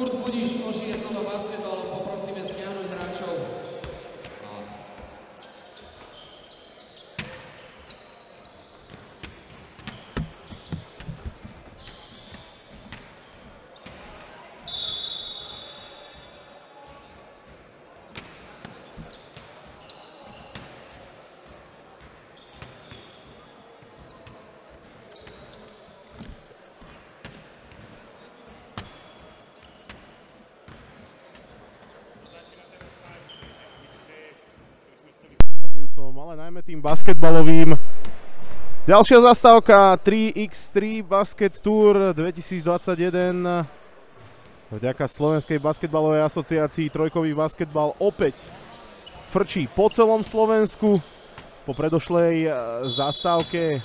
Kurt Budiš ožije znova basketbalom, poprosíme stiahnuť hráčov. A zdôrazňujúcom, ale najmä tým basketbalovým. Ďalšia zastávka 3x3 Basket Tour 2021. Vďaka Slovenskej basketbalovej asociácii trojkový basketbal opäť frčí po celom Slovensku. Po predošlej eh, zastávke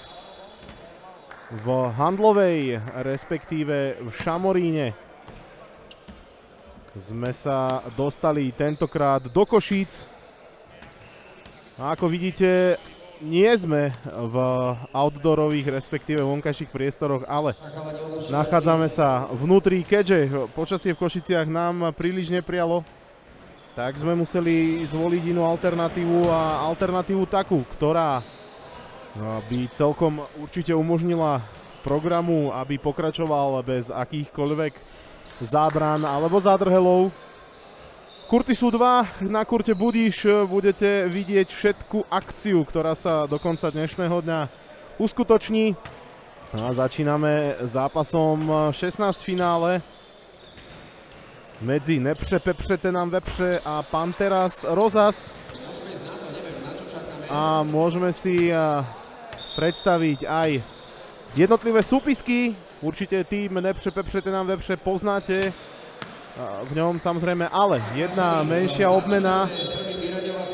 v Handlovej, respektíve v Šamoríne sme sa dostali tentokrát do Košíc. A ako vidíte, nie sme v outdoorových, respektíve vonkajších priestoroch, ale nachádzame sa vnútri, keďže počasie v Košiciach nám príliš neprialo, tak sme museli zvoliť inú alternatívu a alternatívu takú, ktorá no, by celkom určite umožnila programu, aby pokračoval bez akýchkoľvek zábran alebo zádrhelov. Kurty sú dva, na kurte Budíš budete vidieť všetku akciu, ktorá sa do konca dnešného dňa uskutoční. No a začíname zápasom 16 finále medzi Nepře Pepře Tenam Vepře a Panteras Rozas. A môžeme si predstaviť aj jednotlivé súpisky. Určite tým Nepře Pepře Tenam Vepře poznáte v ňom samozrejme, ale jedna menšia obmena.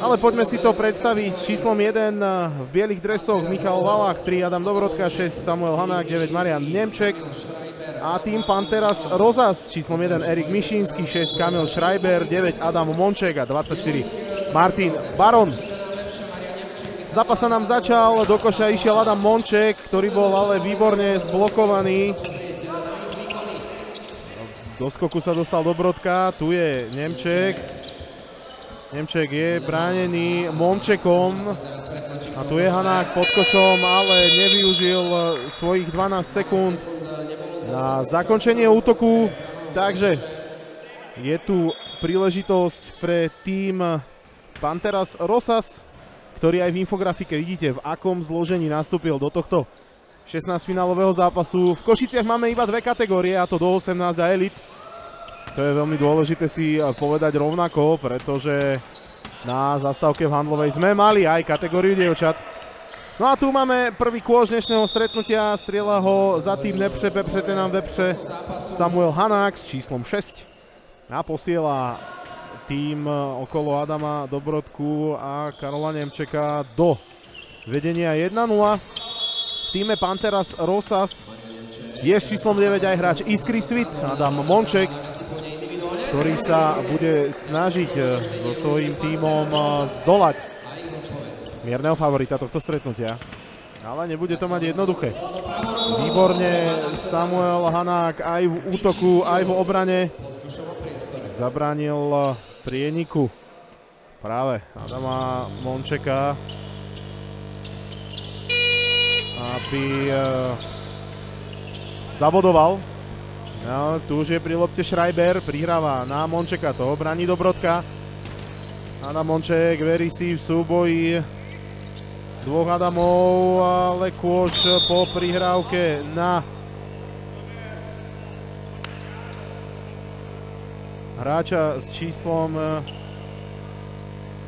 Ale poďme si to predstaviť číslom 1 v bielých dresoch Michal Valach, 3 Adam Dobrodka, 6 Samuel Hanák, 9 Marian Nemček a tým Panteras Rozas číslom 1 Erik Mišínsky, 6 Kamil Schreiber, 9 Adam Monček a 24 Martin Baron. Zápas sa nám začal, do koša išiel Adam Monček, ktorý bol ale výborne zblokovaný do skoku sa dostal do Brodka, tu je Nemček. Nemček je bránený Mončekom. A tu je Hanák pod košom, ale nevyužil svojich 12 sekúnd na zakončenie útoku. Takže je tu príležitosť pre tým Panteras Rosas, ktorý aj v infografike vidíte, v akom zložení nastúpil do tohto 16-finálového zápasu. V Košiciach máme iba dve kategórie, a to do 18 a elit. To je veľmi dôležité si povedať rovnako, pretože na zastávke v Handlovej sme mali aj kategóriu dievčat. No a tu máme prvý kôž dnešného stretnutia, strieľa ho za tým Nepře, Pepře, nám Vepře Samuel Hanák s číslom 6 a posiela tým okolo Adama Dobrodku a Karola Nemčeka do vedenia 1-0. V týme Panteras Rosas je s číslom 9 aj hráč Iskry Svit, Adam Monček, ktorý sa bude snažiť eh, so svojím tímom eh, zdolať mierneho favorita tohto stretnutia. Ale nebude to mať jednoduché. Výborne Samuel Hanák aj v útoku, aj v obrane zabránil eh, prieniku práve Adama Mončeka aby zabodoval No, tu už je pri lopte Schreiber, prihráva na Mončeka, toho braní Dobrodka. A na Monček verí si v súboji dvoch Adamov, ale kôž po prihrávke na hráča s číslom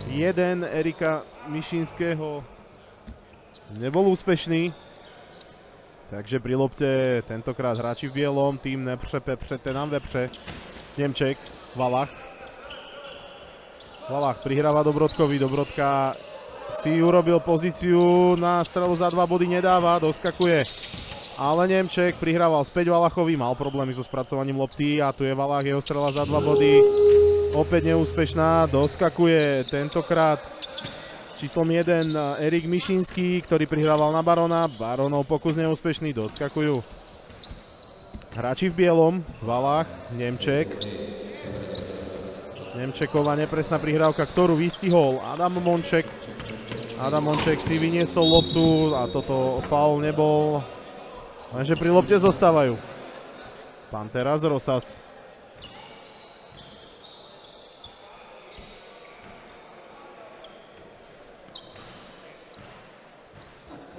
1 Erika Mišinského nebol úspešný. Takže pri lopte tentokrát hráči v bielom, tým nepřepe přete nám vepře. Nemček, Valach. Valach prihráva Dobrodkovi, Dobrodka si urobil pozíciu na strelu za dva body, nedáva, doskakuje. Ale Nemček prihrával späť Valachovi, mal problémy so spracovaním lopty a tu je Valach, jeho strela za dva body. Opäť neúspešná, doskakuje tentokrát číslom 1 Erik Mišinský, ktorý prihrával na Barona. Baronov pokus neúspešný, doskakujú. Hráči v bielom, Valách, Nemček. Nemčeková nepresná prihrávka, ktorú vystihol Adam Monček. Adam Monček si vyniesol loptu a toto faul nebol. Lenže pri lopte zostávajú. Pantera z Rosas.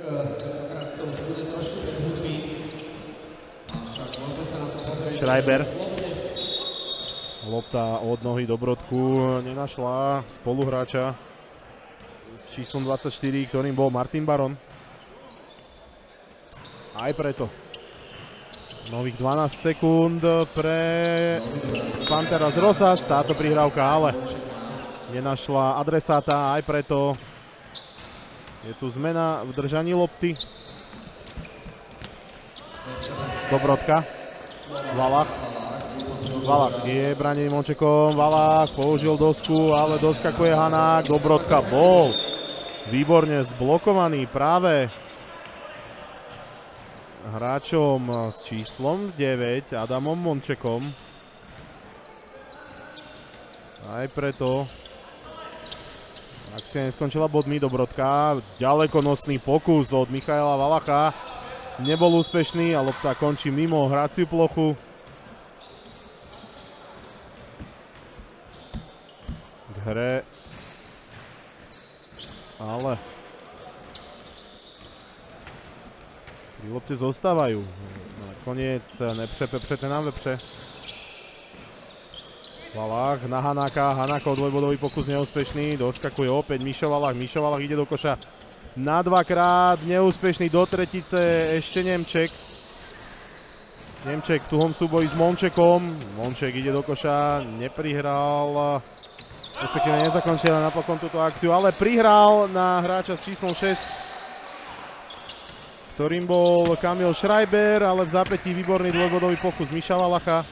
Tentokrát to už bude trošku bez hudby. Avšak môžeme sa na to pozrieť. Schreiber. Lopta od nohy do brodku nenašla spoluhráča s číslom 24, ktorým bol Martin Baron. Aj preto. Nových 12 sekúnd pre Pantera z Rosas. Táto prihrávka ale nenašla adresáta, aj preto je tu zmena v držaní lopty. Dobrodka. Valach. Valach je branený Mončekom. Valach použil dosku, ale doskakuje Hanák. Dobrodka bol výborne zblokovaný práve hráčom s číslom 9, Adamom Mončekom. Aj preto akcia neskončila bodmi Dobrodka. Ďalekonosný pokus od Michaela Valacha. Nebol úspešný a lopta končí mimo hraciu plochu. K hre. Ale pri lopte zostávajú. Nakoniec nepřepepře ten nám vepře. Valách na Hanáka, Hanákov dvojbodový pokus neúspešný, doskakuje opäť Mišo Valách, Mišo Valách ide do koša na dvakrát, neúspešný do tretice, ešte Nemček. Nemček v tuhom súboji s Mončekom, Monček ide do koša, neprihral, respektíve nezakončil napokon túto akciu, ale prihral na hráča s číslom 6, ktorým bol Kamil Schreiber, ale v zápätí výborný dvojbodový pokus Miša Valacha.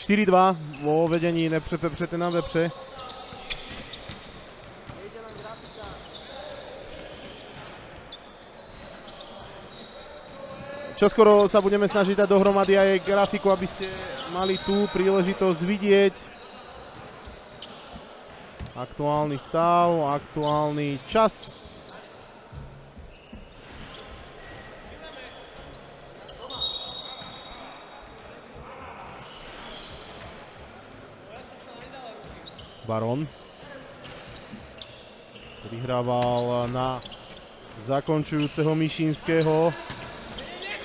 4-2 vo vedení na Čoskoro sa budeme snažiť dať dohromady aj grafiku, aby ste mali tú príležitosť vidieť aktuálny stav, aktuálny čas. Baron. Prihrával na zakončujúceho Mišinského.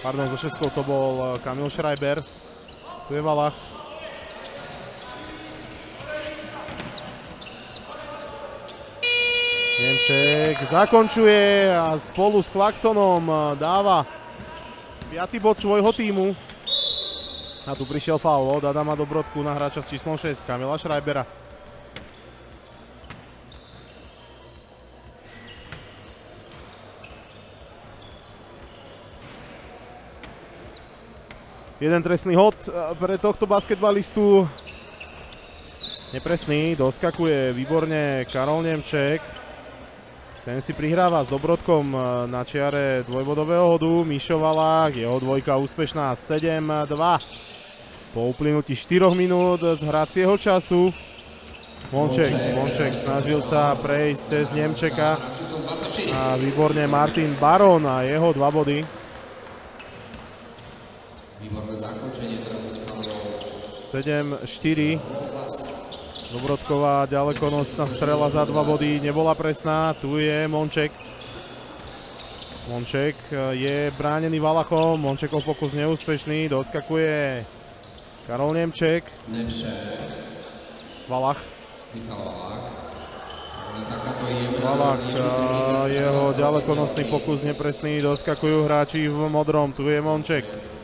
Pardon, zo šestkou to bol Kamil Schreiber. Tu je Valach. Nemček zakončuje a spolu s Klaxonom dáva 5. bod svojho týmu. A tu prišiel faul od Adama Dobrodku na hráča s číslom 6 Kamila Schreibera. Jeden trestný hod pre tohto basketbalistu. Nepresný, doskakuje výborne Karol Nemček. Ten si prihráva s Dobrodkom na čiare dvojbodového hodu. Mišo Valák, jeho dvojka úspešná 7-2. Po uplynutí 4 minút z hracieho času. Monček, Monček snažil sa prejsť cez Nemčeka. A výborne Martin Baron a jeho dva body. Výborné zakončenie teraz od chalanov. 7-4. Dobrodková ďalekonosná strela za dva body, nebola presná, tu je Monček. Monček je bránený Valachom, Mončekov pokus neúspešný, doskakuje Karol Nemček. Nepše. Valach. Michal. Valach, a príhlas jeho ďalekonosný pokus nepresný, doskakujú hráči v modrom, tu je Monček.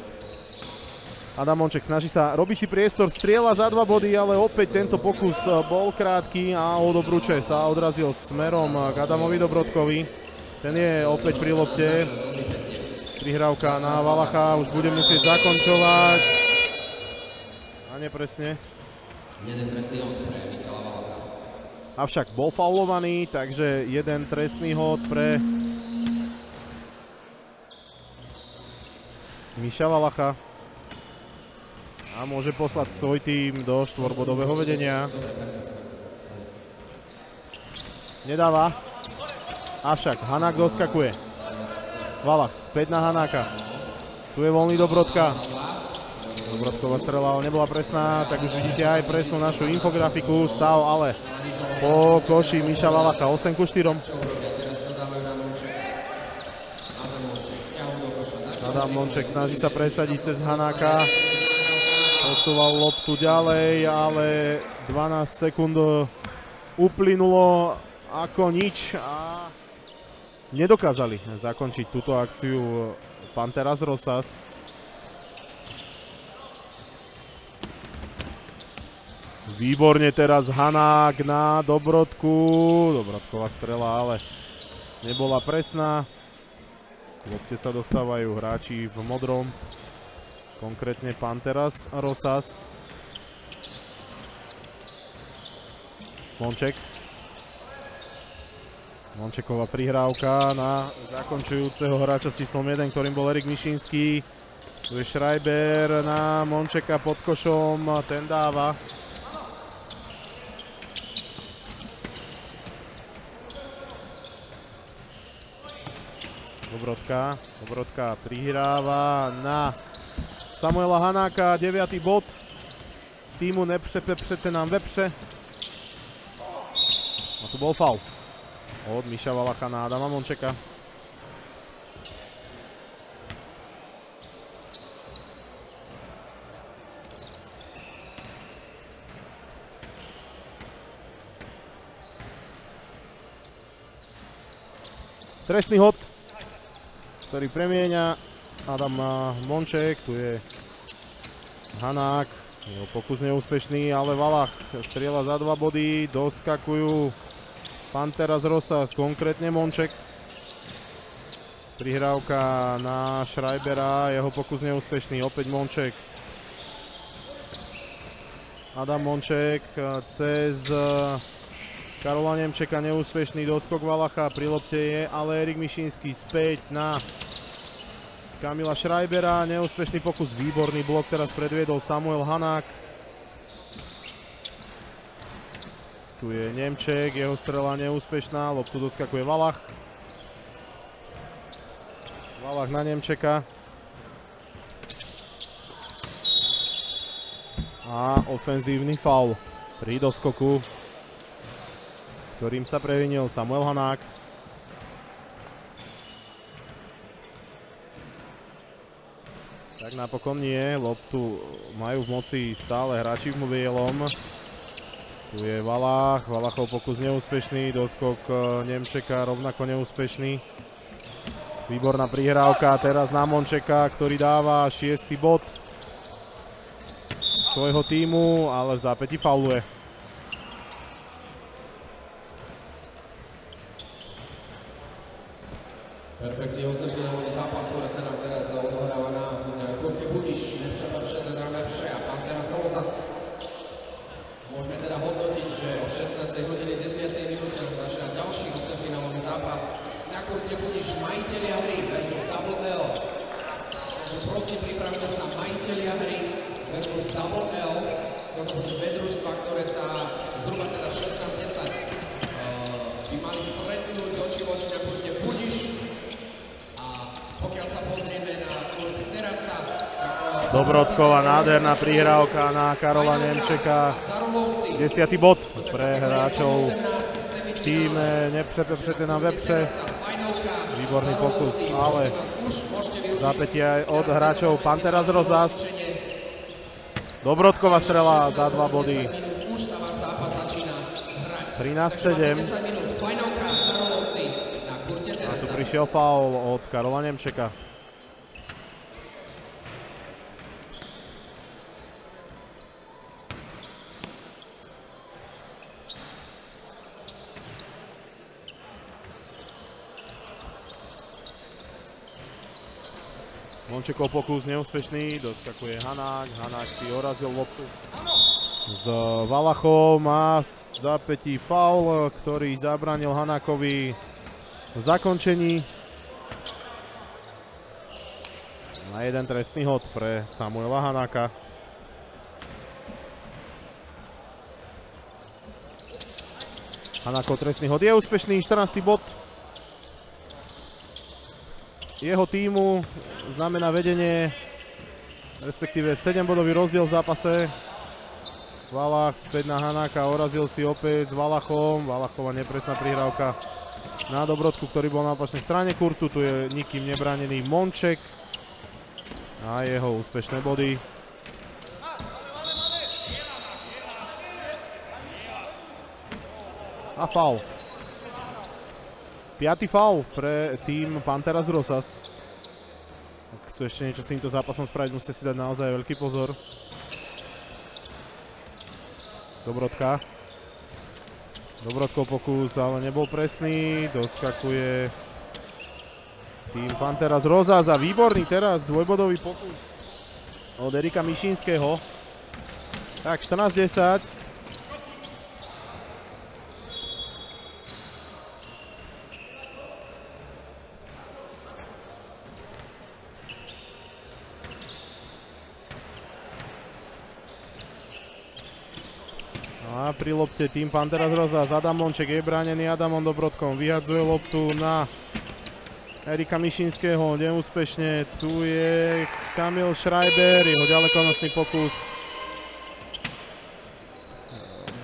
Adam Monček snaží sa robiť si priestor, strieľa za dva body, ale opäť tento pokus bol krátky a o Dobruče sa odrazil smerom k Adamovi Dobrodkovi. Ten je opäť pri lopte. Prihrávka na Valacha, už bude musieť zakončovať. A nepresne. Jeden trestný hod pre Michala Valacha. Avšak bol faulovaný, takže jeden trestný hod pre Miša Valacha. A môže poslať svoj tým do štvorbodového vedenia. Nedáva. Avšak Hanák doskakuje. Valach späť na Hanáka. Tu je voľný Dobrodka. Dobrodková strela ale nebola presná, tak už vidíte aj presnú našu infografiku. Stav ale po koši Miša Valacha 8 ku 4. Adam Monček snaží sa presadiť cez Hanáka. Posúval loptu ďalej, ale 12 sekúnd uplynulo ako nič a nedokázali zakončiť túto akciu Panteras Rosas. Výborne teraz Hanák na Dobrodku. Dobrodková strela, ale nebola presná. K lopte sa dostávajú hráči v modrom. Konkrétne Panteras Rosas. Monček. Mončeková prihrávka na zakončujúceho hráča číslom 1, ktorým bol Erik Mišinský. Tu je Schreiber na Mončeka pod košom, ten dáva. Dobrodka, Dobrodka prihráva na Samuela Hanáka, 9. bod. Týmu nepřepepřete nám vepře. A tu bol faul od Miša Valacha na Adama Mončeka. Trestný hod, ktorý premieňa Adam Monček, tu je Hanák, jeho pokus neúspešný, ale Valach strieľa za dva body, doskakujú Panteras Rosas, konkrétne Monček. Prihrávka na Schreibera, jeho pokus neúspešný, opäť Monček. Adam Monček cez Karola Nemčeka, neúspešný doskok Valacha, pri lopte je ale Erik Mišinský späť na Kamila Schreibera, neúspešný pokus, výborný blok teraz predviedol Samuel Hanák. Tu je Nemček, jeho strela neúspešná, loptu doskakuje Valach. Valach na Nemčeka. A ofenzívny faul pri doskoku, ktorým sa previnil Samuel Hanák. Tak napokon nie, loptu majú v moci stále hráči v bielom. Tu je Valách, Valachov pokus neúspešný, doskok e, Nemčeka rovnako neúspešný. Výborná prihrávka teraz na Mončeka, ktorý dáva šiestý bod svojho týmu, ale v zápäti fauluje. Perfektný 8 finálový zápas, ktorý sa nám teraz odohráva na Kurke Budiš, nepřelepšené na lepšie a pán teraz znovu zas Môžeme teda hodnotiť, že o 16. hodine 10. minúte nám začína ďalší 8-finálový zápas. Na kurte budeš majiteľia hry versus Double L. Takže prosím, pripravte sa majiteľia hry versus Double L. Toto budú dve ktoré sa zhruba teda 16-10 uh, by mali stretnúť z očí voči na kurte Budiš. A pokiaľ sa pozrieme na kurte Terasa. Uh, Dobrodková nádherná prihrávka na Karola Nemčeka. Desiatý bod pre hráčov v týme Nepřepepřete na vepře. Výborný pokus, ale zápätie aj od hráčov Panteras Rozas. Dobrodková strela za dva body. 13-7. A tu prišiel faul od Karola Nemčeka. Lončekov pokus neúspešný, doskakuje Hanák, Hanák si orazil loptu. S Valachov má zapätí faul, ktorý zabranil Hanákovi v zakončení. Na jeden trestný hod pre Samuela Hanáka. Hanákov trestný hod je úspešný, 14. bod. Jeho týmu znamená vedenie, respektíve 7 bodový rozdiel v zápase. Valach späť na Hanáka, orazil si opäť s Valachom. Valachova nepresná prihrávka na Dobrodku, ktorý bol na opačnej strane kurtu. Tu je nikým nebránený Monček a jeho úspešné body. A faul. Piatý faul pre tým Panteras Rosas. Ak chcú ešte niečo s týmto zápasom spraviť, musíte si dať naozaj veľký pozor. Dobrodka. Dobrodkov pokus, ale nebol presný. Doskakuje tým Panteras Rosas a výborný teraz dvojbodový pokus od Erika Mišinského. Tak, 14-10. Lopte tým Panteras Rosa s Adamonček je bránený Adamom Dobrodkom. Vyhadzuje loptu na Erika Mišinského, neúspešne. Tu je Kamil Schreiber, jeho ďalekonosný pokus.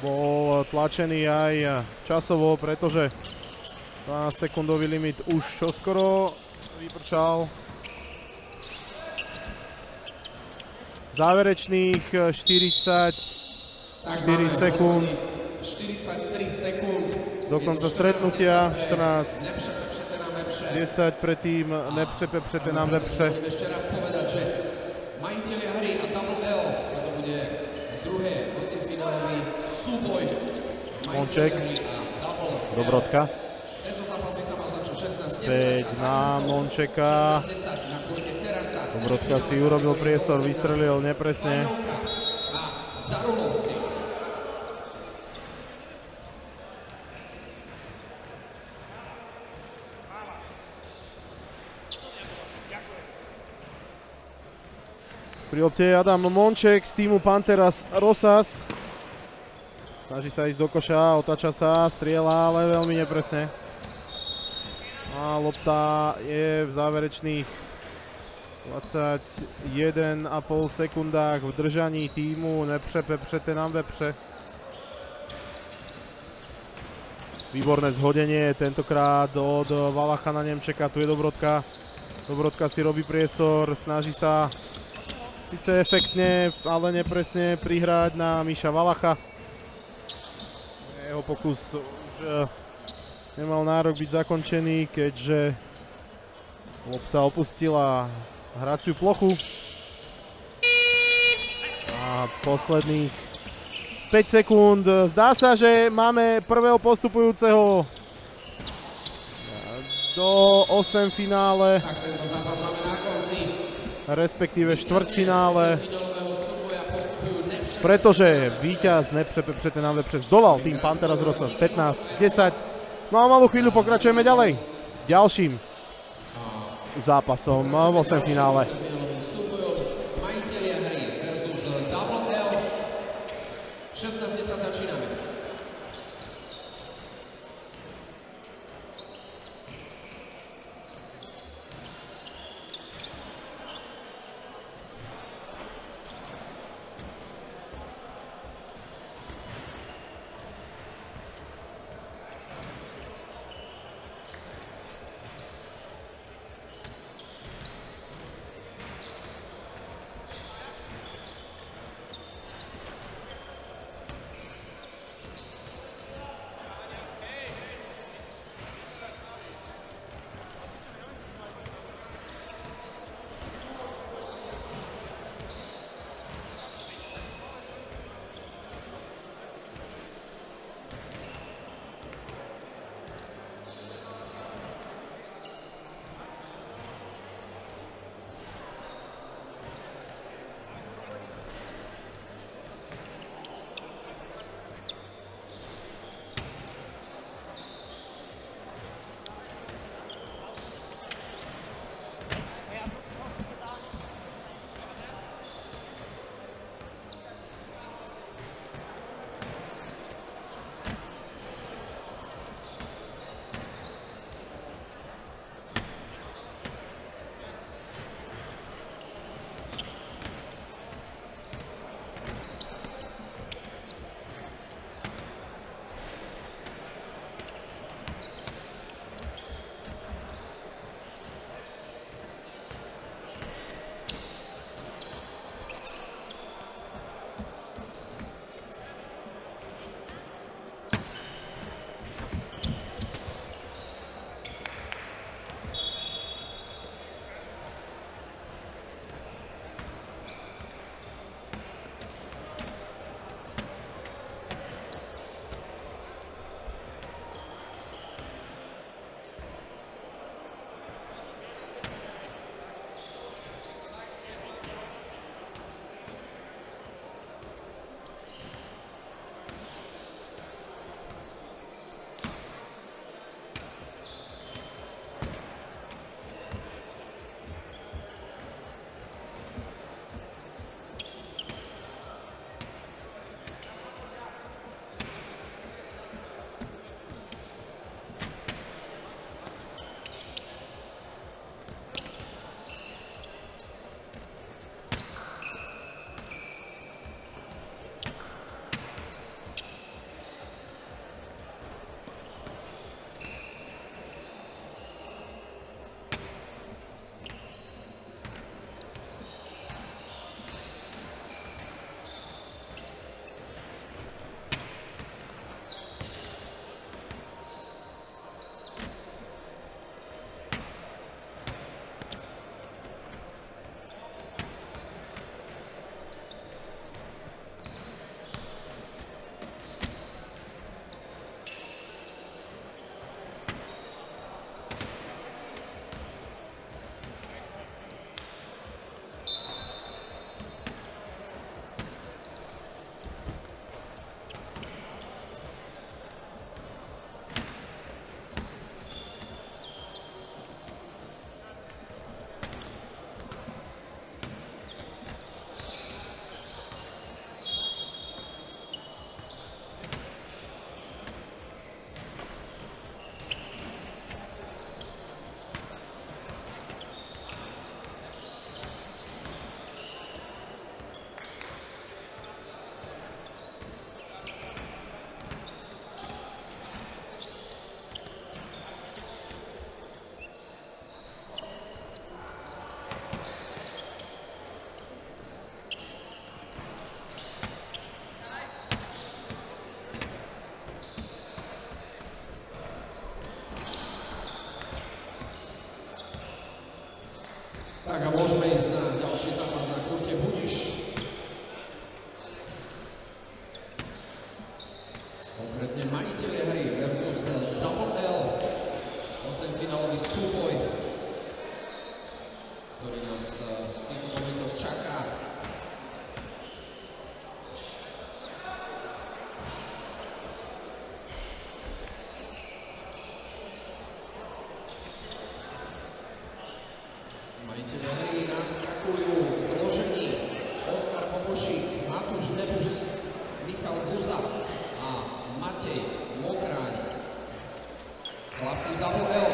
Bol tlačený aj časovo, pretože 12 sekundový limit už čoskoro vypršal. Záverečných 40 4 sekúnd. 43 sekúnd. Do konca stretnutia, 14. Nepřepepřete nám vepře. 10 predtým, nepřepepřete nám vepře. Budem ešte raz povedať, že majiteľi hry a Double L, toto bude druhé súboj hry a Double L. Dobrodka. Tento zápas by sa mal začať 16 Späť na Mončeka. 16 na kurte Terasa. Dobrodka si urobil priestor, vystrelil nepresne. Pri lopte je Adam Monček z týmu Panteras Rosas. Snaží sa ísť do koša, otača sa, strieľa, ale veľmi nepresne. A lopta je v záverečných 21,5 sekundách v držaní týmu Nepřepepřete nám vepře. Výborné zhodenie, tentokrát od Valacha na Nemčeka, tu je Dobrodka. Dobrodka si robí priestor, snaží sa síce efektne, ale nepresne prihrať na Miša Valacha. Jeho pokus už eh, nemal nárok byť zakončený, keďže lopta opustila hraciu plochu. A posledných 5 sekúnd. Zdá sa, že máme prvého postupujúceho do 8 finále, Tak tento zápas máme. Respektíve štvrťfinále, pretože víťaz nepřepepřete nám vepře zdolal tým Panteras Rosas 15-10. No a malú chvíľu pokračujeme ďalej. Ďalším zápasom v 8 finále. Majiteľia hry versus Double L. 16-10 Tak a môžeme ísť na ďalší zápas na kurte Budiš. Konkrétne majiteľe hry versus Double L. 8 finálový súboj, ktorý nás eh, v týchto momentoch čaká. Majiteľe hry naskakujú v zložení Oskar Bobošík, Matúš Nebus, Michal Guza a Matej Mokráň. Chlapci z Double L,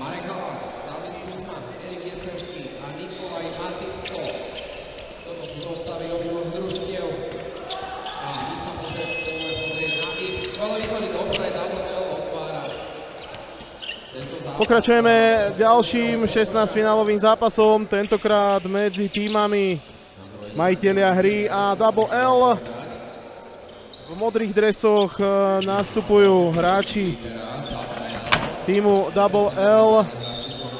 Marek Halas, David Kuzma, Erik Jesenský a Nikolaj Matisto. Toto sú zostavy obidvoch družstiev. A my sa môžeme pozrieť na ich skvelé výkony. Dobre, Double L otvára tento zápas. Pokračujeme ďalším 16-finálovým zápasom, tentokrát medzi týmami majiteľia hry a Double L. V modrých dresoch e, nastupujú hráči týmu Double L. Hráč číslo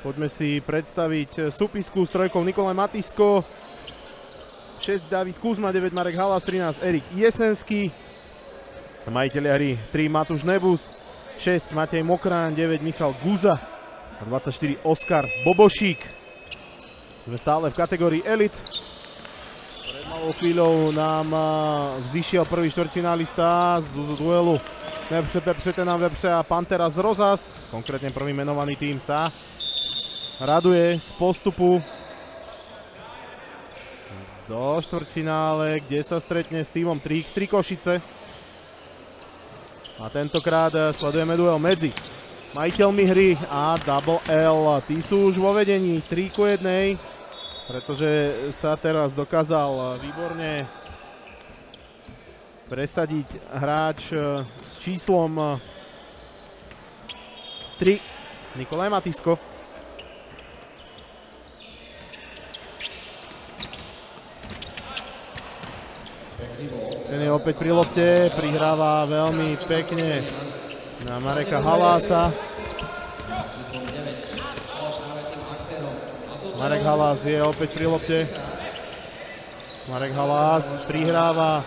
3. Poďme si predstaviť súpisku s trojkou Nikolaj Matisko, 6 David Kuzma, 9 Marek Halas, 13 Erik Jesenský, majiteľia hry 3 Matúš Nebus, 6 Matej Mokrán, 9 Michal Guza a 24 Oskar Bobošík. Sme stále v kategórii Elite. Pred malou chvíľou nám vzýšiel prvý štvrťfinalista z du- duelu Nepře, Pepře, Tenam, Vepře a Pantera z Rozas. Konkrétne prvý menovaný tým sa raduje z postupu do štvrťfinále, kde sa stretne s týmom 3x3 Košice. A tentokrát eh, sledujeme duel medzi majiteľmi hry a Double L. Tí sú už vo vedení 3 ku 1, pretože sa teraz dokázal výborne presadiť hráč eh, s číslom 3 Nikolaj Matisko. Pekný bol. Ten je opäť pri lopte, prihráva veľmi pekne na Mareka Halása. Hráč číslo 9. Bol práve tým aktérom. A toto Marek Halás je opäť pri lopte. Marek Halás prihráva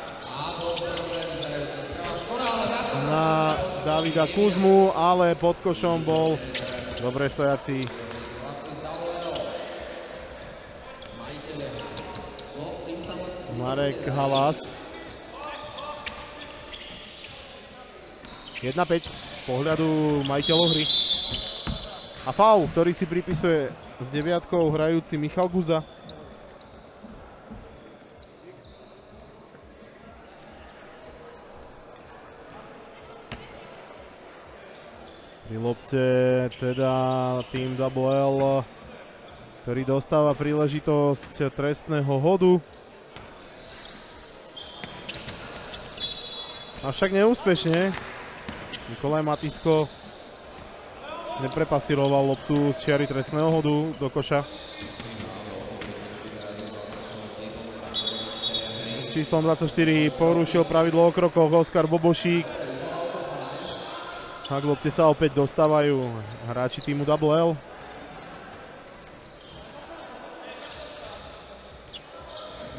na Davida Kuzmu, ale pod košom bol dobre stojací Chlapci z Double L. Majiteľe. No, tým sa moc... Marek Halás. 1-5 z pohľadu majiteľov hry. A faul, ktorý si pripisuje s deviatkou hrajúci Michal Guza. Pri lopte teda tým Double ktorý dostáva príležitosť trestného hodu. Avšak neúspešne. Nikolaj Matisko neprepasíroval loptu z čiary trestného hodu do koša. S číslom 24 porušil pravidlo o krokoch Oskar Bobošík. A k lopte sa opäť dostávajú hráči týmu Double L.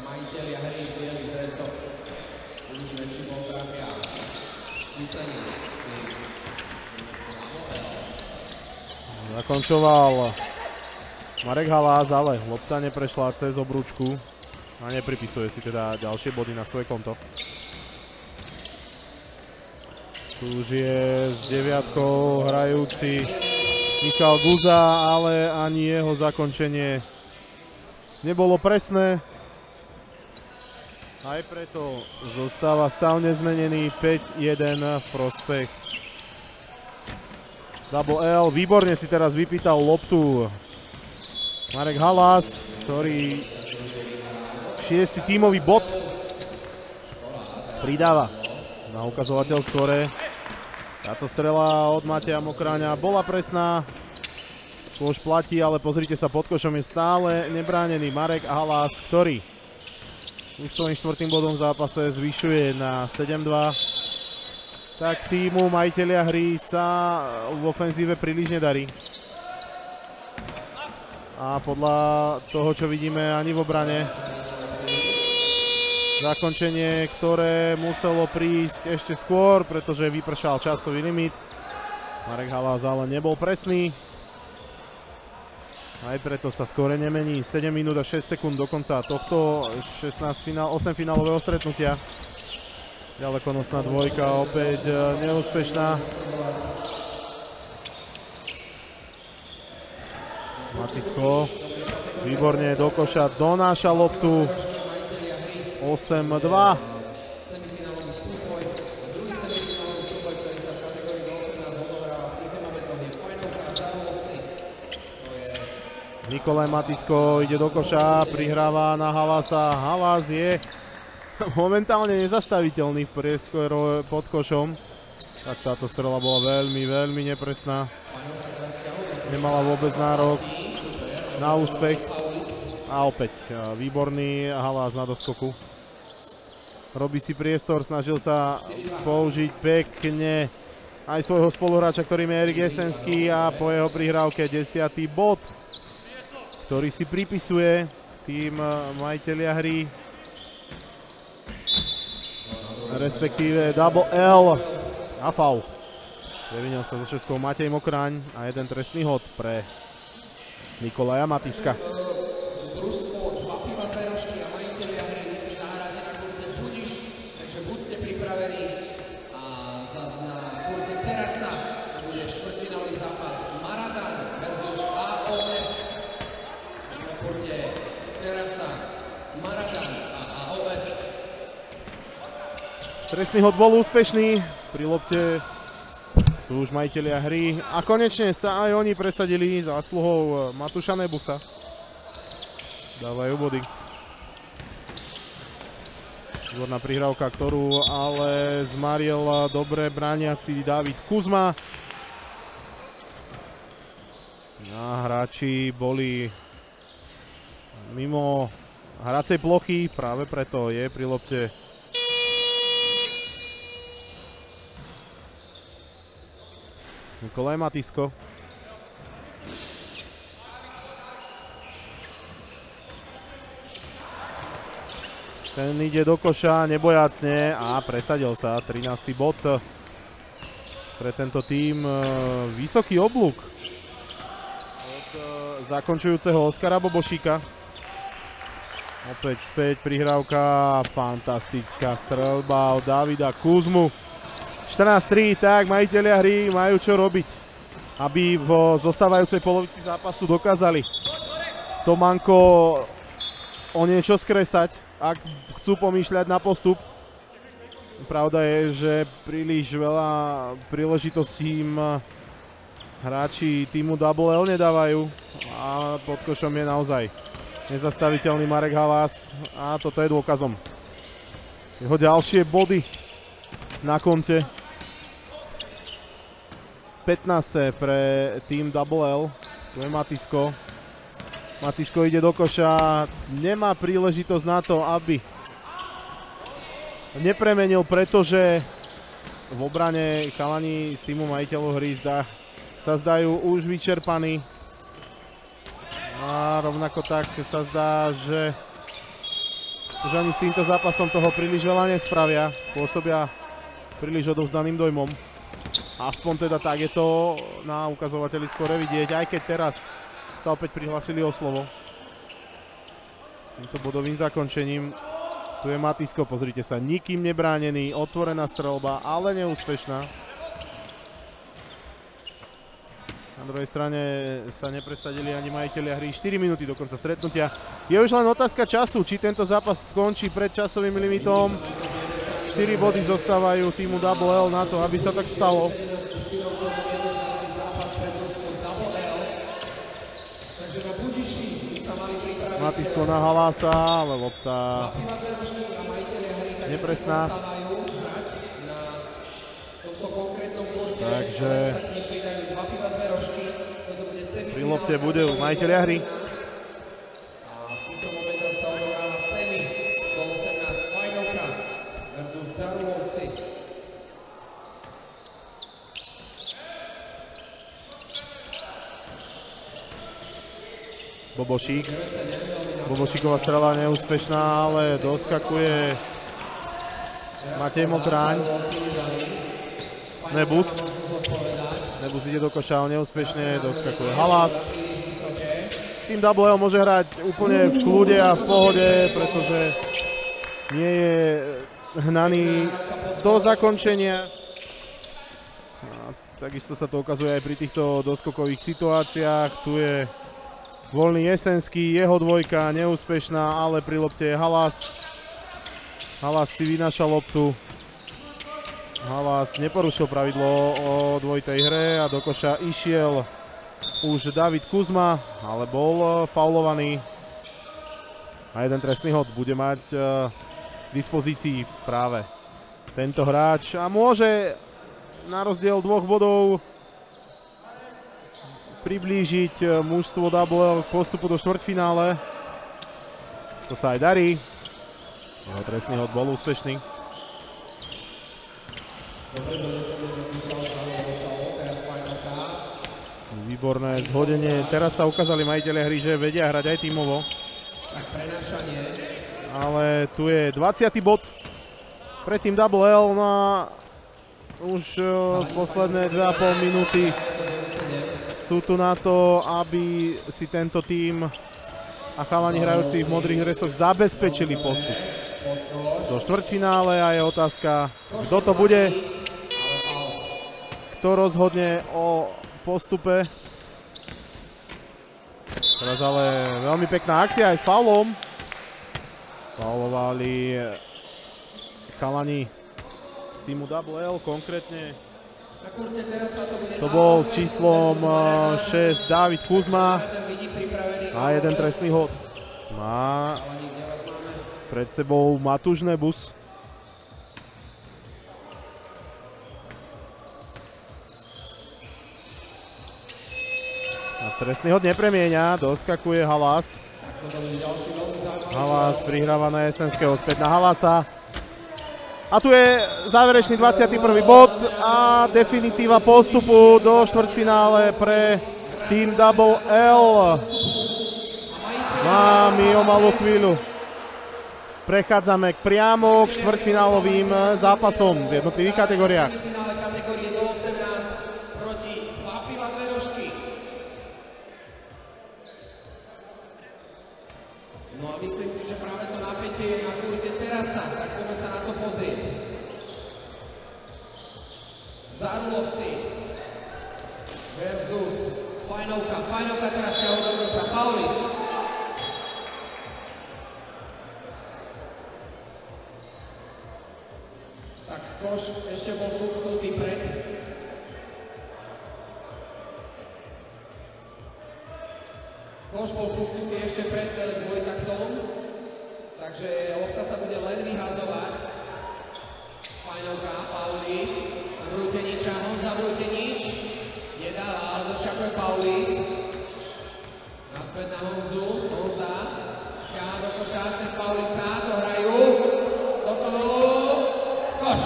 Majiteľia hry v bielých dresoch. Uvidíme, či bol trafia. Skúsený. Zakončoval Marek Halás, ale lopta neprešla cez obručku a nepripisuje si teda ďalšie body na svoje konto. Tu už je s deviatkou hrajúci Michal Guza, ale ani jeho zakončenie nebolo presné. Aj preto zostáva stav nezmenený 5-1 v prospech Double L. Výborne si teraz vypýtal loptu Marek Halás, ktorý šiestý tímový bod pridáva na ukazovateľ skore. Táto strela od Mateja Mokráňa bola presná. Kôž platí, ale pozrite sa, pod košom je stále nebránený Marek Halás, ktorý už svojím štvrtým bodom v zápase zvyšuje na 7-2. Tak týmu majiteľia hry sa v ofenzíve príliš nedarí. A podľa toho, čo vidíme, ani v obrane. Zakončenie, ktoré muselo prísť ešte skôr, pretože vypršal časový limit. Marek Halás ale nebol presný. Aj preto sa skore nemení. 7 minút a 6 sekúnd do konca tohto 16 finál, 8 finálového stretnutia. Ďalekonosná dvojka opäť e, neúspešná. Matisko výborne do koša donáša loptu. 8-2. Semifinálový súboj. Druhý semifinálový súboj, ktorý sa v kategórii do 18 odohráva v týchto momentoch je Fajnovka Zarovci. To je Nikolaj Matisko ide do koša, prihráva na Halasa. Halas je momentálne nezastaviteľný v prieskore pod košom. Tak táto strela bola veľmi, veľmi nepresná. Nemala vôbec nárok na úspech. A opäť e, výborný Halás na doskoku. Robí si priestor, snažil sa použiť pekne aj svojho spoluhráča, ktorým je Erik Jesenský a po jeho prihrávke 10. bod, ktorý si pripisuje tým e, majiteľia hry respektíve double L a faul. Previnil sa so šeskou Matej Mokraň a jeden trestný hod pre Nikolaja Matiska. družstvo dva piva, dve rožky a majiteľia hry, vy si zahráte na kurte Budiš, takže buďte pripravení a zas na kurte Terasa to bude štvrtfinálový zápas Maradan versus AOS. Na kurte Terasa, Maradan a AOS. Trestný hod bol úspešný, pri lopte sú už majiteľia hry a konečne sa aj oni presadili zásluhou Matúša Nebusa. Dávajú body. Výborná prihrávka, ktorú ale zmaril dobre brániaci David Kuzma. A hráči boli mimo hracej plochy, práve preto je pri lopte Nikolaj Matisko. Ten ide do koša nebojacne a presadil sa. 13. bod pre tento tým. Vysoký oblúk od e, zakončujúceho Oskara Bobošíka. Opäť späť prihrávka, fantastická strelba od Davida Kuzmu. 14-3, tak majiteľia hry majú čo robiť, aby v zostávajúcej polovici zápasu dokázali to manko o niečo skresať, ak chcú pomýšľať na postup. Pravda je, že príliš veľa príležitostí im hráči týmu Double L nedávajú a pod košom je naozaj nezastaviteľný Marek Halás a toto je dôkazom. Jeho ďalšie body na konte 15. pre tým Double. Tu je Matisko. Matisko ide do koša. Nemá príležitosť na to, aby nepremenil, pretože v obrane chalani z týmu majiteľov hry zdá, sa zdajú už vyčerpaní. A rovnako tak sa zdá, že, že ani s týmto zápasom toho príliš veľa nespravia. Pôsobia príliš odovzdaným dojmom. Aspoň teda tak je to na ukazovateli skore vidieť, aj keď teraz sa opäť prihlasili o slovo. Týmto bodovým zakončením. Tu je Matisko, pozrite sa, nikým nebránený, otvorená strelba, ale neúspešná. Na druhej strane sa nepresadili ani majiteľia hry 4 minúty do konca stretnutia. Je už len otázka času, či tento zápas skončí pred časovým limitom. 4 body zostávajú týmu Double L na to, aby sa tak stalo. Matisko na Halása, ale lopta nepresná. Takže pri lopte budú majiteľia hry. A v týchto momentoch sa odohráva semi do 18 Fajnovka versus Zarulovci. Bobošík. Bobošíková strela neúspešná, ale doskakuje Matej Motráň. Nebus. Nebus ide do koša, ale neúspešne doskakuje Halas. Tým Double môže hrať úplne v kľude a v pohode, pretože nie je hnaný do zakončenia. A takisto sa to ukazuje aj pri týchto doskokových situáciách. Tu je voľný Jesenský, jeho dvojka neúspešná, ale pri lopte je Halas. Halas si vynáša loptu. Halas neporušil pravidlo o dvojitej hre a do koša išiel už David Kuzma, ale bol eh, faulovaný. A jeden trestný hod bude mať k dispozícii práve tento hráč a môže na rozdiel dvoch bodov priblížiť eh, mužstvo Double k postupu do štvrťfinále. To sa aj darí. Jeho trestný hod bol úspešný. Výborné zhodenie. Teraz sa ukázali majiteľe hry, že vedia hrať aj tímovo. Ale tu je 20. bod. Predtým double L na už uh, posledné 2,5 minúty sú tu na to, aby si tento tím a chalani hrajúci v modrých dresoch zabezpečili postup do štvrťfinále a je otázka, kto to bude, kto rozhodne o postupe. Teraz ale veľmi pekná akcia aj s faulom. Faulovali chalani z týmu Double L, konkrétne Na kurte teraz sa to bol s číslom eh, 6 David Kuzma vidí pripravený a jeden trestný hod. Má pred sebou Matúš Nebus. A trestný hod nepremieňa, doskakuje Halas. Halas prihráva na Jesenského späť na Halasa. A tu je záverečný 21. bod a definitíva postupu do štvrťfinále pre tým Double L. Mám o malú chvíľu. Prechádzame priamo k štvrťfinálovým zápasom v jednotlivých kategóriách. V finále kategórie do 18 proti 2 piva, 2 rožky. No a myslím si, že práve to napätie je na kurte terasa, tak poďme sa na to pozrieť. Zárulovci versus Fajnovka. Fajnovka teraz ťahol do. Paulis. Tak koš ešte bol fúknutý pred. Koš bol fúknutý ešte pred eh, dvojtaktom, takže lopta sa bude len vyhadzovať. Fajnovka, Paulis, Vrúteniča, Honza Vrútenič. Nedáva, ale doskakuje Paulis. Naspäť na Honzu, Honza. Ťahá do koša cez Paulisa, to hrajú. Toto koš.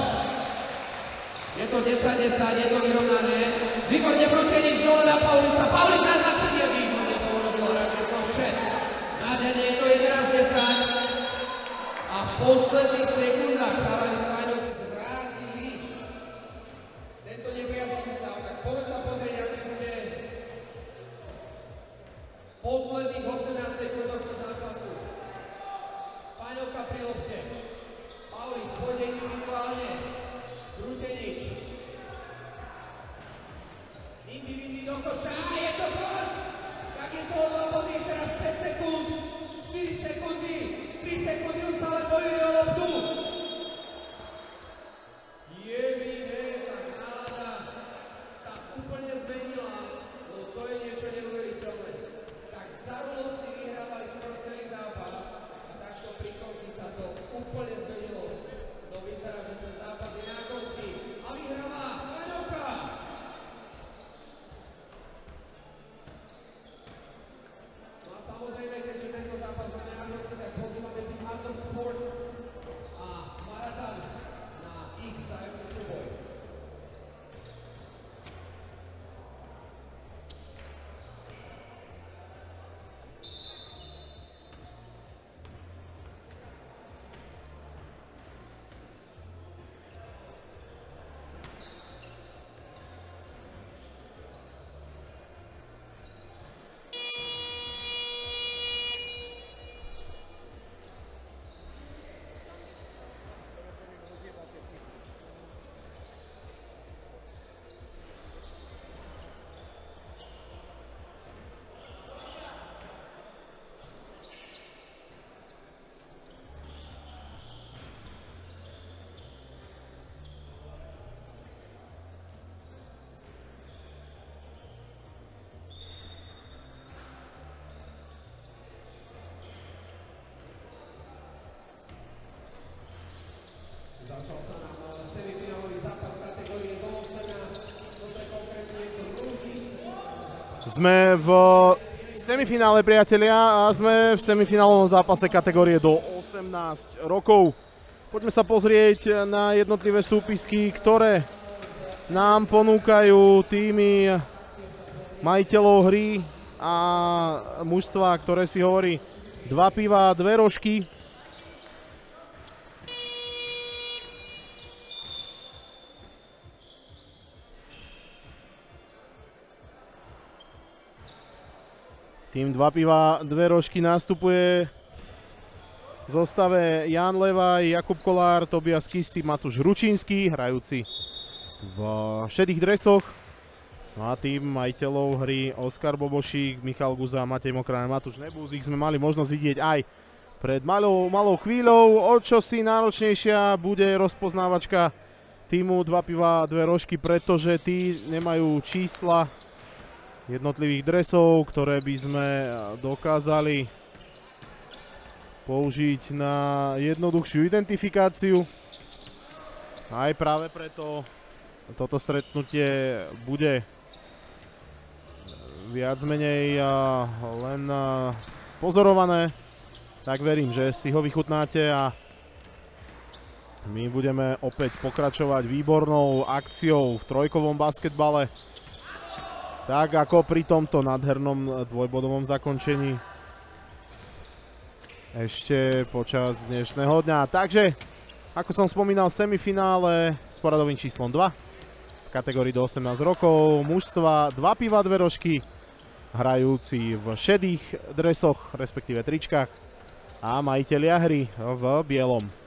Je to 10-10, je to vyrovnané. Výborne Vrútenič dole na Paulisa. Paulis na značenie, výborne to urobil hráč číslom 6. Nádherne je to 11-10. A v posledných sekundách chalani nepriaznivý stav. Tak poďme sa pozrieť, aký bude posledných 18 sekúnd tohto zápasu. Fajnovka pri lopte. Paulis pôjde individuálne. Brutenič. Individuálne do koša. Je to koš! Tak je to odloboný teraz 5 sekúnd. 4 sekundy. 3 sekundy už stále bojuje o loptu. Jediné, tak nálada sa úplne zmenila, no to je niečo neuveriteľné. Tak Zarulovci vyhrávali skoro celý zápas a takto pri konci sa to úplne zmenilo. No vyzerá, že ten zápas je na konci a vyhráva Vaňovka. No a samozrejme, keďže tento zápas máme na konci, tak pozývame tým Atom Sports a Marathon na ich vzájomný súboj. Začal sa nám semifinálový zápas kategórie do 18. Toto je konkrétne druhý Sme v semifinále, priatelia, a sme v semifinálovom zápase kategórie do 18 rokov. Poďme sa pozrieť na jednotlivé súpisky, ktoré nám ponúkajú týmy majiteľov hry a mužstva, ktoré si hovorí dva piva, dve rožky. Tým dva piva, dve rožky nastupuje v zostave Jan Levaj, Jakub Kolár, Tobias Kisty, Matúš Hručínsky, hrajúci v šedých dresoch. No a tým majiteľov hry Oskar Bobošík, Michal Guza, Matej Mokrán, Matúš Nebúzik sme mali možnosť vidieť aj pred malou, malou chvíľou. O čo si náročnejšia bude rozpoznávačka týmu 2 piva, dve rožky, pretože tí nemajú čísla jednotlivých dresov, ktoré by sme dokázali použiť na jednoduchšiu identifikáciu. Aj práve preto toto stretnutie bude viac menej len pozorované. Tak verím, že si ho vychutnáte a my budeme opäť pokračovať výbornou akciou v trojkovom basketbale. Tak ako pri tomto nadhernom dvojbodovom zakončení ešte počas dnešného dňa. Takže, ako som spomínal, semifinále s poradovým číslom 2 v kategórii do 18 rokov, mužstva, dva piva, dve rožky, hrajúci v šedých dresoch, respektíve tričkách a majiteľia hry v bielom.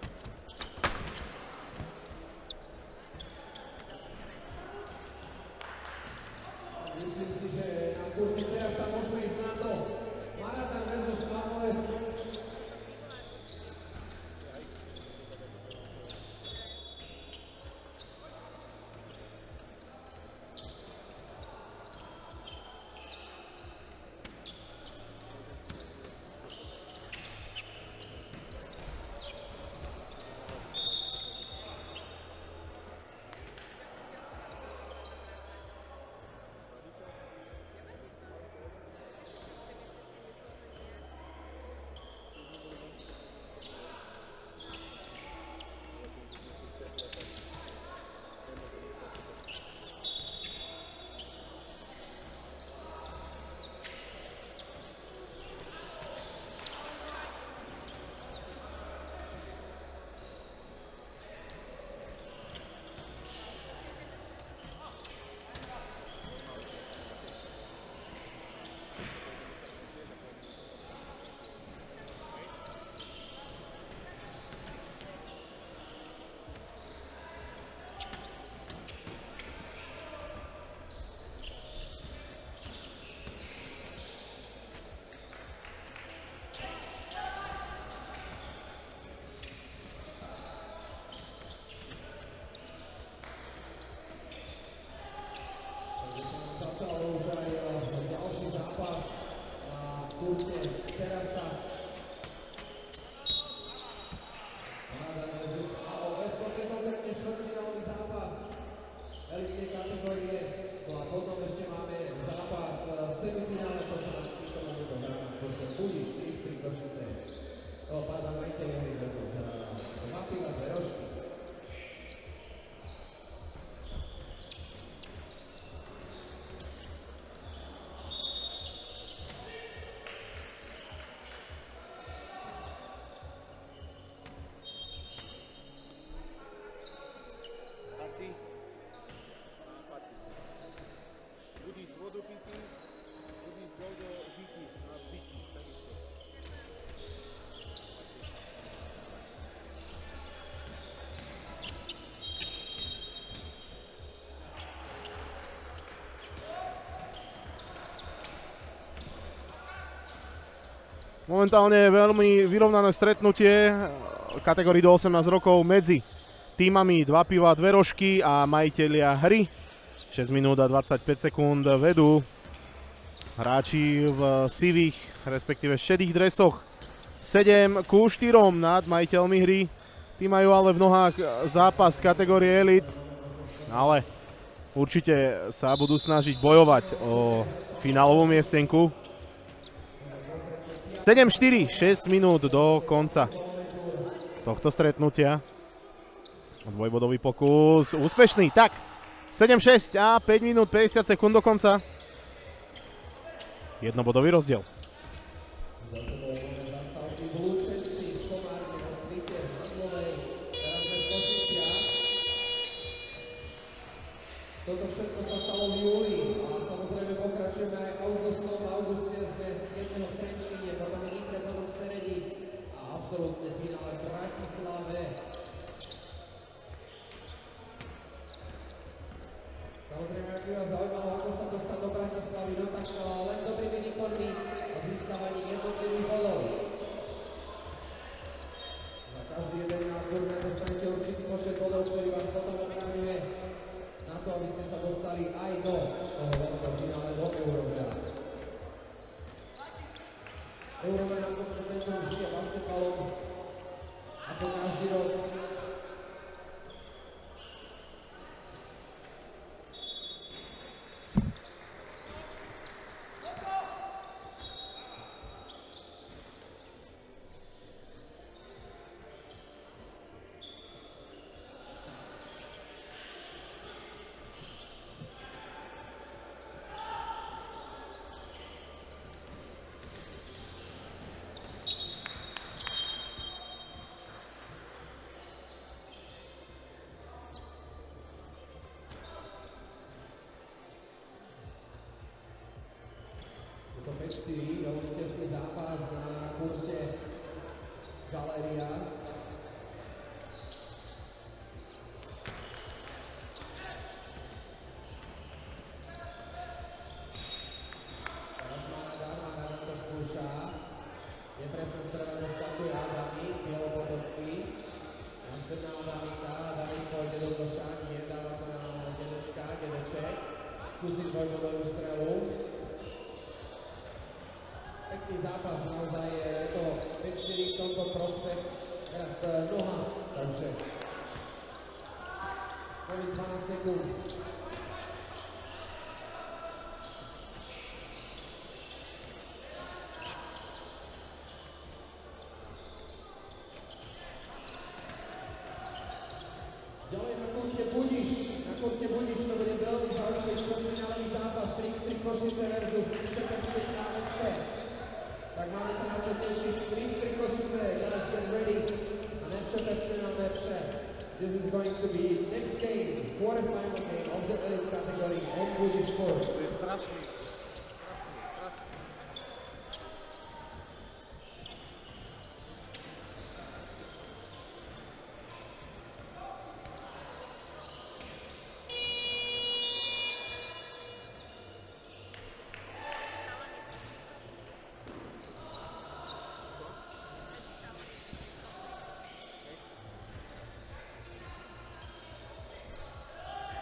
Momentálne je veľmi vyrovnané stretnutie kategórii do 18 rokov medzi týmami 2 piva, 2 rožky a majiteľia hry. 6 minút a 25 sekúnd vedú hráči v sivých, respektíve šedých dresoch. 7 ku 4 nad majiteľmi hry. Tí majú ale v nohách zápas kategórie Elite. Ale určite sa budú snažiť bojovať o finálovú miestenku. 7-4, 6 minút do konca tohto stretnutia. Dvojbodový pokus, úspešný. Tak, 7-6 a 5 minút 50 sekúnd do konca. Jednobodový rozdiel.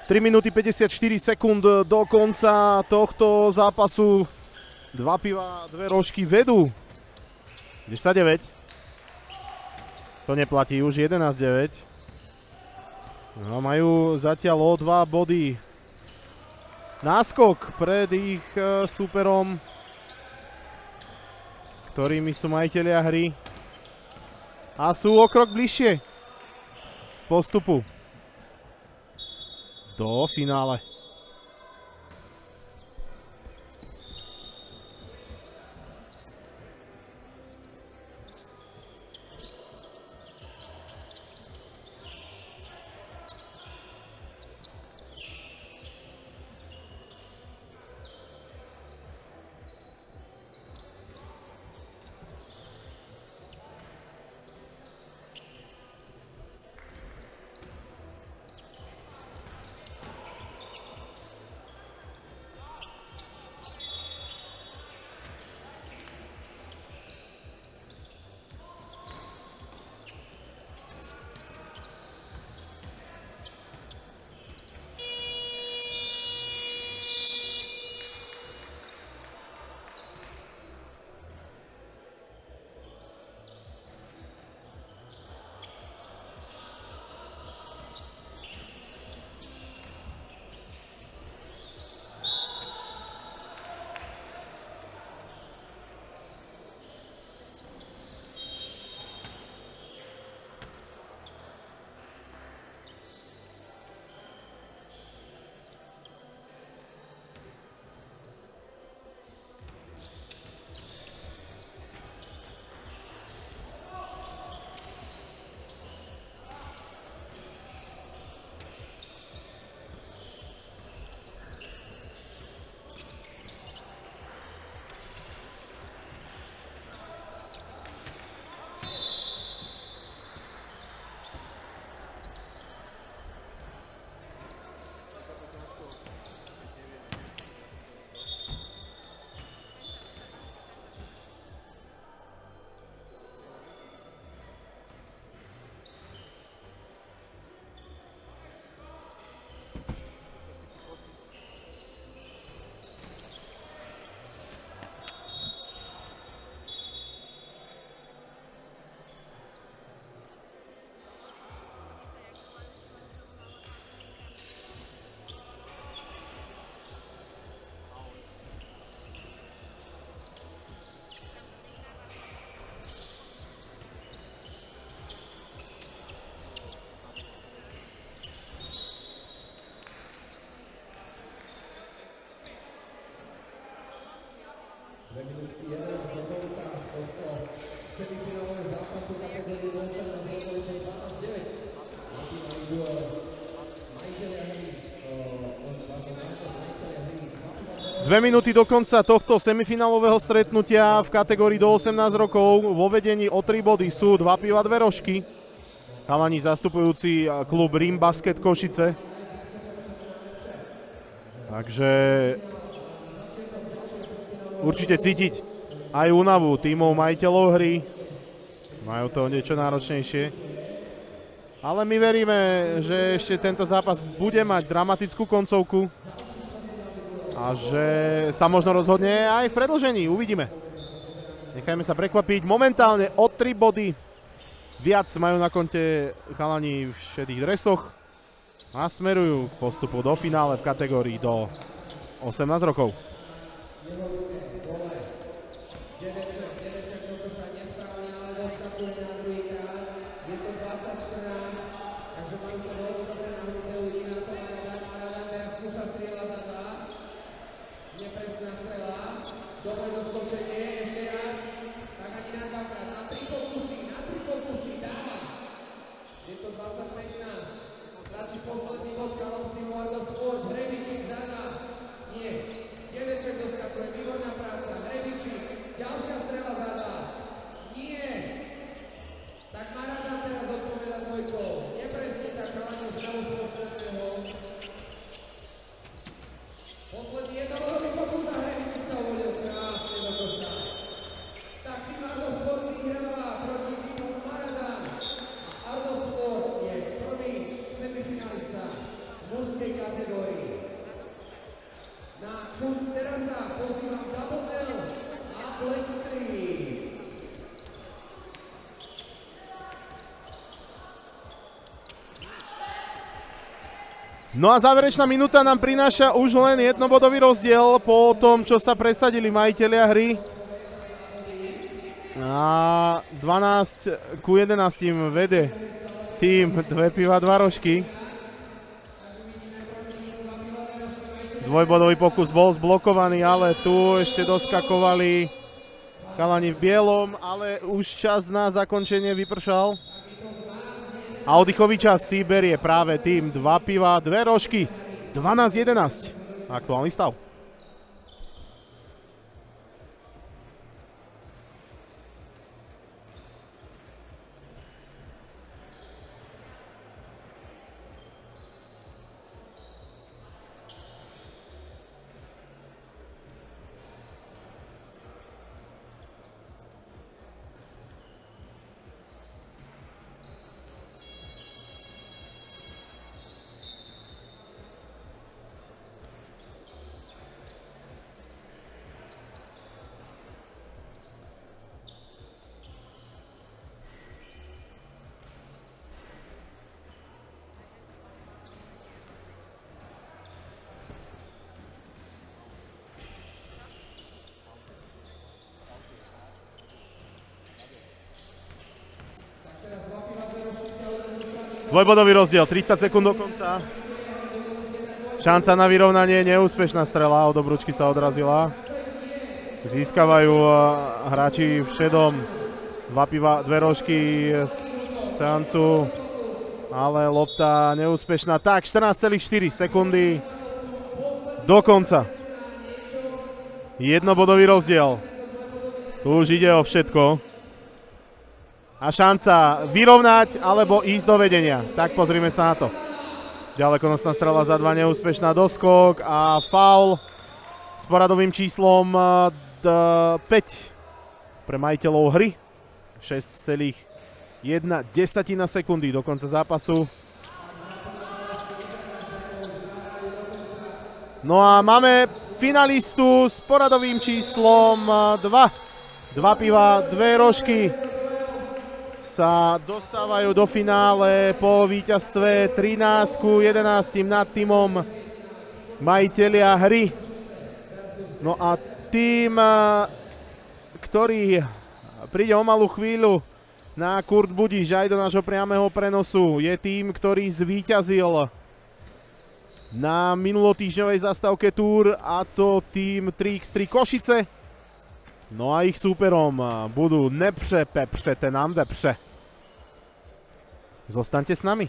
3 minúty 54 sekúnd do konca tohto zápasu. Dva piva, dve rožky vedú. 10-9. To neplatí, už 11-9. No, majú zatiaľ o dva body. Náskok pred ich e, superom, ktorými sú majiteľia hry. A sú o krok bližšie postupu. Do finale. Dve minúty do konca tohto semifinálového stretnutia v kategórii do 18 rokov. Vo vedení o 3 body sú dva piva, dve rožky. Chalani zastupujúci klub Rim Basket Košice. Takže určite cítiť aj únavu tímov majiteľov hry. Majú to niečo náročnejšie. Ale my veríme, že ešte tento zápas bude mať dramatickú koncovku a že sa možno rozhodne aj v predlžení. Uvidíme. Nechajme sa prekvapiť. Momentálne o 3 body viac majú na konte chalani v šedých dresoch a smerujú postupu do finále v kategórii do 18 rokov. No a záverečná minúta nám prináša už len jednobodový rozdiel po tom, čo sa presadili majiteľia hry. A 12 ku 11 vede tým dve piva, dva rožky. Dvojbodový pokus bol zblokovaný, ale tu ešte doskakovali kalani v bielom, ale už čas na zakončenie vypršal. A oddychový čas si berie práve tým 2 piva, 2 rožky, 12-11. Aktuálny stav. Dvojbodový rozdiel, 30 sekúnd do konca. Šanca na vyrovnanie, neúspešná strela, od obručky sa odrazila. Získavajú eh, hráči v šedom dva piva, dve rožky šancu, ale lopta neúspešná. Tak, 14,4 sekundy do konca. Jednobodový rozdiel. Tu už ide o všetko a šanca vyrovnať alebo ísť do vedenia. Tak pozrime sa na to. Ďalekonosná strela za dva neúspešná doskok a faul s poradovým číslom 5 pre majiteľov hry. 6,1 desatina sekundy do konca zápasu. No a máme finalistu s poradovým číslom 2. Dva piva, dve rožky sa dostávajú do finále po víťazstve 13 11 nad týmom majiteľia hry. No a tým, ktorý príde o malú chvíľu na Kurt Budiš aj do nášho priamého prenosu, je tým, ktorý zvíťazil na minulotýždňovej zastávke Tour a to tým 3x3 Košice. No a ich súperom budú Nepře Pepře Tenam Vepře. Zostaňte s nami.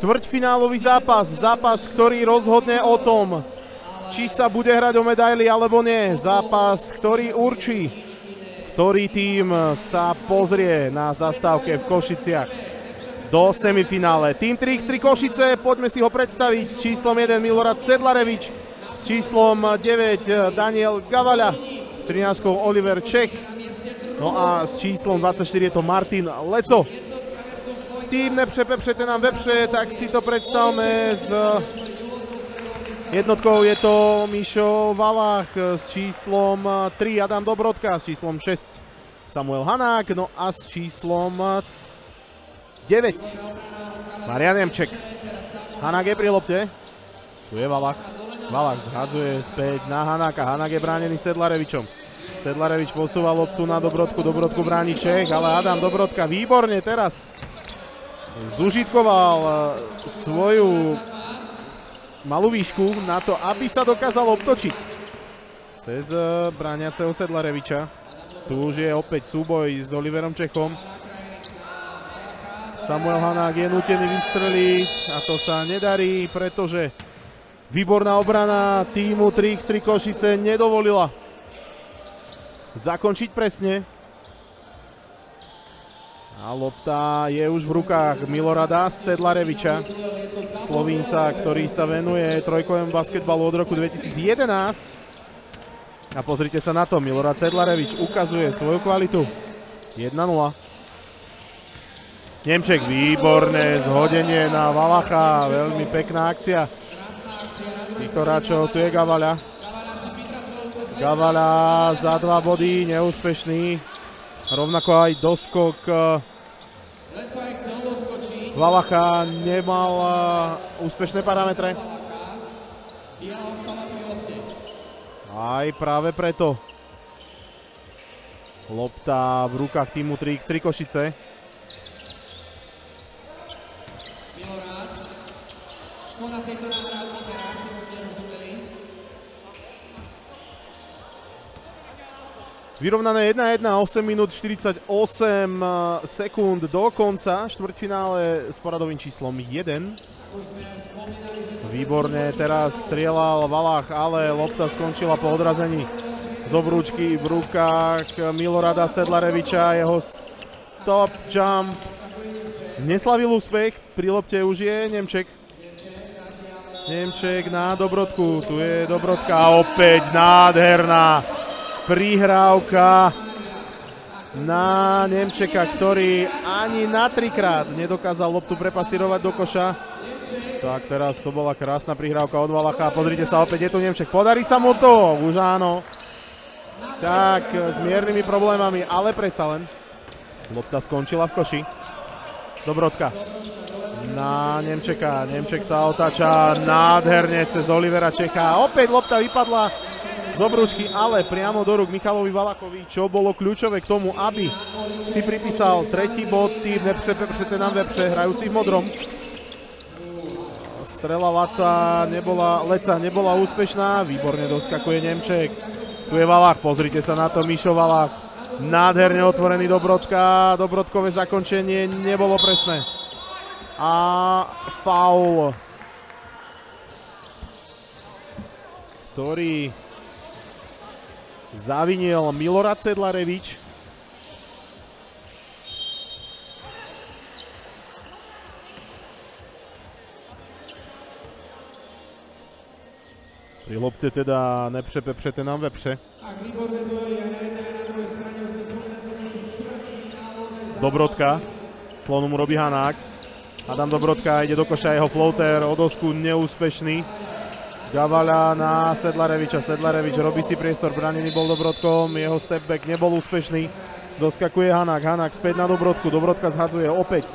Štvrťfinálový zápas, zápas, ktorý rozhodne o tom, či sa bude hrať o medaily alebo nie. Zápas, ktorý určí, ktorý tým sa pozrie na zastávke v Košiciach do semifinále. Tým 3x3 Košice, poďme si ho predstaviť s číslom 1 Milorad Sedlarevič, s číslom 9 Daniel Gavaľa, 13 Oliver Čech, no a s číslom 24 je to Martin Leco tým nepřepepřete nám vepře, tak si to predstavme s jednotkou je to Mišo Valach s číslom 3 Adam Dobrodka, s číslom 6 Samuel Hanák, no a s číslom 9 Marian Jemček. Hanák je pri lopte, tu je Valach. Valach zhadzuje späť na Hanáka, Hanák je bránený Sedlarevičom. Sedlarevič posúva loptu na Dobrodku, Dobrodku bráni Čech, ale Adam Dobrodka výborne teraz zužitkoval eh, svoju malú výšku na to, aby sa dokázal obtočiť cez eh, brániaceho Sedlareviča. Tu už je opäť súboj s Oliverom Čechom. Samuel Hanák je nutený vystreliť a to sa nedarí, pretože Výborná obrana týmu 3x3 Košice nedovolila zakončiť presne. A lopta je už v rukách Milorada Sedlareviča, Slovínca, ktorý sa venuje trojkovému basketbalu od roku 2011. A pozrite sa na to, Milorad Sedlarevič ukazuje svoju kvalitu. 1-0. Nemček, výborné zhodenie na Valacha, veľmi pekná akcia. Týchto hráčov, tu je Gavaľa. Gavaľa za dva body, neúspešný. Rovnako aj doskok Valacha nemal úspešné parametre. Aj práve preto. Lopta v rukách týmu 3x3 Košice. Škoda tejto Vyrovnané 1-1, 8 minút 48 eh, sekúnd do konca, štvrťfinále s poradovým číslom 1. Výborne teraz strieľal Valach, ale lopta skončila po odrazení z obrúčky v rukách Milorada Sedlareviča, jeho stop jump neslavil úspech, pri lopte už je Nemček. Nemček na Dobrodku, tu je Dobrodka opäť nádherná prihrávka na Nemčeka, ktorý ani na trikrát nedokázal loptu prepasírovať do koša. Tak teraz to bola krásna prihrávka od Valacha. Pozrite sa, opäť je tu Nemček. Podarí sa mu to? Už áno. Tak, s miernymi problémami, ale predsa len. Lopta skončila v koši. Dobrodka. Na Nemčeka. Nemček sa otáča nádherne cez Olivera Čecha. Opäť lopta vypadla z obrúčky, ale priamo do rúk Michalovi Valakovi, čo bolo kľúčové k tomu, aby si pripísal tretí bod tým Nepřepe nám Vepře, hrajúci v modrom. Strela Laca nebola, Leca nebola úspešná, výborne doskakuje Nemček. Tu je Valach, pozrite sa na to, Mišo Valach. Nádherne otvorený Dobrodka, Dobrodkové zakončenie nebolo presné. A faul ktorý zaviniel Milorad Sedlarevič. Pri lopte teda nepřepe přete nám vepře. Dobrodka. Slonu mu robí Hanák. Adam Dobrodka ide do koša jeho floater, o dosku neúspešný. Gavaľa na Sedlareviča. Sedlarevič robí si priestor, branený bol Dobrodkom, jeho stepback nebol úspešný. Doskakuje Hanák, Hanák späť na Dobrodku, Dobrodka zhadzuje opäť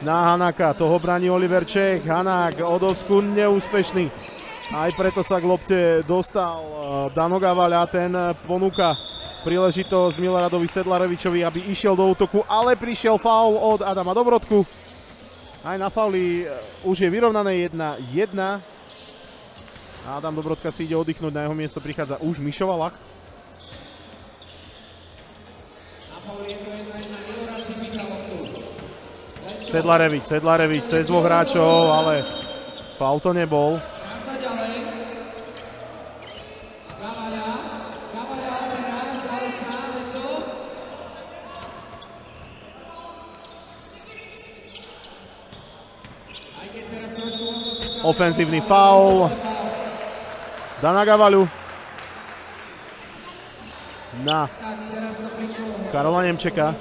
na Hanáka, toho braní Oliver Čech, Hanák o dosku neúspešný. Aj preto sa k lopte dostal eh, Dano Gavaľa, ten ponúka príležitosť Miloradovi Sedlarevičovi, aby išiel do útoku, ale prišiel faul od Adama Dobrodku. Aj na fauli eh, už je vyrovnané 1-1. Adam Dobrodka si ide oddychnúť, na jeho miesto prichádza už Mišo. Sedlarevič, Sedlarevič cez dvoch hráčov, ale faul to nebol. Ofenzívny faul. Dana Gavalu. Na Karola Nemčeka.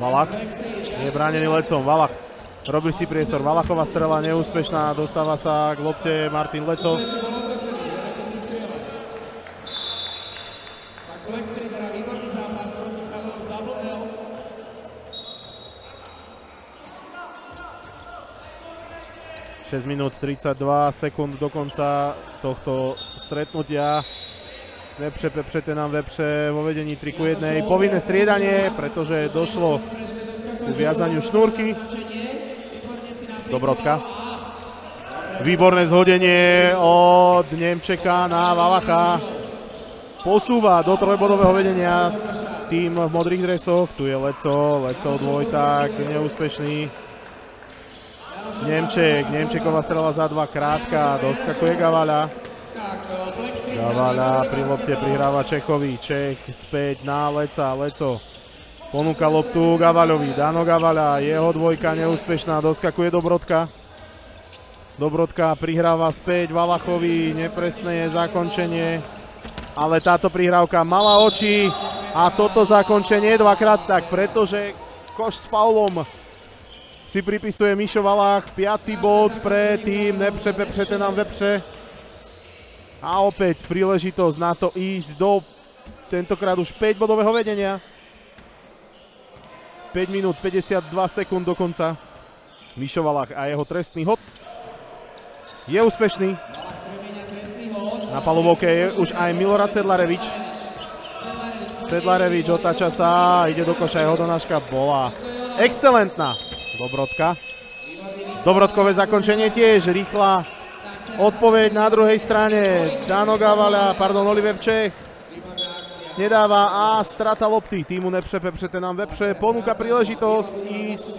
Valach je bránený lecom. Valach Robí si priestor. Valachová strela neúspešná, dostáva sa k lopte Martin Lecov. Šesť minút 32 sekúnd do konca tohto stretnutia. Vepře, Pepřete nám Vepře vo vedení 3 ku 1. Povinné striedanie, pretože došlo k viazaniu šnúrky. Dobrodka. Výborné zhodenie od Nemčeka na Valacha. Posúva do trojbodového vedenia tým v modrých dresoch. Tu je Leco, Leco dvojták, neúspešný. Nemček, Nemčeková strela za dva, krátka, doskakuje Gavala. Gavala pri lopte prihráva Čechovi, Čech späť na Leca, Leco. Ponúka loptu Gavalovi, Dano Gavala, jeho dvojka neúspešná, doskakuje do Brodka. Dobrodka prihráva späť Valachovi, nepresné je zakončenie, ale táto prihrávka mala oči a toto zakončenie dvakrát tak, pretože koš s faulom si pripisuje Mišo Valách, piatý bod pre tým Nepře Pepře nám Vepře. A opäť príležitosť na to ísť do tentokrát už 5 bodového vedenia. 5 minút 52 sekúnd do konca. Mišo a jeho trestný hod je úspešný. Na palubovke je už aj Milorad Sedlarevič. Sedlarevič otáča sa, ide do koša, jeho donáška bola excelentná. Dobrodka. Dobrodkové zakončenie tiež, rýchla odpoveď na druhej strane. Dano Gavala, pardon, Oliver Čech. Nedáva a strata lopty. Týmu Nepřepe přete nám Vepře ponúka príležitosť ísť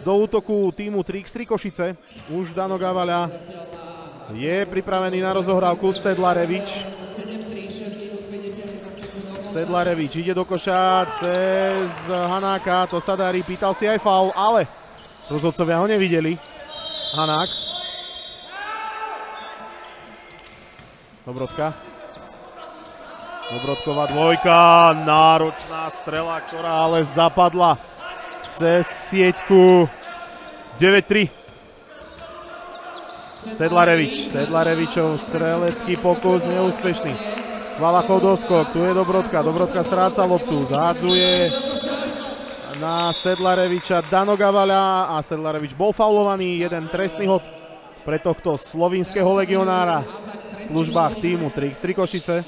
do útoku týmu Trix 3 Košice. Už Dano Gavala je pripravený na rozohrávku Sedlarevič. Sedlarevič ide do koša cez Hanáka, to sa darí, pýtal si aj faul, ale rozhodcovia ho nevideli. Hanák. Dobrodka. Dobrodková dvojka, náročná strela, ktorá ale zapadla cez sieťku 9-3. Sedlarevič, Sedlarevičov strelecký pokus neúspešný. Valachov doskok, tu je Dobrodka, Dobrodka stráca loptu, zahádzuje na Sedlareviča Dano Gavala a Sedlarevič bol faulovaný, jeden trestný hod pre tohto slovinského legionára v službách týmu Trix Trikošice.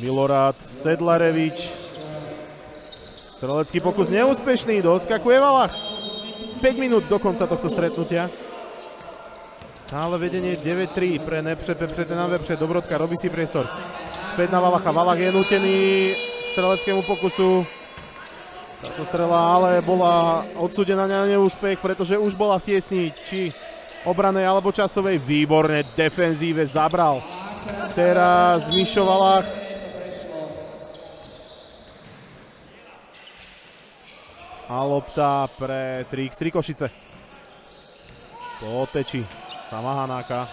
Milorad Sedlarevič. Strelecký pokus neúspešný, doskakuje Valach. 5 minút do konca tohto stretnutia. Stále vedenie 9-3 pre Nepřepe, pre na Vepře. Dobrodka robí si priestor. Späť na Valacha. Valach je nutený k streleckému pokusu. Táto strela ale bola odsudená na neúspech, pretože už bola v tiesni, či obranej alebo časovej. Výborne defenzíve zabral. Teraz Mišo Valach a lopta pre 3x3 Košice. Potečí sama Hanáka.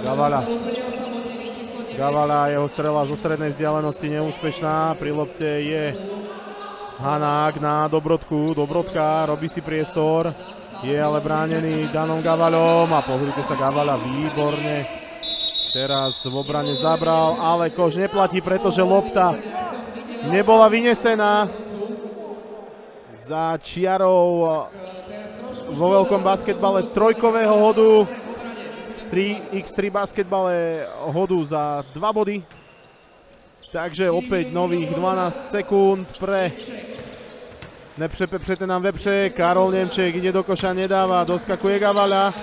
Gavala. Gavala, jeho strela zo strednej vzdialenosti neúspešná. Pri lopte je Hanák na Dobrodku. Dobrodka robí si priestor. Je ale bránený Danom Gavalom a pozrite sa Gavala výborne Teraz v obrane zabral, ale kož neplatí, pretože lopta nebola vynesená za čiarou vo veľkom basketbale trojkového hodu. V 3x3 basketbale hodu za 2 body. Takže opäť nových 12 sekúnd pre Nepřepe nám Vepře. Karol Nemček ide do koša, nedáva, doskakuje Gavala.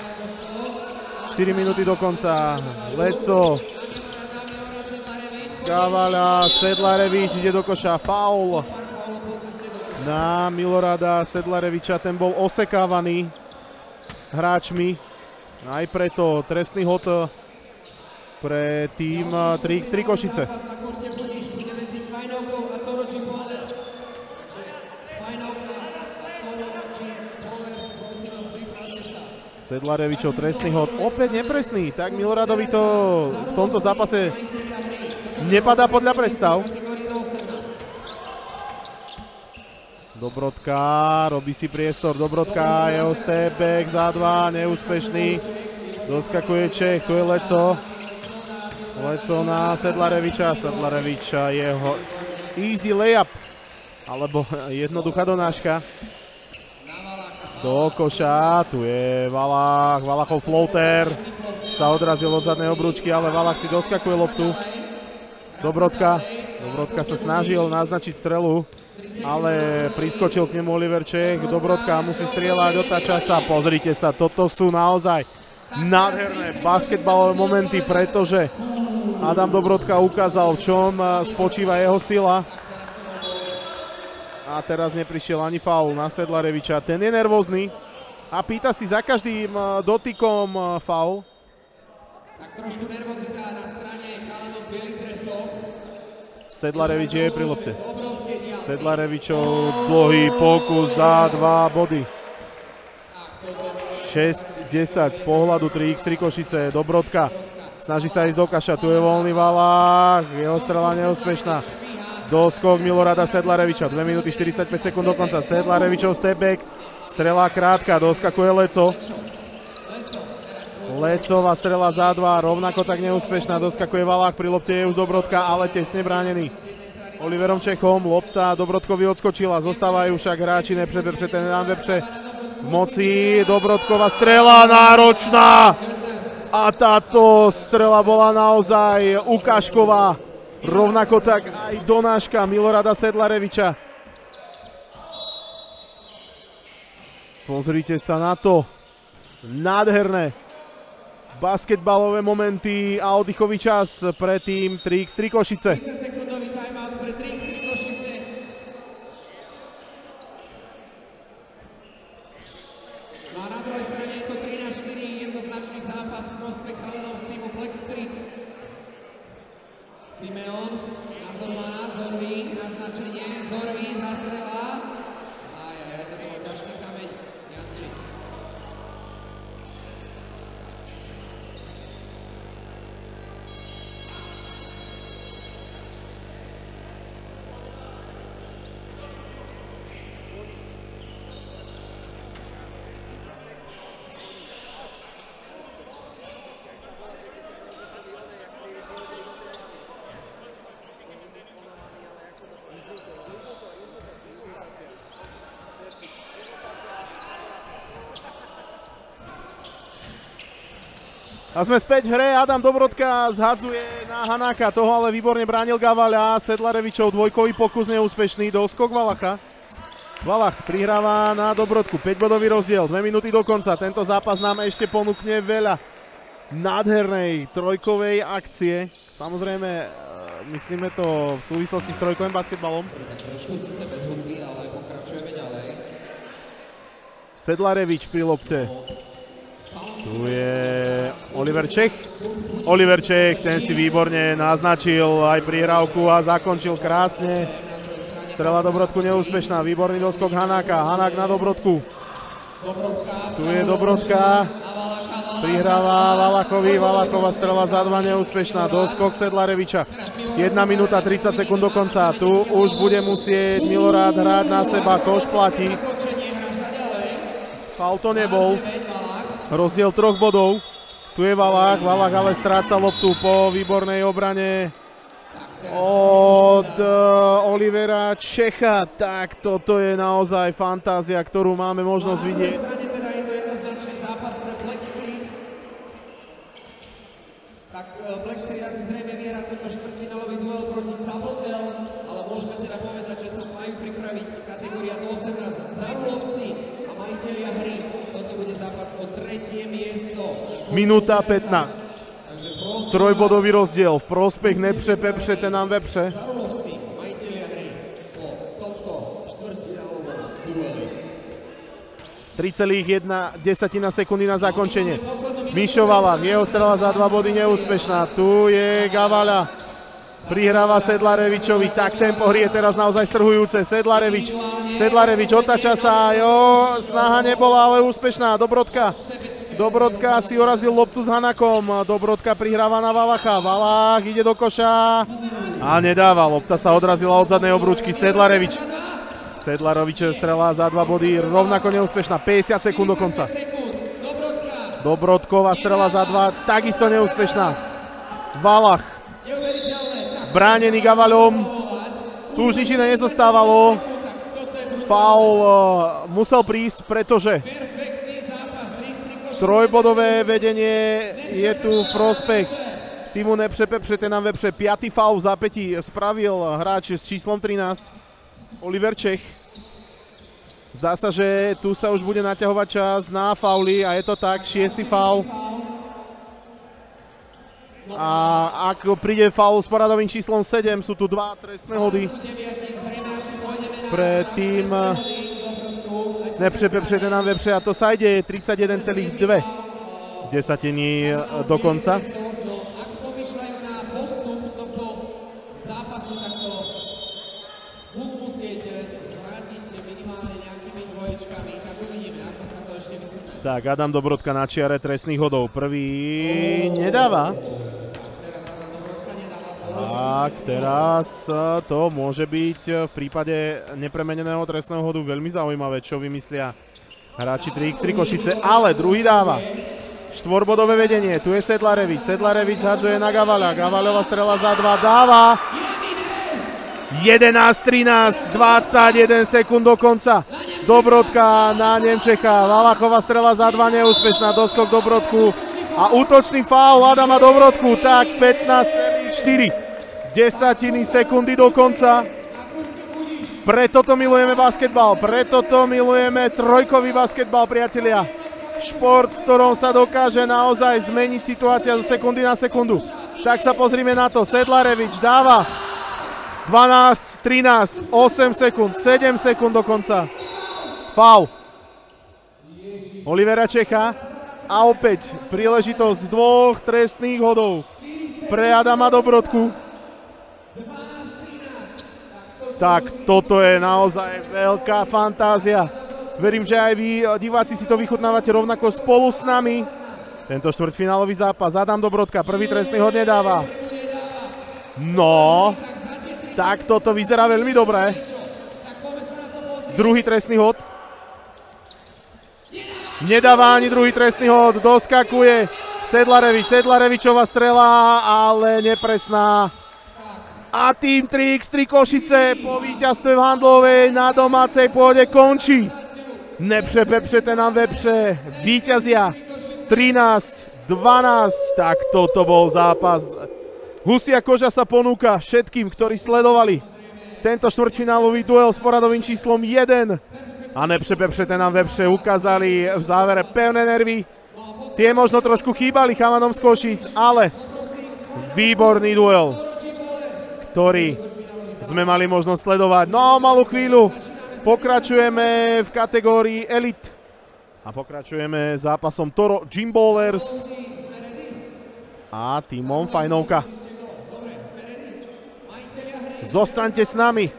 4 minúty do konca. Leco. Kavala, Sedlarevič ide do koša. Faul na Milorada Sedlareviča. Ten bol osekávaný hráčmi. Aj preto trestný hod pre tým 3x3 Košice. Sedlarevičov trestný hod, opäť nepresný, tak Miloradovi to v tomto zápase nepadá podľa predstav. Dobrodka, robí si priestor, Dobrodka, jeho step back za dva, neúspešný. Doskakuje Čech, tu je Leco. Leco na Sedlareviča, Sedlareviča jeho easy layup, alebo jednoduchá donáška. Do koša, tu je Valach, Valachov floater. Sa odrazil od zadnej obrúčky, ale Valach si doskakuje loptu. Dobrodka, Dobrodka sa snažil naznačiť strelu, ale priskočil k nemu Oliver Čech. Dobrodka musí strieľať, otáča sa. Pozrite sa, toto sú naozaj nádherné basketbalové momenty, pretože Adam Dobrodka ukázal, v čom spočíva jeho sila. A teraz neprišiel ani faul na Sedlareviča. Ten je nervózny a pýta si za každým dotykom faul. Tak trošku nervozita na strane chalanov bielých dresov. Sedlarevič je pri lopte. Sedlarevičov dlhý pokus za dva body. 6-10 z pohľadu 3x3 Košice, Dobrodka. Snaží sa ísť do kaša, tu je voľný Valách, jeho strela neúspešná. Doskok Milorada Sedlareviča, 2 minúty 45 sekúnd do konca. Sedlarevičov stepback, strela krátka, doskakuje Leco. Lecová strela za dva, rovnako tak neúspešná, doskakuje Valách, pri lopte je už Dobrodka, ale tesne bránený. Oliverom Čechom, lopta Dobrodkovi odskočila, zostávajú však hráči nepřeberče, ten Andepře v moci, Dobrodková strela náročná a táto strela bola naozaj ukážková. Rovnako tak aj donáška Milorada Sedlareviča. Pozrite sa na to. Nádherné basketbalové momenty a oddychový čas pre tým 3x3 Košice. A sme späť v hre, Adam Dobrodka zhadzuje na Hanáka, toho ale výborne bránil Gavaľa, Sedlarevičov dvojkový pokus neúspešný, doskok Valacha. Valach prihráva na Dobrodku, 5-bodový rozdiel, 2 minúty do konca, tento zápas nám ešte ponúkne veľa nádhernej trojkovej akcie. Samozrejme, e, myslíme to v súvislosti s trojkovým basketbalom. Sedlarevič pri lopte. Tu je Oliver Čech. Oliver Čech, ten si výborne naznačil aj prihrávku a zakončil krásne. Strela Dobrodku neúspešná, výborný doskok Hanáka. Hanák na Dobrodku. Tu je Dobrodka. Prihráva Valachovi, Valachová strela za dva neúspešná, doskok Sedlareviča. 1 minúta 30 sekúnd do konca, tu už bude musieť Milorad hrať na seba, koš platí. Faul to nebol. Rozdiel troch bodov. Tu je Valách, Valách ale stráca loptu po výbornej obrane od uh, Olivera Čecha. Tak toto je naozaj fantázia, ktorú máme možnosť vidieť. strane teda je to jednoznačný zápas pre Black Street. Tak eh, Black Street asi zrejme vyhrá tento štvrtfinálový duel proti Double L, ale môžeme teda povedať, že sa majú pripraviť kategória do 18 Zarulovci a majiteľia hry. Toto bude zápas o tretie miesto. Minúta 15. Takže prosím Trojbodový rozdiel v prospech Nepře Pepře ten nám vepře. 3,1 desatina sekundy na zakončenie. Mišo Valach, jeho strela za dva body neúspešná. Tu je Gavaľa. Prihráva Sedlarevičovi, tak tempo hry je teraz naozaj strhujúce. Sedlarevič, Sedlarevič otača sa, jo, snaha nebola, ale úspešná. Dobrodka, Dobrodka si urazil loptu s Hanakom. Dobrodka prihráva na Valacha. Valach ide do koša a nedáva. Lopta sa odrazila od zadnej obrúčky. Sedlarevič. Sedlarovič strela za dva body, rovnako neúspešná. 50 sekúnd do konca. Dobrodková strela za dva, takisto neúspešná. Valach. Bránený Gavaľom. Tu už nič iné nezostávalo. faul uh, musel prísť, pretože trojbodové vedenie je tu v prospech týmu Nepřepepře, ten nám vepře. Piatý faul v zápätí spravil hráč s číslom 13, Oliver Čech. Zdá sa, že tu sa už bude naťahovať čas na fauly a je to tak, šiestý faul. A ak príde faul s poradovým číslom 7, sú tu dva trestné hody pre tým Nepřepepře, ten nám vepře a to sa ide 31,2 desatiny do konca. Tak, Adam Dobrodka na čiare trestných hodov. Prvý nedáva. Tak, teraz e, to môže byť e, v prípade nepremeneného trestného hodu veľmi zaujímavé, čo vymyslia hráči 3x3 Košice, ale druhý dáva. Štvorbodové vedenie, tu je Sedlarevič, Sedlarevič hadzuje na Gavaľa, Gavaľová strela za 2, dáva. 11-13, 21 sekúnd do konca. Dobrodka na Nemčecha, Valachová strela za 2, neúspešná, doskok Dobrodku a útočný faul Adama Dobrodku, tak 15,4 desatiny sekundy do konca. Preto to milujeme basketbal, preto to milujeme trojkový basketbal, priatelia. Šport, v ktorom sa dokáže naozaj zmeniť situácia zo sekundy na sekundu. Tak sa pozrime na to. Sedlarevič dáva 12, 13, 8 sekúnd, 7 sekúnd do konca. Faul. Olivera Čecha a opäť príležitosť dvoch trestných hodov pre Adama Dobrodku. Tak toto je naozaj veľká fantázia. Verím, že aj vy, diváci, si to vychutnávate rovnako spolu s nami. Tento štvrťfinálový zápas. Adam Dobrodka, prvý trestný hod nedáva. No, tak toto vyzerá veľmi dobre. Druhý trestný hod. Nedáva ani druhý trestný hod, doskakuje Sedlarevič, Sedlarevičová strela, ale nepresná. A tým 3x3 Košice po víťazstve v Handlovej na domácej pôde končí. Nepřepepřete nám vepře, víťazia 13, 12, tak toto bol zápas. Husia koža sa ponúka všetkým, ktorí sledovali tento štvrťfinálový duel s poradovým číslom 1. A nepřepepřete nám vepře ukázali v závere pevné nervy. Tie možno trošku chýbali chamanom z Košíc, ale výborný duel, ktorý sme mali možnosť sledovať. No, malú chvíľu pokračujeme v kategórii Elite a pokračujeme zápasom Toro Gym Bowlers a týmom Fajnovka. Zostaňte s nami.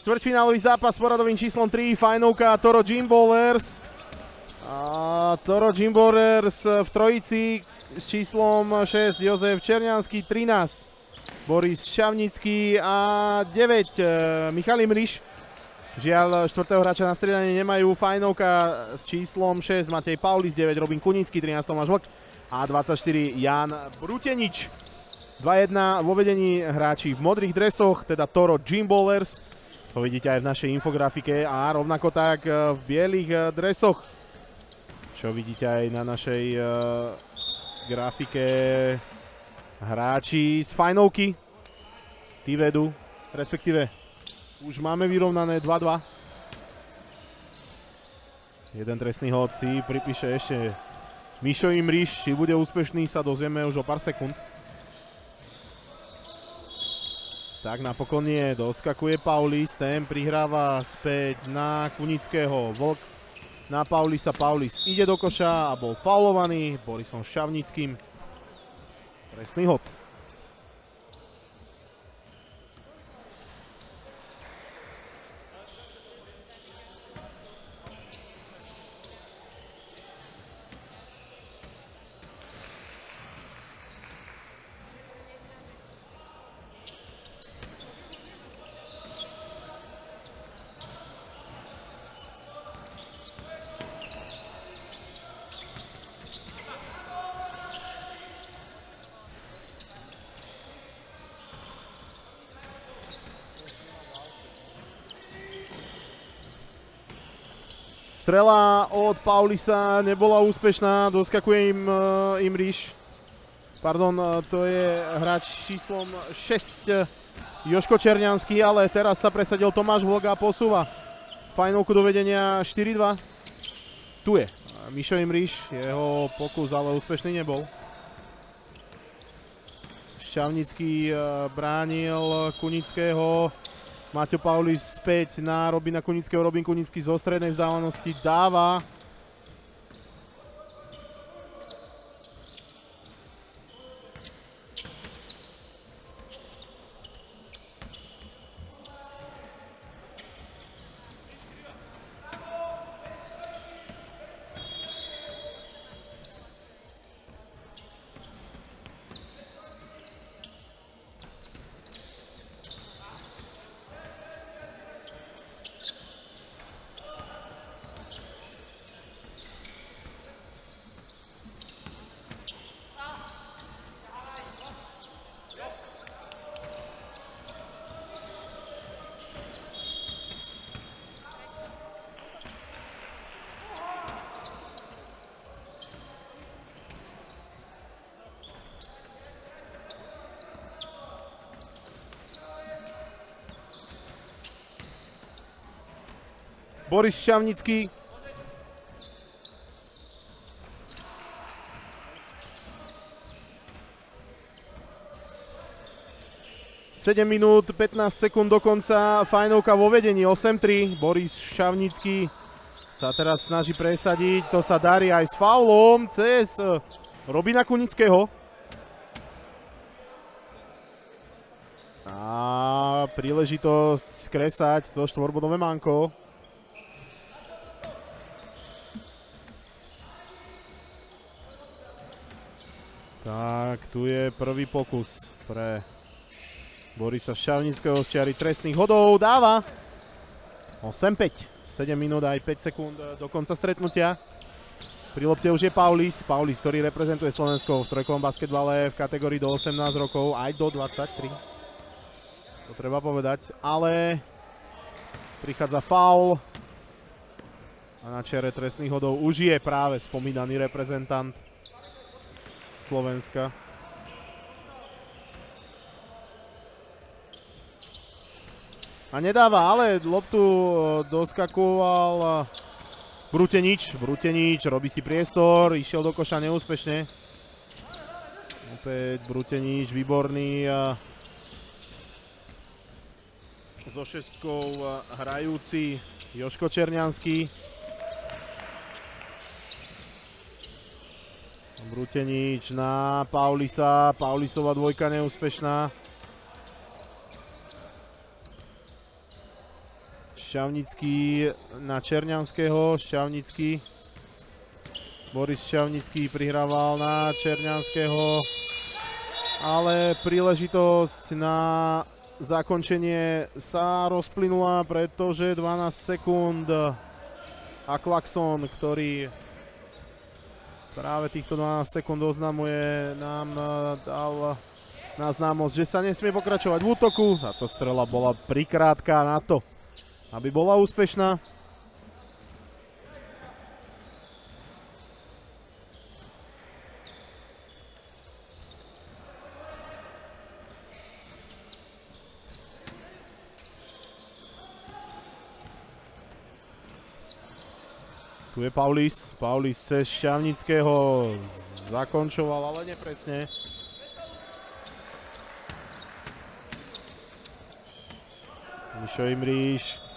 Štvrťfinálový zápas s poradovým číslom 3, fajnovka Toro Gym Bowlers. A Toro Gym Bowlers v trojici s číslom 6 Jozef Černiansky 13, Boris Šavnický a 9 e, Michal Imriš. Žiaľ, štvrtého hráča na striedanie nemajú. Fajnovka s číslom 6 Matej Paulis, 9 Robin Kunický, 13 Tomáš Vlk a 24 Jan Brutenič. 2-1 vo vedení hráči v modrých dresoch, teda Toro Gym Bowlers. To vidíte aj v našej infografike a rovnako tak e, v bielých e, dresoch. Čo vidíte aj na našej e, grafike hráči z fajnovky. Tí vedú, respektíve už máme vyrovnané 2-2. Jeden trestný hod si pripíše ešte Mišo Imriš, či bude úspešný sa dozvieme už o pár sekúnd. Tak napokon nie, doskakuje Paulis, ten prihráva späť na Kunického, Vlk na Paulisa, Paulis ide do koša a bol faulovaný Borisom Šavnickým. Trestný hod. Strela od Paulisa nebola úspešná, doskakuje im, uh, im Ríš. Pardon, uh, to je hráč číslom 6 uh, Joško Černianský, ale teraz sa presadil Tomáš Vlga a posúva fajnovku do vedenia 4-2. Tu je Mišo Imriš, jeho pokus ale úspešný nebol. Šťavnický bránil Kunického, Maťo Paulis späť na Robina Kunického. Robin Kunický zo strednej vzdálenosti dáva. Boris Šťavnický. Sedem minút, 15 sekúnd do konca, fajnovka vo vedení, 8-3. Boris Šťavnický sa teraz snaží presadiť, to sa darí aj s faulom cez eh, Robina Kunického. A príležitosť skresať to štvorbodové manko. Tak, tu je prvý pokus pre Borisa Šavnického z čiary trestných hodov. Dáva 8-5. 7 minút aj 5 sekúnd do konca stretnutia. Pri lopte už je Paulis. Paulis, ktorý reprezentuje Slovensko v trojkovom basketbale v kategórii do 18 rokov, aj do 23. To treba povedať. Ale prichádza faul. A na čiare trestných hodov už je práve spomínaný reprezentant Slovenska. A nedáva, ale loptu e, doskakoval e, Brutenič. Brutenič robí si priestor, išiel do koša neúspešne. Opäť Brutenič, výborný. E, so šestkou hrajúci Joško Černianský. Brutenič na Paulisa, Paulisova dvojka neúspešná. Šťavnický na Černianského, Šťavnický. Boris Šťavnický prihrával na Černianského, ale príležitosť na zakončenie sa rozplynula, pretože 12 sekúnd a Klaxon, ktorý práve týchto 12 sekúnd oznamuje, nám eh, dal na známosť, že sa nesmie pokračovať v útoku. Táto strela bola prikrátka na to, aby bola úspešná. Tu je Paulis. Paulis cez Šťavnického zakončoval, ale nepresne. Mišo Imríš.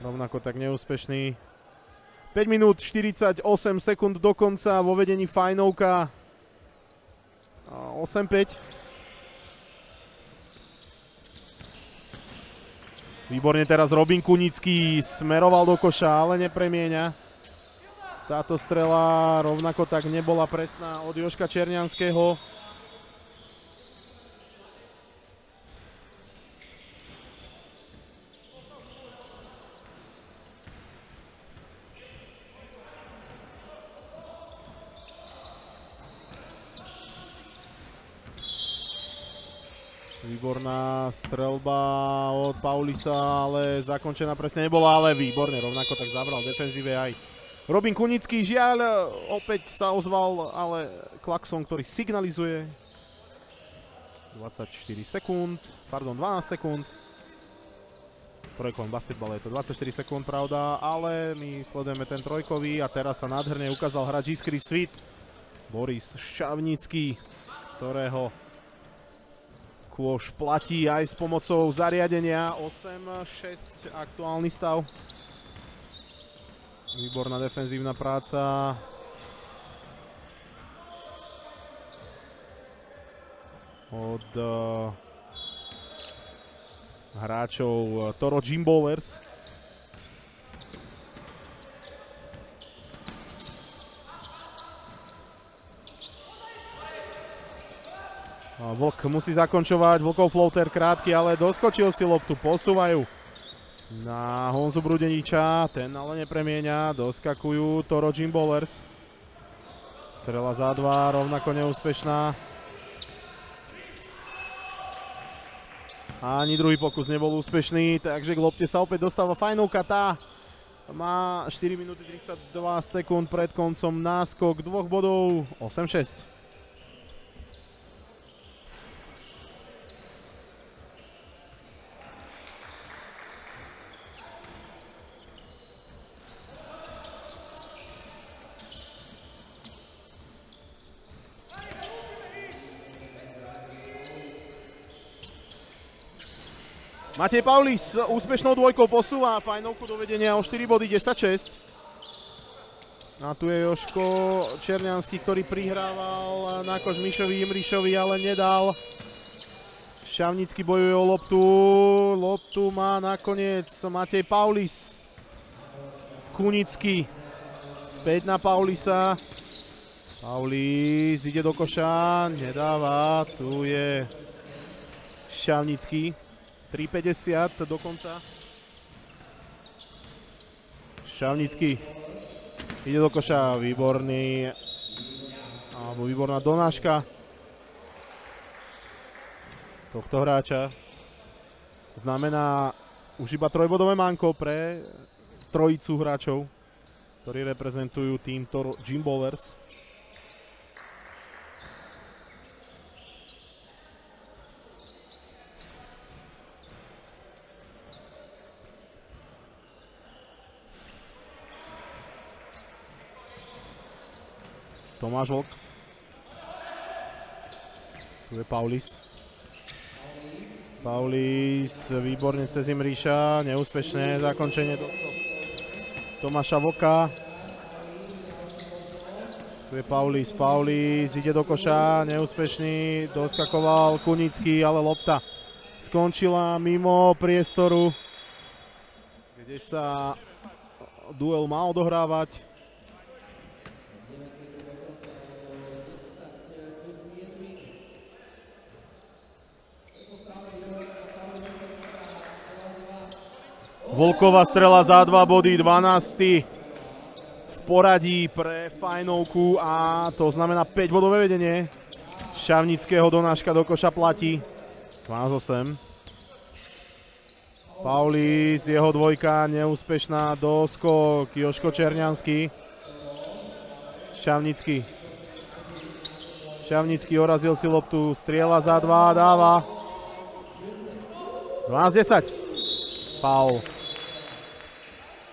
Rovnako tak neúspešný. 5 minút 48 sekúnd do konca vo vedení fajnovka. 8-5. Výborne teraz Robin Kunický smeroval do koša, ale nepremieňa. Táto strela rovnako tak nebola presná od Joška Černianského. Výborná strelba od Paulisa, ale zakončená presne nebola, ale výborne, rovnako tak zabral defenzíve aj Robin Kunický, žiaľ, opäť sa ozval, ale Klaxon, ktorý signalizuje. 24 sekúnd, pardon, 12 sekúnd. Trojkovom basketbale je to 24 sekúnd, pravda, ale my sledujeme ten trojkový a teraz sa nádherne ukázal hráč Iskry Svit. Boris Šťavnický, ktorého kôž platí aj s pomocou zariadenia 8-6 aktuálny stav. Výborná defenzívna práca. Od uh, hráčov uh, Toro Gym Vlk musí zakončovať, Vlkov floater krátky, ale doskočil si loptu, posúvajú na Honzu Brudeniča, ten ale nepremieňa, doskakujú Toro Gym Bowlers. Strela za dva, rovnako neúspešná. Ani druhý pokus nebol úspešný, takže k lopte sa opäť dostáva fajnovka, tá má 4 minúty 32 sekúnd pred koncom náskok dvoch bodov, 8-6. Matej Paulis úspešnou dvojkou posúva fajnovku do vedenia o 4 body 10-6. A tu je Joško Černiansky, ktorý prihrával na kož Mišovi Imrišovi, ale nedal. Šavnický bojuje o loptu. Loptu má nakoniec Matej Paulis. Kunický. Späť na Paulisa. Paulis ide do koša, nedáva. Tu je Šavnický. 3.50 do konca. Šavnický ide do koša, výborný, alebo výborná donáška tohto hráča. Znamená už iba trojbodové manko pre trojicu hráčov, ktorí reprezentujú tým Toro Gym Tomáš Volk. Tu je Paulis. Paulis, výborne cez Imríša, neúspešné zakončenie. Tomáša Voka. Tu je Paulis, Paulis ide do koša, neúspešný, doskakoval Kunický, ale lopta skončila mimo priestoru, kde sa duel má odohrávať. Volková strela za 2 body, 12. v poradí pre fajnovku a to znamená 5 bodové vedenie. Šavnického donáška do koša platí. 12-8. Paulis, jeho dvojka neúspešná, doskok, Joško Černiansky. Šavnický. Šavnický orazil si loptu, striela za 2, dáva. 12-10. Paul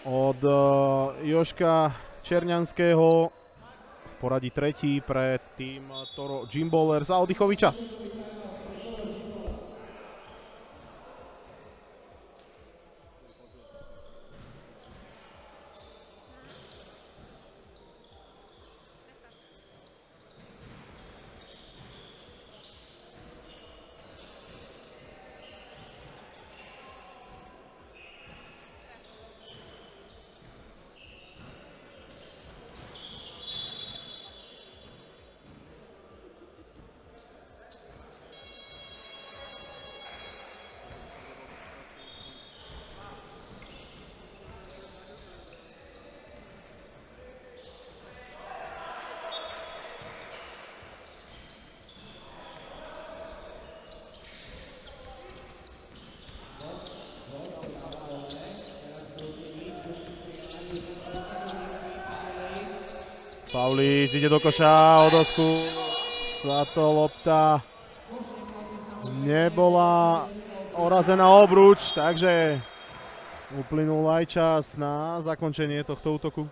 od uh, Joška Černianského v poradí tretí pre tým Toro Gym Bowlers a oddychový čas. Paulis ide do koša o dosku. Táto lopta nebola orazená obruč, takže uplynul aj čas na zakončenie tohto útoku.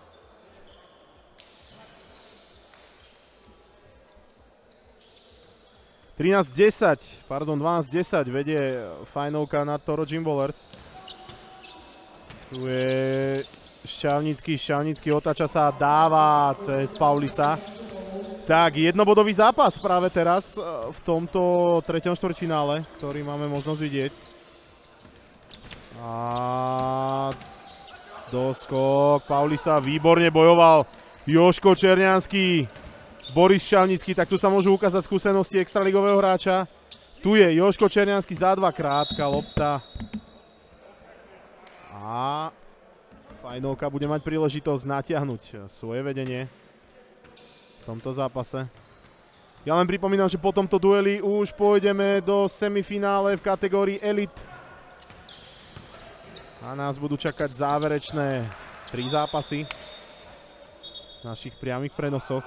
Trinásť 10, pardon, 12 10 vedie fajnovka na Toro Gym Bowlers. Tu je Šťavnický, Šťavnický otáča sa dáva cez Paulisa. Tak, jednobodový zápas práve teraz e, v tomto treťom štvrťfinále, ktorý máme možnosť vidieť. A doskok, Paulisa výborne bojoval. Joško Černianský, Boris Šťavnický, tak tu sa môžu ukázať skúsenosti extraligového hráča. Tu je Joško Černianský za dva, krátka lopta. A Fajnovka bude mať príležitosť natiahnuť svoje vedenie v tomto zápase. Ja len pripomínam, že po tomto dueli už pôjdeme do semifinále v kategórii Elite. A nás budú čakať záverečné tri zápasy v našich priamých prenosoch.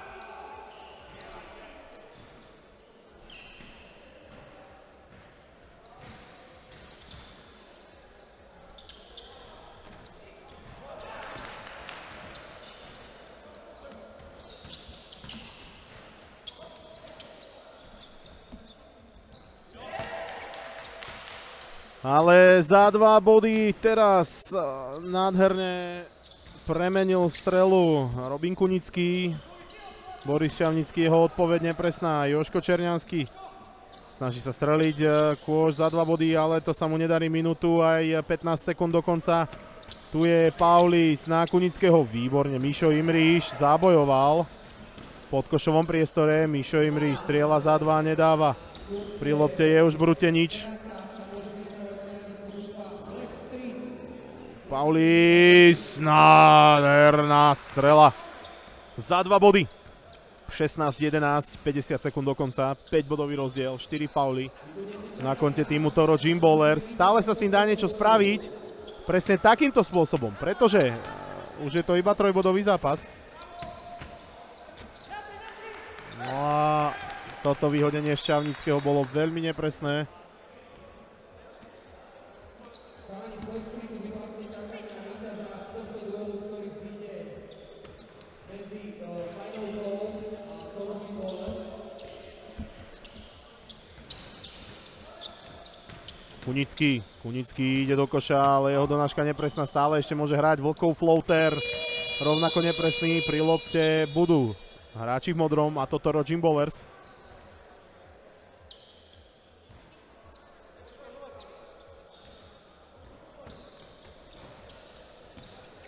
Ale za dva body teraz eh, nádherne premenil strelu Robin Kunický. Boris Šavnický, jeho odpoveď nepresná. Joško Černiansky snaží sa streliť eh, kôž za dva body, ale to sa mu nedarí minútu aj 15 sekúnd do konca. Tu je Paulis na Kunického, výborne. Mišo Imríš zabojoval v podkošovom priestore. Mišo Imríš striela za dva, nedáva. Pri lopte je už Brutenič. Paulis, nádherná strela. Za dva body. 16-11, 50 sekúnd do konca, 5 bodový rozdiel, 4 fauly. Na konte týmu Toro Jim Bowler. Stále sa s tým dá niečo spraviť. Presne takýmto spôsobom, pretože eh, už je to iba trojbodový zápas. No a toto vyhodenie Šťavnického bolo veľmi nepresné. Kunický, Kunický ide do koša, ale jeho donáška nepresná stále ešte môže hrať. Vlkov floater, rovnako nepresný, pri lopte budú hráči v modrom a toto Rogin Bowlers.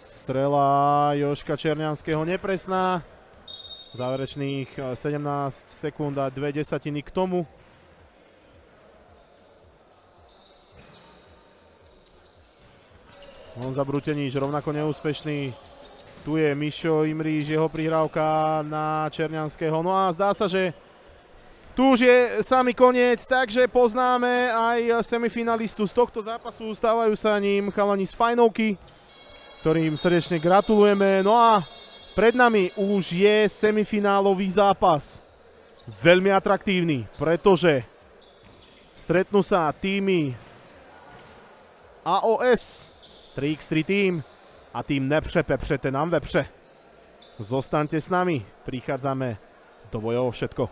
Strela Joška Černianského nepresná. Záverečných eh, 17 sekúnd a 2 desatiny k tomu. Honza Brutenič rovnako neúspešný. Tu je Mišo Imríš, jeho prihrávka na Černianského. No a zdá sa, že tu už je samý koniec, takže poznáme aj semifinalistu z tohto zápasu. Stávajú sa ním chalani z Fajnovky, ktorým srdečne gratulujeme. No a pred nami už je semifinálový zápas. Veľmi atraktívny, pretože stretnú sa týmy AOS 3x3 tým a tým nepře pepřete nám vepře. Zostaňte s nami, prichádzame do bojov všetko.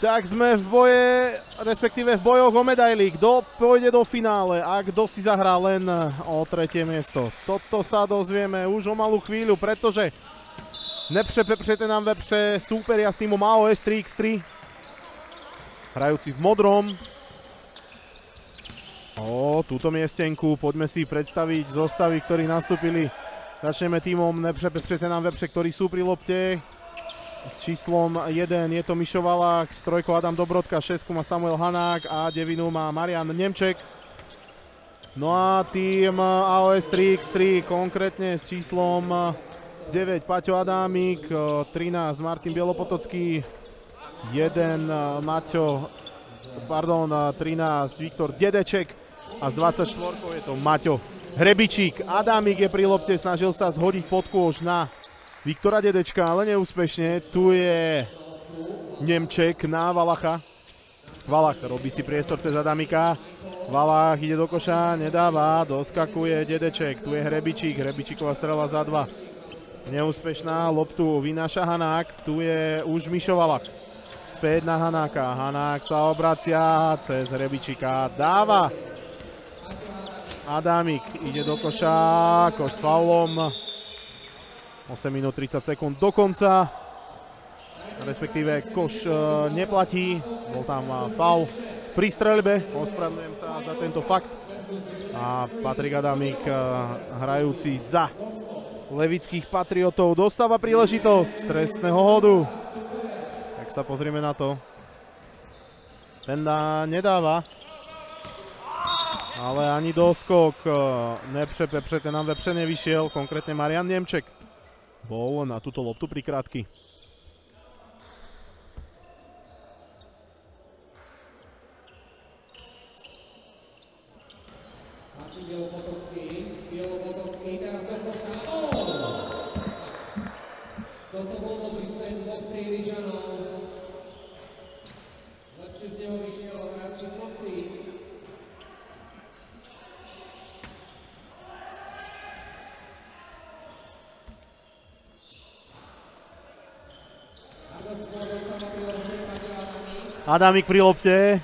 Tak sme v boje, respektíve v bojoch o medaily. Kto pôjde do finále a kto si zahrá len o tretie miesto. Toto sa dozvieme už o malú chvíľu, pretože Nepře Pepřete nám vepře súperia s týmom AOS 3x3. Hrajúci v modrom. O, túto miestenku poďme si predstaviť zostavy, ktorí nastúpili. Začneme týmom Nepře Pepřete nám vepře, ktorí sú pri lopte s číslom 1 je to Mišo Valák, s trojkou Adam Dobrodka, 6 má Samuel Hanák a devinu má Marian Nemček. No a tým AOS 3x3 konkrétne s číslom 9 Paťo Adámik, 13 Martin Bielopotocký, 1 Maťo, pardon, 13 Viktor Dedeček a z 24 je to Maťo Hrebičík. Adámik je pri lopte, snažil sa zhodiť pod kôž na Viktora Dedečka, ale neúspešne. Tu je Nemček na Valacha. Valach robí si priestor cez Adamika. Valach ide do koša, nedáva, doskakuje Dedeček. Tu je Hrebičík, Hrebičíková strela za dva. Neúspešná, loptu vynáša Hanák. Tu je už Mišo Valach. Späť na Hanáka. Hanák sa obracia cez Hrebičíka. Dáva. Adamik ide do koša, koš s faulom. 8 minút 30 sekúnd do konca. Respektíve koš e, neplatí. Bol tam e, faul pri streľbe. Ospravedlňujem sa za tento fakt. A Patrik Adamík e, hrajúci za levických patriotov dostáva príležitosť trestného hodu. Tak sa pozrieme na to. Ten nedáva. Ale ani doskok Nepře Pepře, ten nám vepře nevyšiel, konkrétne Marian Nemček bol na túto loptu prikrátky. Martin Bielopotocký, Bielopotocký, teraz do koša. Toto bol dobrý stred dvoch Prievižanov. Lepšie z neho vyšiel hráč z Montry. Adamik pri lopte.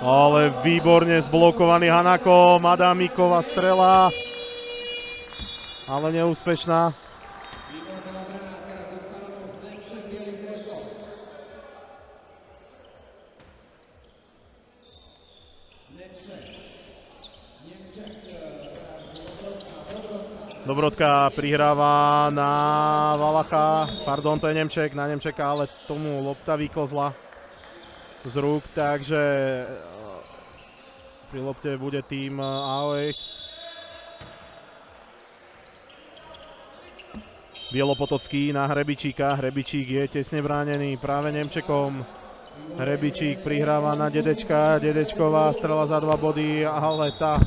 Ale výborne zblokovaný Hanakom. Adamiková strela. Ale neúspešná. Dobrodka prihráva na Valacha. Pardon, to je Nemček, na Nemčeka, ale tomu lopta vykozla z rúk, takže eh, pri lopte bude tým eh, AOS. Bielopotocký na Hrebičíka. Hrebičík je tesne bránený práve Nemčekom. Hrebičík prihráva na Dedečka. Dedečková strela za dva body, ale tá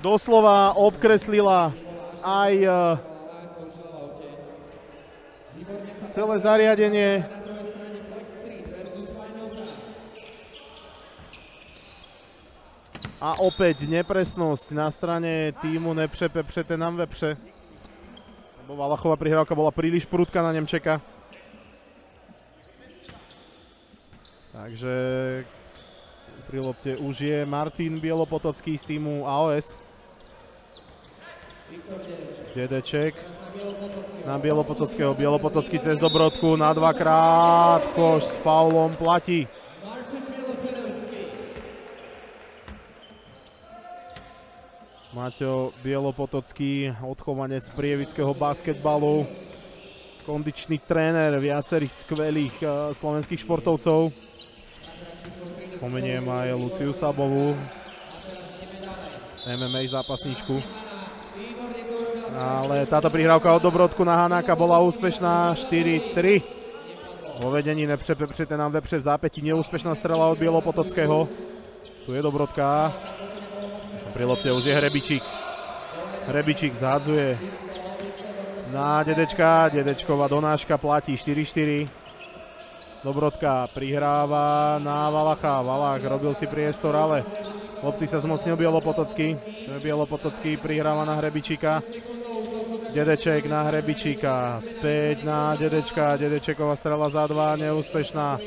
doslova obkreslila aj eh, celé zariadenie. Na druhej strane Black Street versus Final Cup. A opäť nepresnosť na strane týmu Nepře Pepře nám vepře. Lebo Valachová prihrávka bola príliš prudká na Nemčeka. Takže pri lopte už je Martin Bielopotocký z týmu AOS. Dedeček. Na Bielopotockého. Bielopotocký cez Dobrodku na dvakrát. Koš s faulom platí. Maťo Bielopotocký, odchovanec prievického basketbalu, kondičný tréner viacerých skvelých uh, slovenských športovcov. Spomeniem aj Luciu Sabovú, MMA zápasníčku. Ale táto prihrávka od Dobrodku na Hanáka bola úspešná 4-3. Vo vedení nepřepepřete nám vepře v zápäti neúspešná strela od Bielopotockého. Tu je Dobrodka. Pri lopte už je Hrebičík. Hrebičík zhádzuje na Dedečka. Dedečková donáška platí 4-4. Dobrodka prihráva na Valacha. Valach robil si priestor, ale lopty sa zmocnil Bielopotocký. Bielopotocký prihráva na Hrebičíka. Dedeček na Hrebičíka. Späť na Dedečka. Dedečeková strela za dva, neúspešná.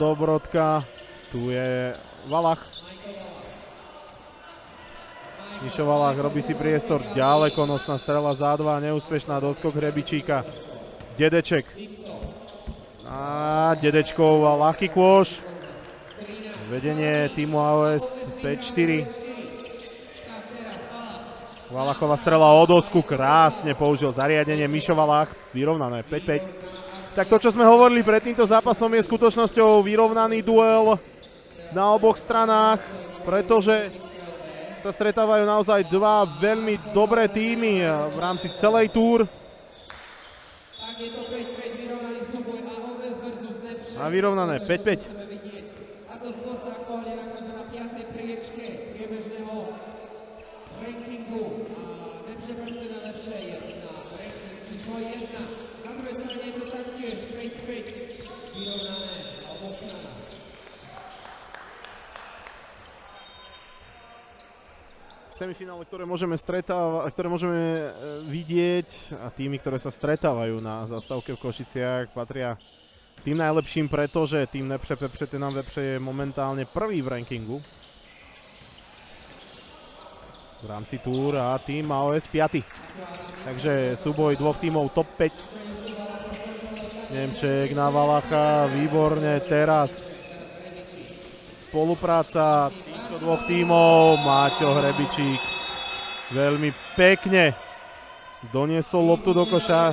Dobrodka. Tu je Valach. Mišo Valach robí si priestor, ďaleko nosná strela za dva, neúspešná doskok Hrebičíka. Dedeček. A Dedečkov a ľahký kôš. Vedenie týmu AOS 5-4. Valachová strela o dosku, krásne použil zariadenie Mišo Valach, vyrovnané 5-5. Tak to, čo sme hovorili pred týmto zápasom, je skutočnosťou vyrovnaný duel na oboch stranách, pretože sa stretávajú naozaj dva veľmi dobré týmy v rámci celej túr. Tak je to 5-5 vyrovnaný súboj AOS versus Nepše. A vyrovnané 5-5. Chceme vidieť, ako sporta aktuálne nachádza na 5. priečke priebežného rankingu. A Nepše Nepše na Nepše je na ranking číslo 1. Na druhej strane je to taktiež 5-5 vyrovnané na oboch stranách. Semifinále, ktoré môžeme, stretáva, ktoré môžeme e, vidieť a týmy, ktoré sa stretávajú na zastávke v Košiciach, patria tým najlepším, pretože tým Nepře Pepře nám Vepře je momentálne prvý v rankingu v rámci túr a tým AOS 5. Takže súboj dvoch tímov top 5. Nemček na Valacha, výborne teraz spolupráca týchto dvoch tímov. Máťo Hrebičík veľmi pekne doniesol loptu do koša.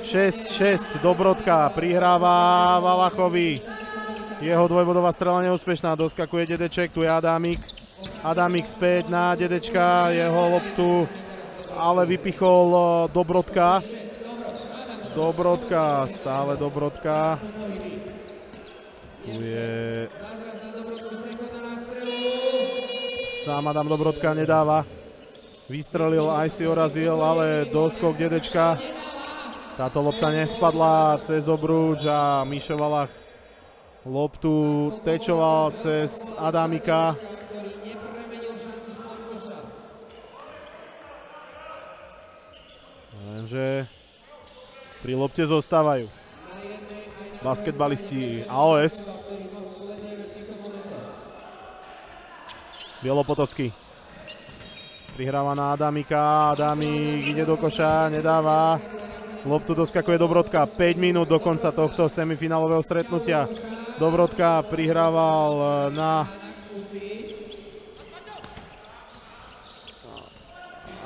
6-6 Dobrodka prihráva Valachovi. Jeho dvojbodová strela neúspešná, doskakuje Dedeček, tu je Adamik. Adamik späť na Dedečka, jeho loptu, ale vypichol eh, Dobrodka. Dobrodka, stále Dobrodka. Tu je Sám Adam Dobrodka nedáva. Vystrelil, aj si orazil, ale doskok dedečka. Táto lopta nespadla cez obruč a Mišo Valach loptu tečoval cez Adamika. Lenže pri lopte zostávajú basketbalisti AOS. Bielopotocký. Prihráva na Adamika, Adamik ide do koša, nedáva. Loptu doskakuje Dobrodka, 5 minút do konca tohto semifinálového stretnutia. Dobrodka prihrával e, na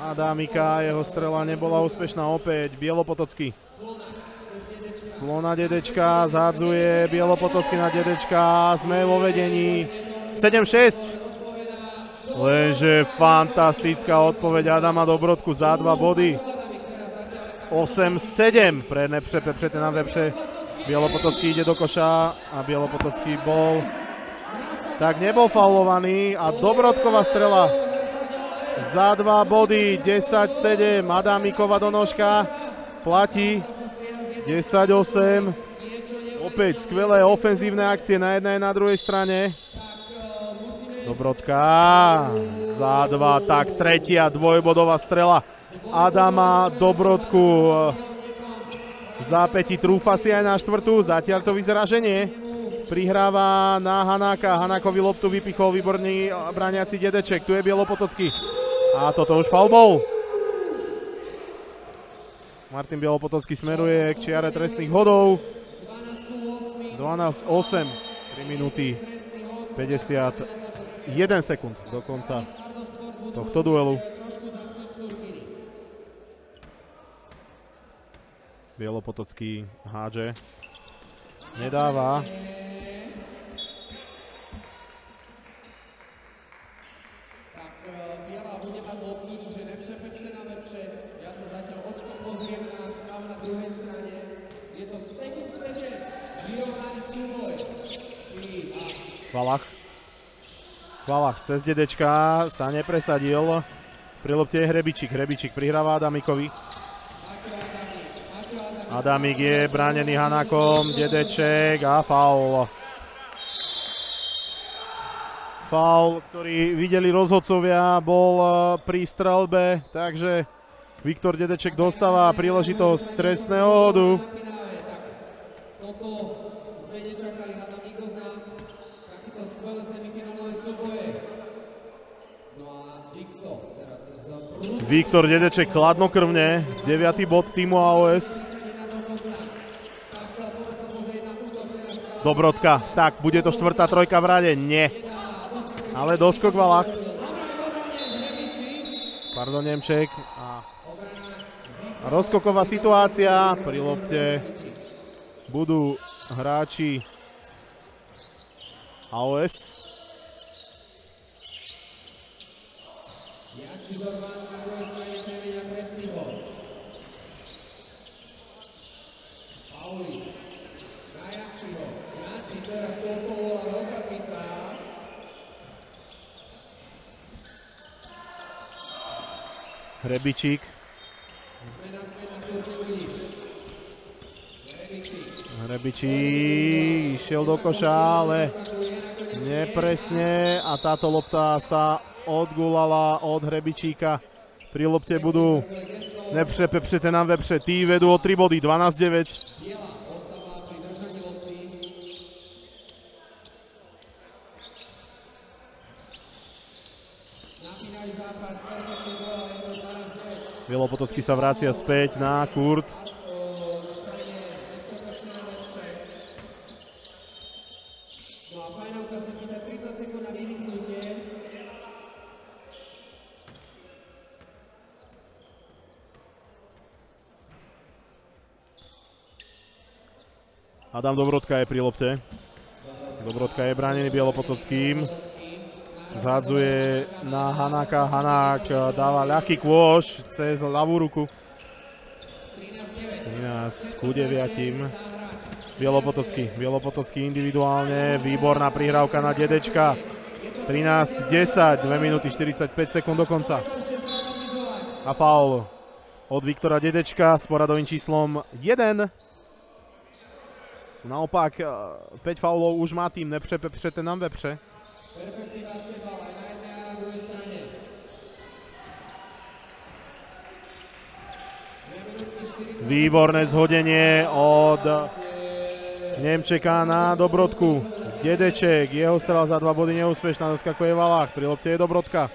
Adamika, jeho strela nebola úspešná opäť, Bielopotocký. Slona Dedečka, zhádzuje Bielopotocký na Dedečka, sme vo vedení. 7-6, Lenže fantastická odpoveď Adama Dobrodku za dva body. 8-7 pre Nepře, Pepře na Vepře. Bielopotocký ide do koša a Bielopotocký bol tak nebol faulovaný a Dobrodková strela za dva body 10-7 Adamikova donožka platí 10-8 opäť skvelé ofenzívne akcie na jednej na druhej strane Dobrodka za dva, tak tretia dvojbodová strela Adama Dobrodku v zápäti trúfa si aj na štvrtú, zatiaľ to vyzerá, že nie. Prihráva na Hanáka, Hanákovi loptu vypichol výborný brániaci Dedeček, tu je Bielopotocký. A toto už foul bol. Martin Bielopotocký smeruje k čiare trestných hodov. 12-8, 3 minúty 51 sekúnd do konca tohto duelu. Bielopotocký hádže. Nedáva. Tak e, Biela bude mať loptu, čiže nepřepepře na vepře. Ja sa zatiaľ očko pozriem na stav na druhej strane. Je to 7-7, vyrovnaný súboj. Ty a Valach. Valach cez dedečka sa nepresadil. Pri lopte je Hrebičík. Hrebičík prihráva Adamikovi. Adamik je bránený Hanákom, Dedeček a faul. Faul, ktorý videli rozhodcovia, bol eh, pri strelbe, takže Viktor Dedeček dostáva príležitosť trestného hodu. toto sme nečakali, hádam nikto z nás. Takýto skvelé semifinálové súboje. No a Jigsaw teraz z Brut Viktor Dedeček chladnokrvne, 9. bod týmu AOS. Dobrodka, tak, bude to štvrtá trojka v rade? Nie. Ale doskok Valach. Pardon, Nemček. A rozkoková situácia pri lopte. Budú hráči AOS. Jakši Zorban na druhej strane Čevenia Presnýho. Paulis. Na Jakšiho. Jakši teraz toľko volá veľká finta. Hrebičík. Hrebičík išiel do koša, ale nepresne a táto lopta sa odgulala od Hrebičíka. Pri lopte budú nepřepepřete nám vepře. Tí vedú o 3 body, 12-9. Biela ostáva pri držaní lopty. Napínajú zápas, perfektný gól, je to 12-9. Bielopotocký sa vracia späť na Kurt. A fajnovka sa pýta 30 sekúnd na vydýchnutie. Adam Dobrodka je pri lopte. Dobrodka je bránený Bielopotockým. Zhadzuje na Hanáka. Hanák eh, dáva ľahký kôš cez ľavú ruku. 13 ku 9. Bielopotocký. Bielopotocký individuálne. Výborná prihrávka na Dedečka. 13-10, 2 minúty 45 sekúnd do konca. A faul od Viktora Dedečka s poradovým číslom 1. Naopak, eh, 5 faulov už má tým, nepřepepřete nám vepře. Perfektný basketbal aj na jednej a na druhej strane. 2 minútky 40 Výborné zhodenie od Nemčeka na Dobrodku. Dedeček, jeho strela za dva body neúspešná, doskakuje Valach, pri lopte je Dobrodka.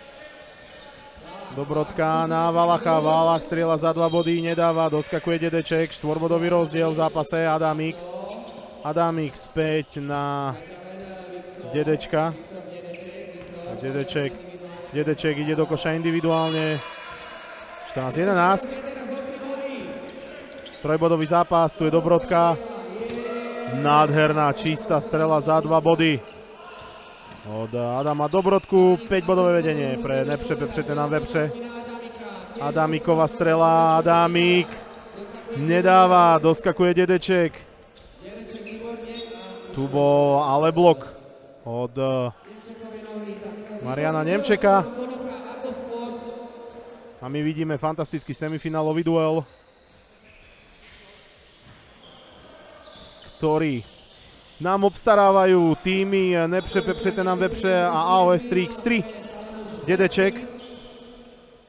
Dobrodka na Valacha, Valach strieľa za dva body, nedáva, doskakuje Dedeček, štvorbodový rozdiel v zápase Adamik. Adamik späť na Dedečka. Dedeček, Dedeček ide do koša individuálne. 14-11. Trojbodový zápas, tu je Dobrodka. Nádherná, čistá strela za dva body. Od Adama Dobrodku, 5-bodové vedenie pre nepřepepřete nám vepře. Adamíková strela, Adamík nedáva, doskakuje Dedeček. Tu bol ale blok od Mariana Nemčeka. A my vidíme fantastický semifinálový duel. ktorý nám obstarávajú týmy Nepřepepřete nám vepře a AOS 3x3. Dedeček.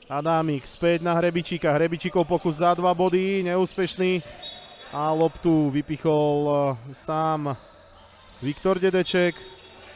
Adámik späť na Hrebičíka. Hrebičíkov pokus za dva body, neúspešný. A loptu vypichol eh, sám Viktor Dedeček.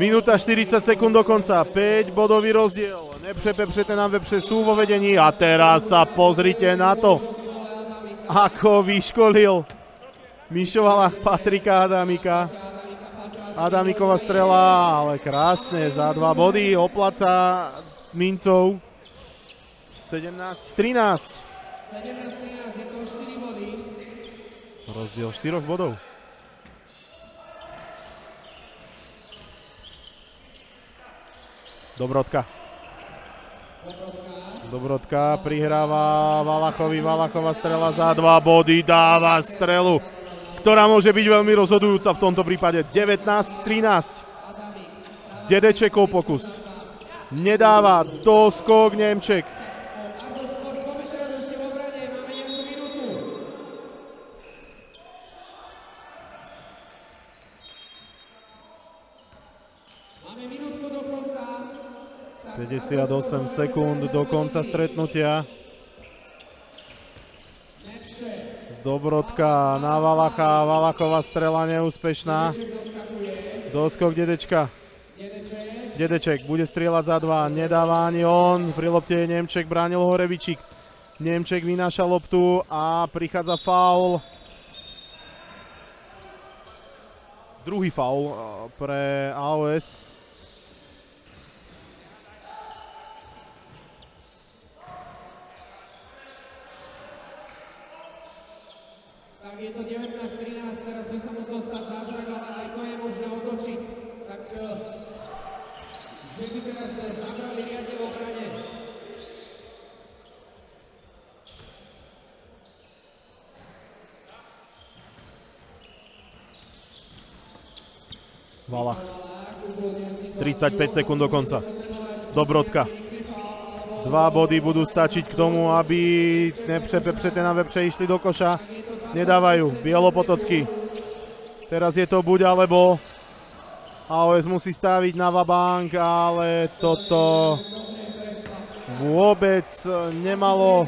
Minúta 40 sekúnd do konca, 5 bodový rozdiel. Nepřepepřete nám vepře sú vo vedení a teraz sa pozrite na to, ako vyškolil Mišovala Patrika Adamika. Adamikova strela, ale krásne za dva body, oplaca mincov. 17-13. 17-13, je to 4 body. Rozdiel 4 bodov. Dobrodka. Dobrodka prihráva Valachovi, Valachová strela za dva body, dáva strelu, ktorá môže byť veľmi rozhodujúca v tomto prípade. 19-13. Dedečekov pokus. Nedáva, doskok Nemček. Ardo Sport, poďme teraz ešte v obrane, máme nejakú minútu. Máme minútku do konca. Tak 58 sekúnd do konca stretnutia. Dobrodka na Valacha, Valachová strela neúspešná. Doskok Dedečka. Dedeček bude strieľať za dva, nedáva ani on. Pri lopte je Nemček, bránil ho Revičík. Nemček vynáša loptu a prichádza faul. Druhý faul eh, pre AOS. Je to 19-13, teraz by sa musel stať zázrak, ale aj to je možné otočiť. Tak, eh, že by teraz eh, zabrali riadne v obrane. Valach. 35 sekúnd do konca. Dobrodka. Dva body budú stačiť k tomu, aby nepřepepřete na vepře išli do koša. Nedávajú. Bielopotocký. Teraz je to buď alebo. AOS musí stáviť na vabank, ale toto vôbec nemalo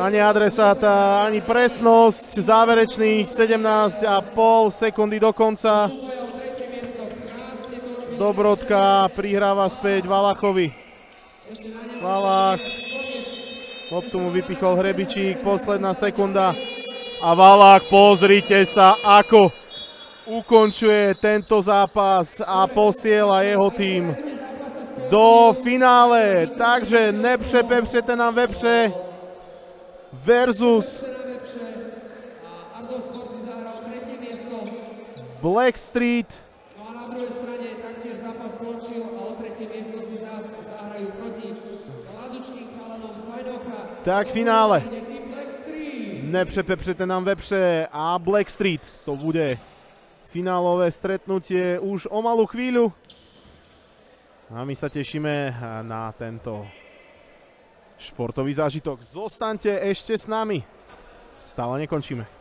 ani adresáta, ani presnosť záverečných 17,5 sekundy do konca. Dobrodka prihráva späť Valachovi. Valach. Loptu mu vypichol Hrebičík, posledná sekunda. A Valach, pozrite sa, ako ukončuje tento zápas a posiela jeho tým do finále. Takže nepřepepřete nám vepře versus na Vepše Tak finále. Nepřepepřete nám vepře a Black Street. To bude finálové stretnutie už o malú chvíľu. A my sa tešíme na tento športový zážitok. Zostaňte ešte s nami. Stále nekončíme.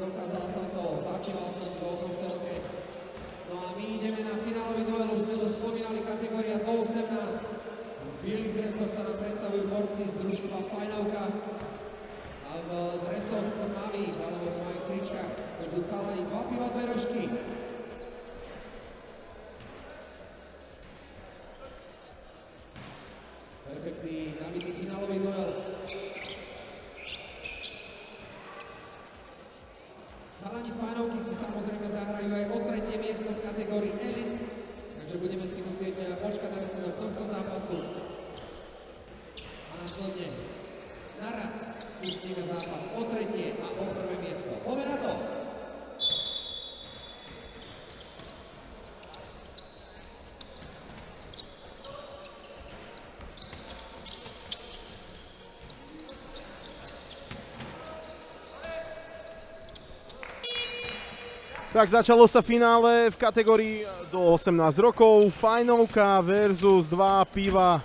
Dokázal som to, zakýval som to v telke. No a my ideme na finálový duel, už sme to spomínali, kategória do 18. V bielých dresoch sa nám predstavujú borci z družstva Fajnovka. A v dresoch tmavých, alebo v mojich tričkách, budú chalani dva piva, dve rožky. Perfektný, nabitý finálový duel. Chalani z Fajnovky si samozrejme zahrajú aj o tretie miesto v kategórii Elite, takže budeme si musieť eh, počkať na výsledok zápasu. A následne naraz spustíme zápas o tretie a o prvé miesto. Poďme na to! Tak začalo sa finále v kategórii do 18 rokov. Fajnovka versus 2 piva,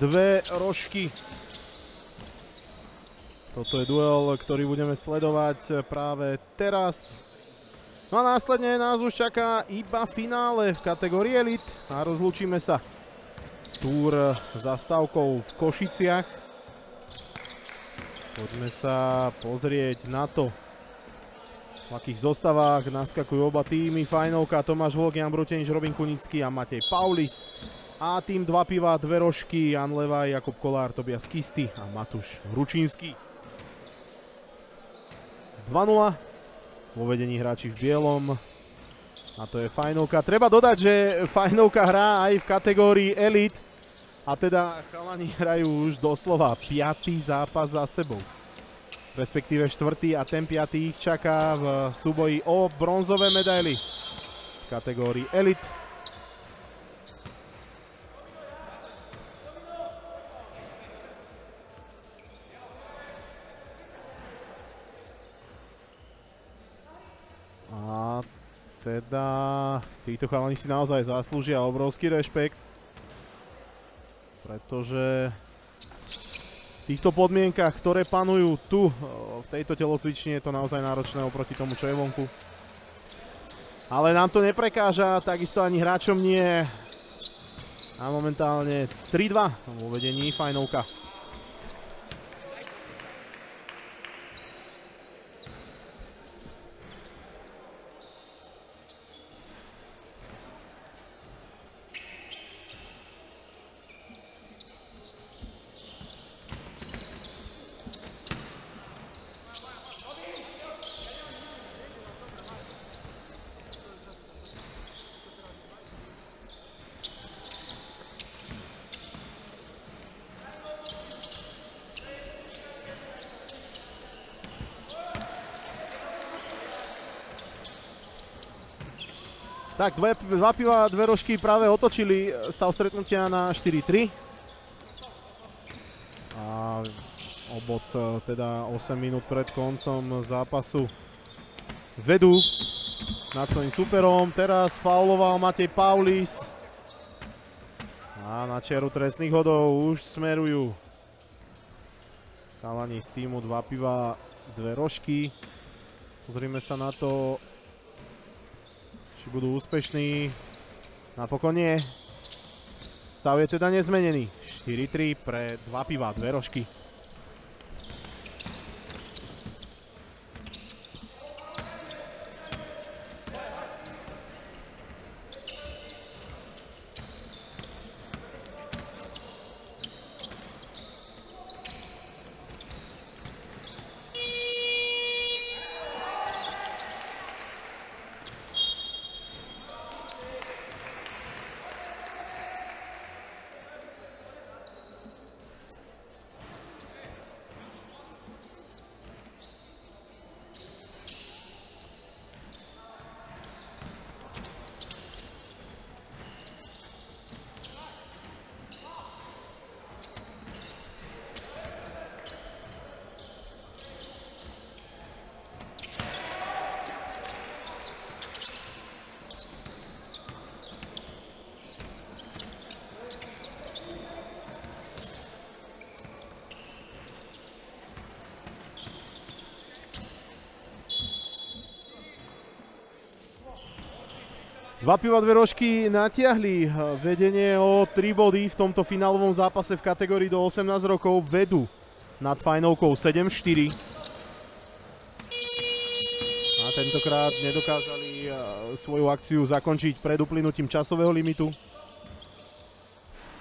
dve rožky. Toto je duel, ktorý budeme sledovať práve teraz. No a následne nás už čaká iba finále v kategórii Elite a rozlúčime sa s túr zastávkou v Košiciach. Poďme sa pozrieť na to, v akých zostavách naskakujú oba týmy. Fajnovka, Tomáš Volk, Jan Brutenič, Robin Kunický a Matej Paulis. A tým dva piva, dve rožky, Jan Levaj, Jakub Kolár, Tobias Kisty a Matúš Hručínsky. 2-0, vo vedení hráči v bielom. A to je Fajnovka. Treba dodať, že Fajnovka hrá aj v kategórii Elite. A teda chalani hrajú už doslova piatý zápas za sebou respektíve štvrtý a ten piatý ich čaká v súboji o bronzové medaily v kategórii Elite. A teda títo chalani si naozaj zaslúžia obrovský rešpekt, pretože týchto podmienkach, ktoré panujú tu, v tejto telocvični, je to naozaj náročné oproti tomu, čo je vonku. Ale nám to neprekáža, takisto ani hráčom nie. A momentálne 3-2 vo vedení Fajnovka. Tak, dve, dva piva, dve rožky práve otočili stav stretnutia na 4-3. A obod e, teda 8 minút pred koncom zápasu vedú nad svojím superom. Teraz fauloval Matej Paulis. A na čiaru trestných hodov už smerujú chalani z týmu dva piva, dve rožky. Pozrime sa na to, či budú úspešní. Napokon nie. Stav je teda nezmenený. 4-3 pre dva piva, dve rožky. Dva piva, dve rožky natiahli vedenie o 3 body v tomto finálovom zápase v kategórii do 18 rokov vedú nad fajnovkou 7-4. A tentokrát nedokázali eh, svoju akciu zakončiť pred uplynutím časového limitu.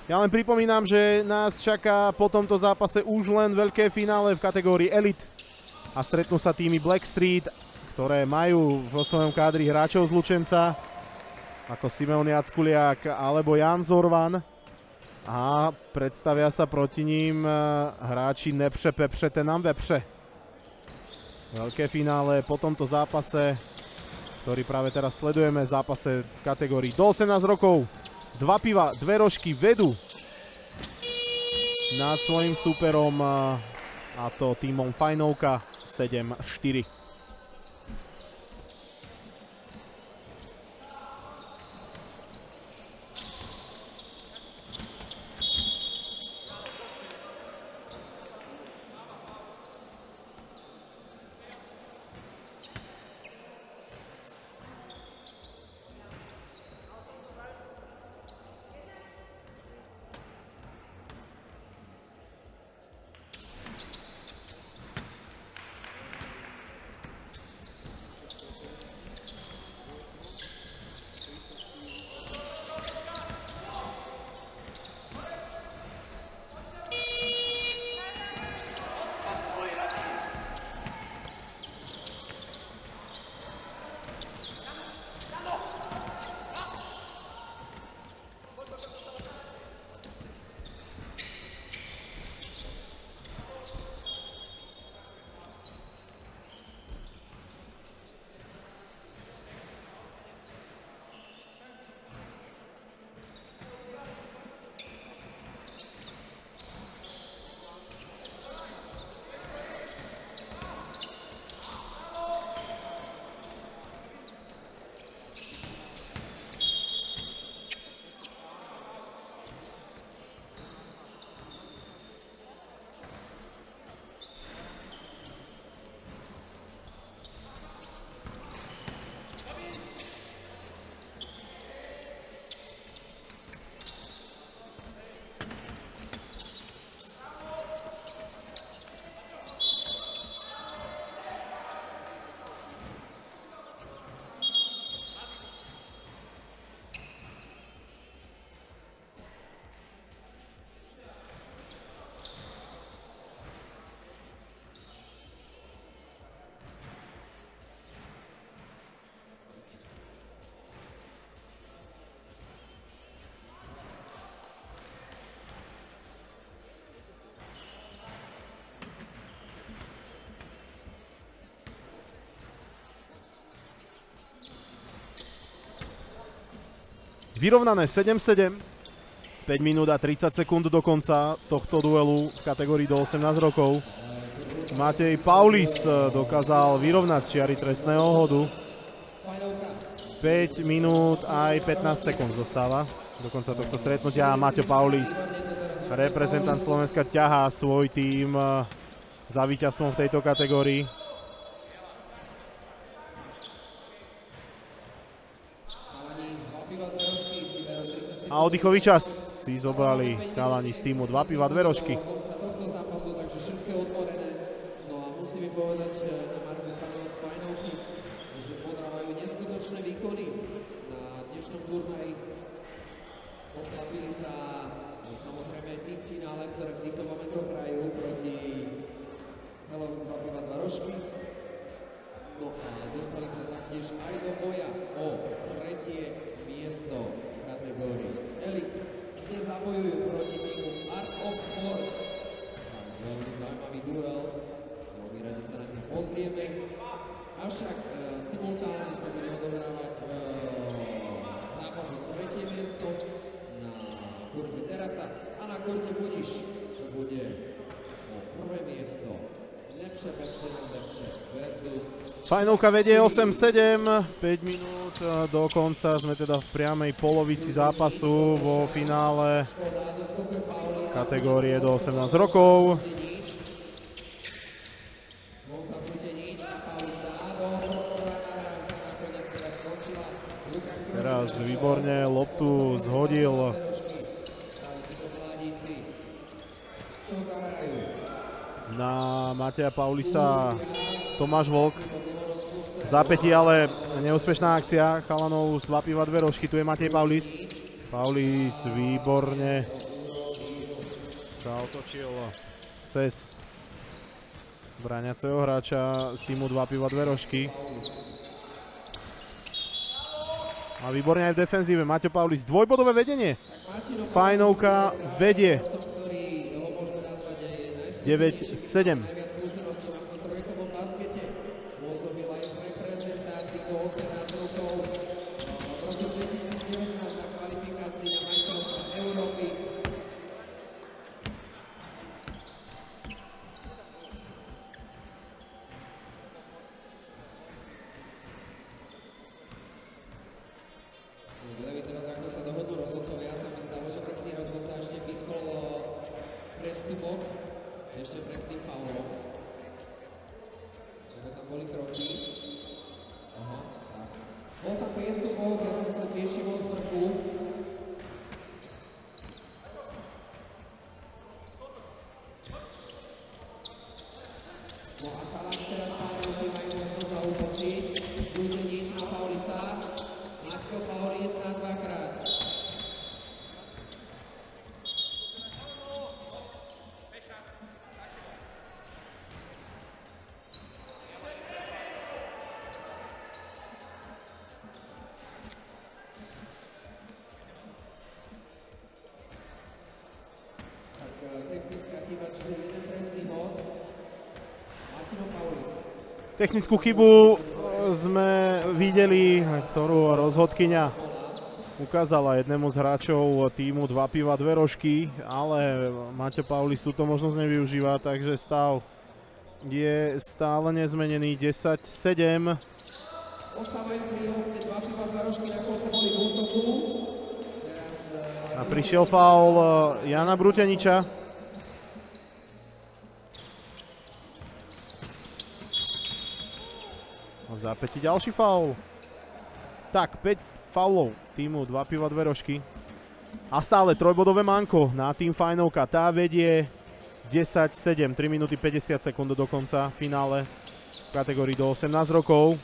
Ja len pripomínam, že nás čaká po tomto zápase už len veľké finále v kategórii Elite a stretnú sa týmy Blackstreet, ktoré majú vo svojom kádri hráčov z Lučenca, ako Simeon Jackuliak alebo Jan Zorvan. A predstavia sa proti ním eh, hráči Nepře Pepře Tenam Vepře. Veľké finále po tomto zápase, ktorý práve teraz sledujeme, zápase kategórií do 18 rokov. Dva piva, dve rožky vedú nad svojim súperom eh, a to týmom Fajnovka 7-4. Vyrovnané 7-7. 5 minút a 30 sekúnd do konca tohto duelu v kategórii do 18 rokov. Matej Paulis eh, dokázal vyrovnať čiary trestného hodu. 5 minút aj 15 sekúnd zostáva do konca tohto stretnutia a Maťo Paulis, reprezentant Slovenska, ťahá svoj tým eh, za víťazstvom v tejto kategórii. Oddychový čas si zobrali chalani z týmu 2 piva, 2 rožky. tohto zápasu, takže všetko je otvorené. No a musíme povedať eh, na Marku panov z Fajnovky, že podávajú neskutočné výkony na dnešnom turnaji. Poklapili sa no, samozrejme tým finále, ktoré v týchto momentoch hrajú proti Helovu 2 piva 2 rožky. No a dostali sa taktiež aj do boja o tretie miesto v kategórii Elite, kde zabojujú proti týmu Art of Sports. Tam veľmi zaujímavý duel, veľmi radi sa na tým pozrieme. Avšak e, simultánne sa bude odohrávať e, zápas o tretie miesto na kurte Terasa a na kurte Budiš, čo bude o prvé miesto. Lepšie, lepšie, lepšie versus Fajnovka vedie 8-7, 5 minút do konca, sme teda v priamej polovici zápasu vo finále kategórie do 18 rokov. Teraz výborne loptu zhodil na Mateja Paulisa Tomáš Volk. Zápätí ale neúspešná akcia chalanov z Lapiva dve rožky. Tu je Matej Paulis. Paulis výborne sa otočil cez bráňaceho hráča z týmu 2 piva dve rožky. A výborne aj v defenzíve. Maťo Paulis, dvojbodové vedenie. Fajnovka vedie. 9-7. Zvedavý teraz, ako sa dohodnú rozhodcovia. Sa mi stalo, že vrchný rozhodca ešte pískol eh, prestupok, ešte pred tým faulom. Lebo tam boli kroky. Aha, tak. Bol tam priestupok, ja som sa tešil z vrchu. No a Saláš teraz Pavlovci majú možnosť zaútočiť. Bude nič na Paulisa. Maťko Paulis na dvakrát. Tak eh, technická chyba, čiže jeden trestný hod. Martino Paulis. Technickú chybu e, sme videli, ktorú rozhodkyňa ukázala jednému z hráčov týmu 2 piva, 2 rožky, ale Maťo Paulis túto možnosť nevyužíva, takže stav je stále nezmenený 10-7. Ostávajú pri lopte dva piva, dva rožky, nakoľko boli v útoku. Teraz eh, A prišiel faul e, Jana Bruteniča. Zápäti ďalší faul. Tak, 5 faulov týmu 2 piva 2 rožky. A stále trojbodové manko na tým Fajnovka. Tá vedie 10-7, 3 minúty 50 sekúnd do konca finále v kategórii do 18 rokov.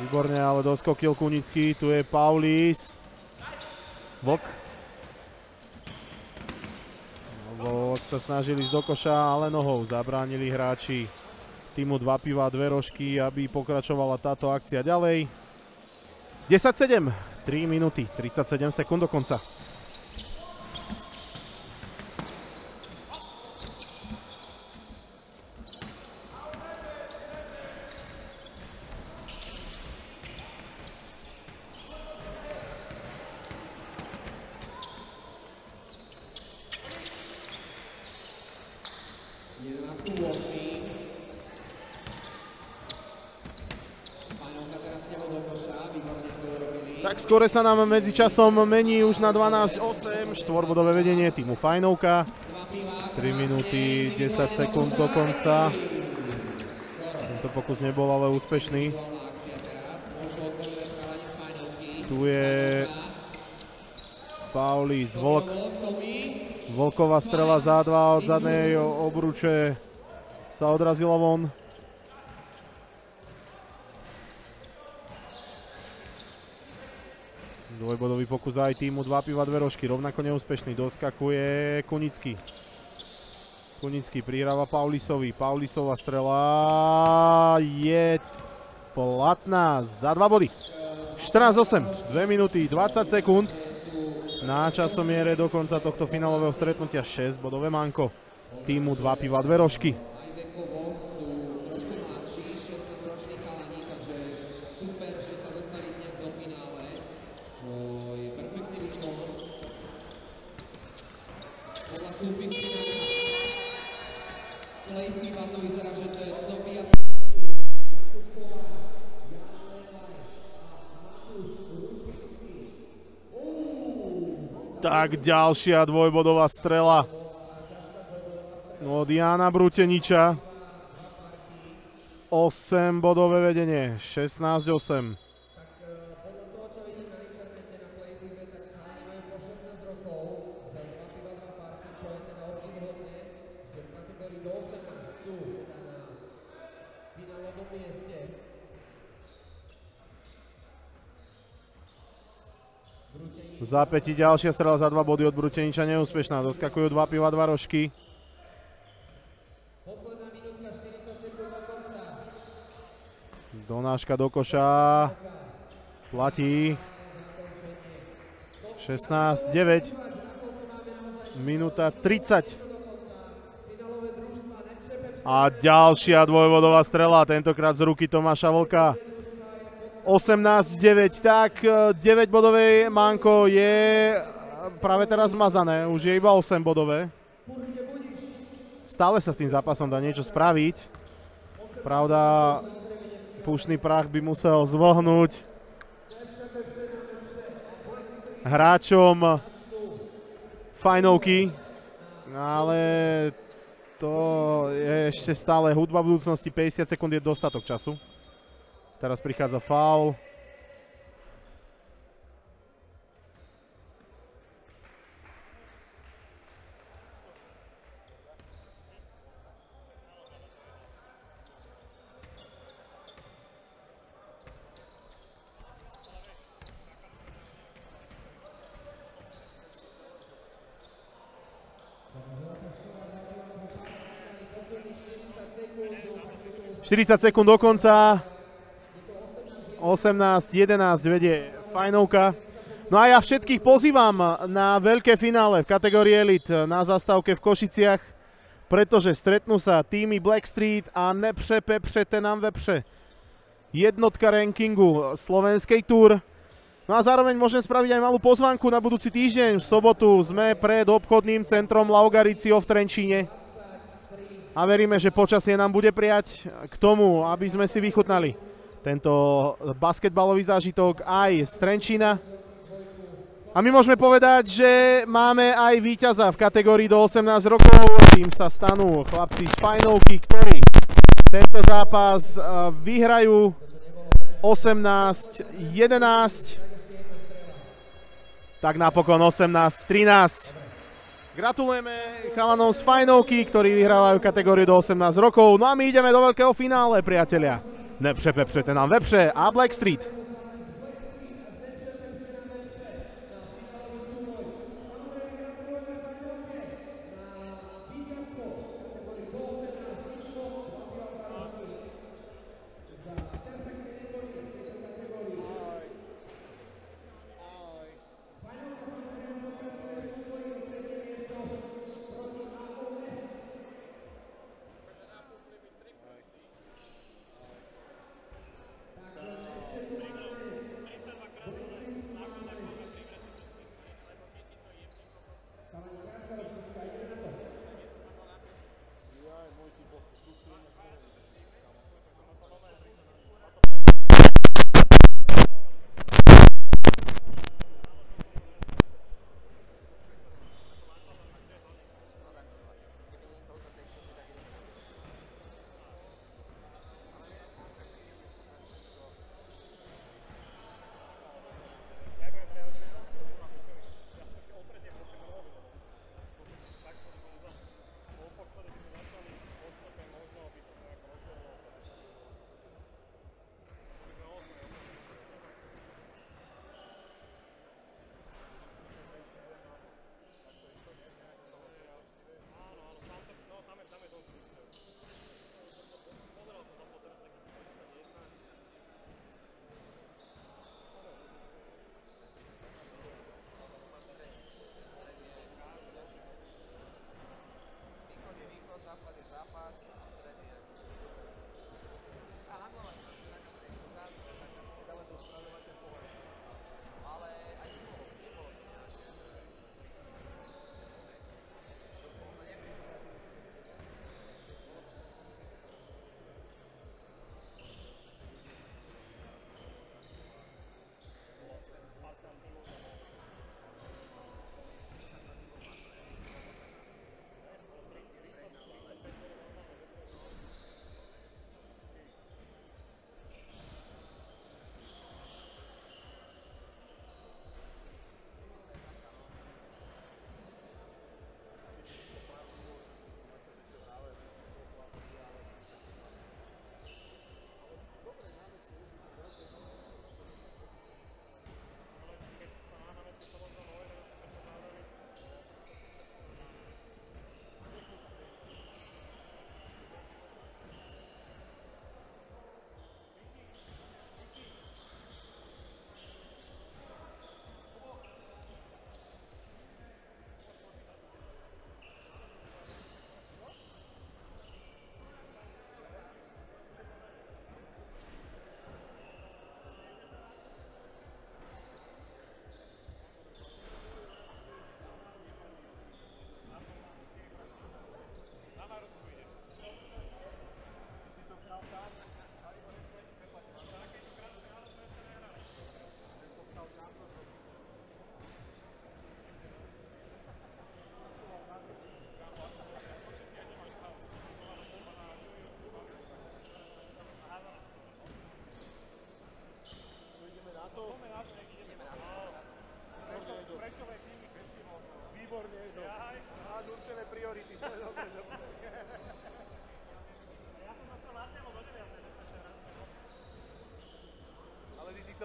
Výborne, ale doskokil Kunický. Tu je Paulis. Vlk. Vlk sa snažili ísť do koša, ale nohou zabránili hráči týmu 2 piva, 2 rožky, aby pokračovala táto akcia ďalej. 10-7, 3 minúty, 37 sekúnd do konca. Skore sa nám medzi časom mení už na 12-8, štvorbodové vedenie týmu Fajnovka. 3 minúty 10 sekúnd do konca. Tento pokus nebol ale úspešný. Tu je Paulis Volk. Volková strela za dva od zadnej obruče sa odrazila von. Dvojbodový pokus aj týmu 2 piva 2 rožky, rovnako neúspešný, doskakuje Kunický. Kunický prihráva Paulisovi, Paulisová strela je platná za 2 body. 14-8, 2 minúty 20 sekúnd. Na časomiere do konca tohto finálového stretnutia 6 bodové manko týmu 2 piva 2 rožky. Aj vekovo sú trošku mladší, 16-roční chalani, takže super, že sa dostali dnes do finále, čo je perfektný výkon. Podľa súpisky na Play FIBA to vyzerá, že to je dobíja Tak ďalšia dvojbodová strela od Jana Bruteniča. 8 bodové vedenie, 16-8. V zápäti ďalšia strela za 2 body od Bruteniča neúspešná. Doskakujú 2 piva, 2 rožky. Donáška do koša. Platí. 16, 9. Minúta 30. A ďalšia dvojvodová strela, tentokrát z ruky Tomáša Vlka. 18-9, tak 9-bodové manko je práve teraz zmazané, už je iba 8 bodové. Stále sa s tým zápasom dá niečo spraviť. Pravda, pušný prach by musel zvohnúť hráčom fajnovky, ale to je ešte stále hudba budúcnosti, 50 sekúnd je dostatok času. Teraz prichádza faul. Štyridsať sekúnd do konca. 18-11 vedie Fajnovka. No a ja všetkých pozývam na veľké finále v kategórii Elite na zastávke v Košiciach, pretože stretnú sa týmy Blackstreet a Nepře Pepře Tenam Vepře. Jednotka rankingu slovenskej túr. No a zároveň môžem spraviť aj malú pozvánku na budúci týždeň. V sobotu sme pred obchodným centrom Laugaricio v Trenčíne. A veríme, že počasie nám bude prijať k tomu, aby sme si vychutnali tento basketbalový zážitok aj z Trenčína. A my môžeme povedať, že máme aj víťaza v kategórii do 18 rokov. Tým sa stanú chlapci z Fajnovky, ktorí tento zápas eh, vyhrajú 18-11. Tak napokon 18-13. Gratulujeme chalanom z Fajnovky, ktorí vyhrávajú kategóriu do 18 rokov. No a my ideme do veľkého finále, priatelia. Nepřepepřete nám vepře a Black Street.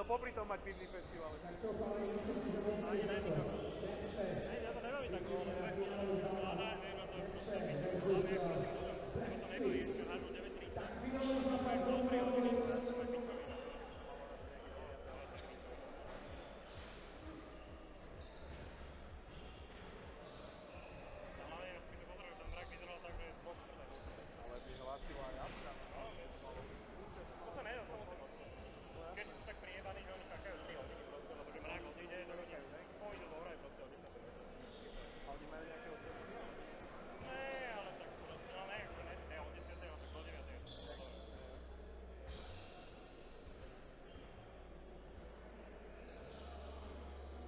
Popri tom mať pivný festival. ešte. Ale by hlasila aj Apka. A oni majú nejakého seminára.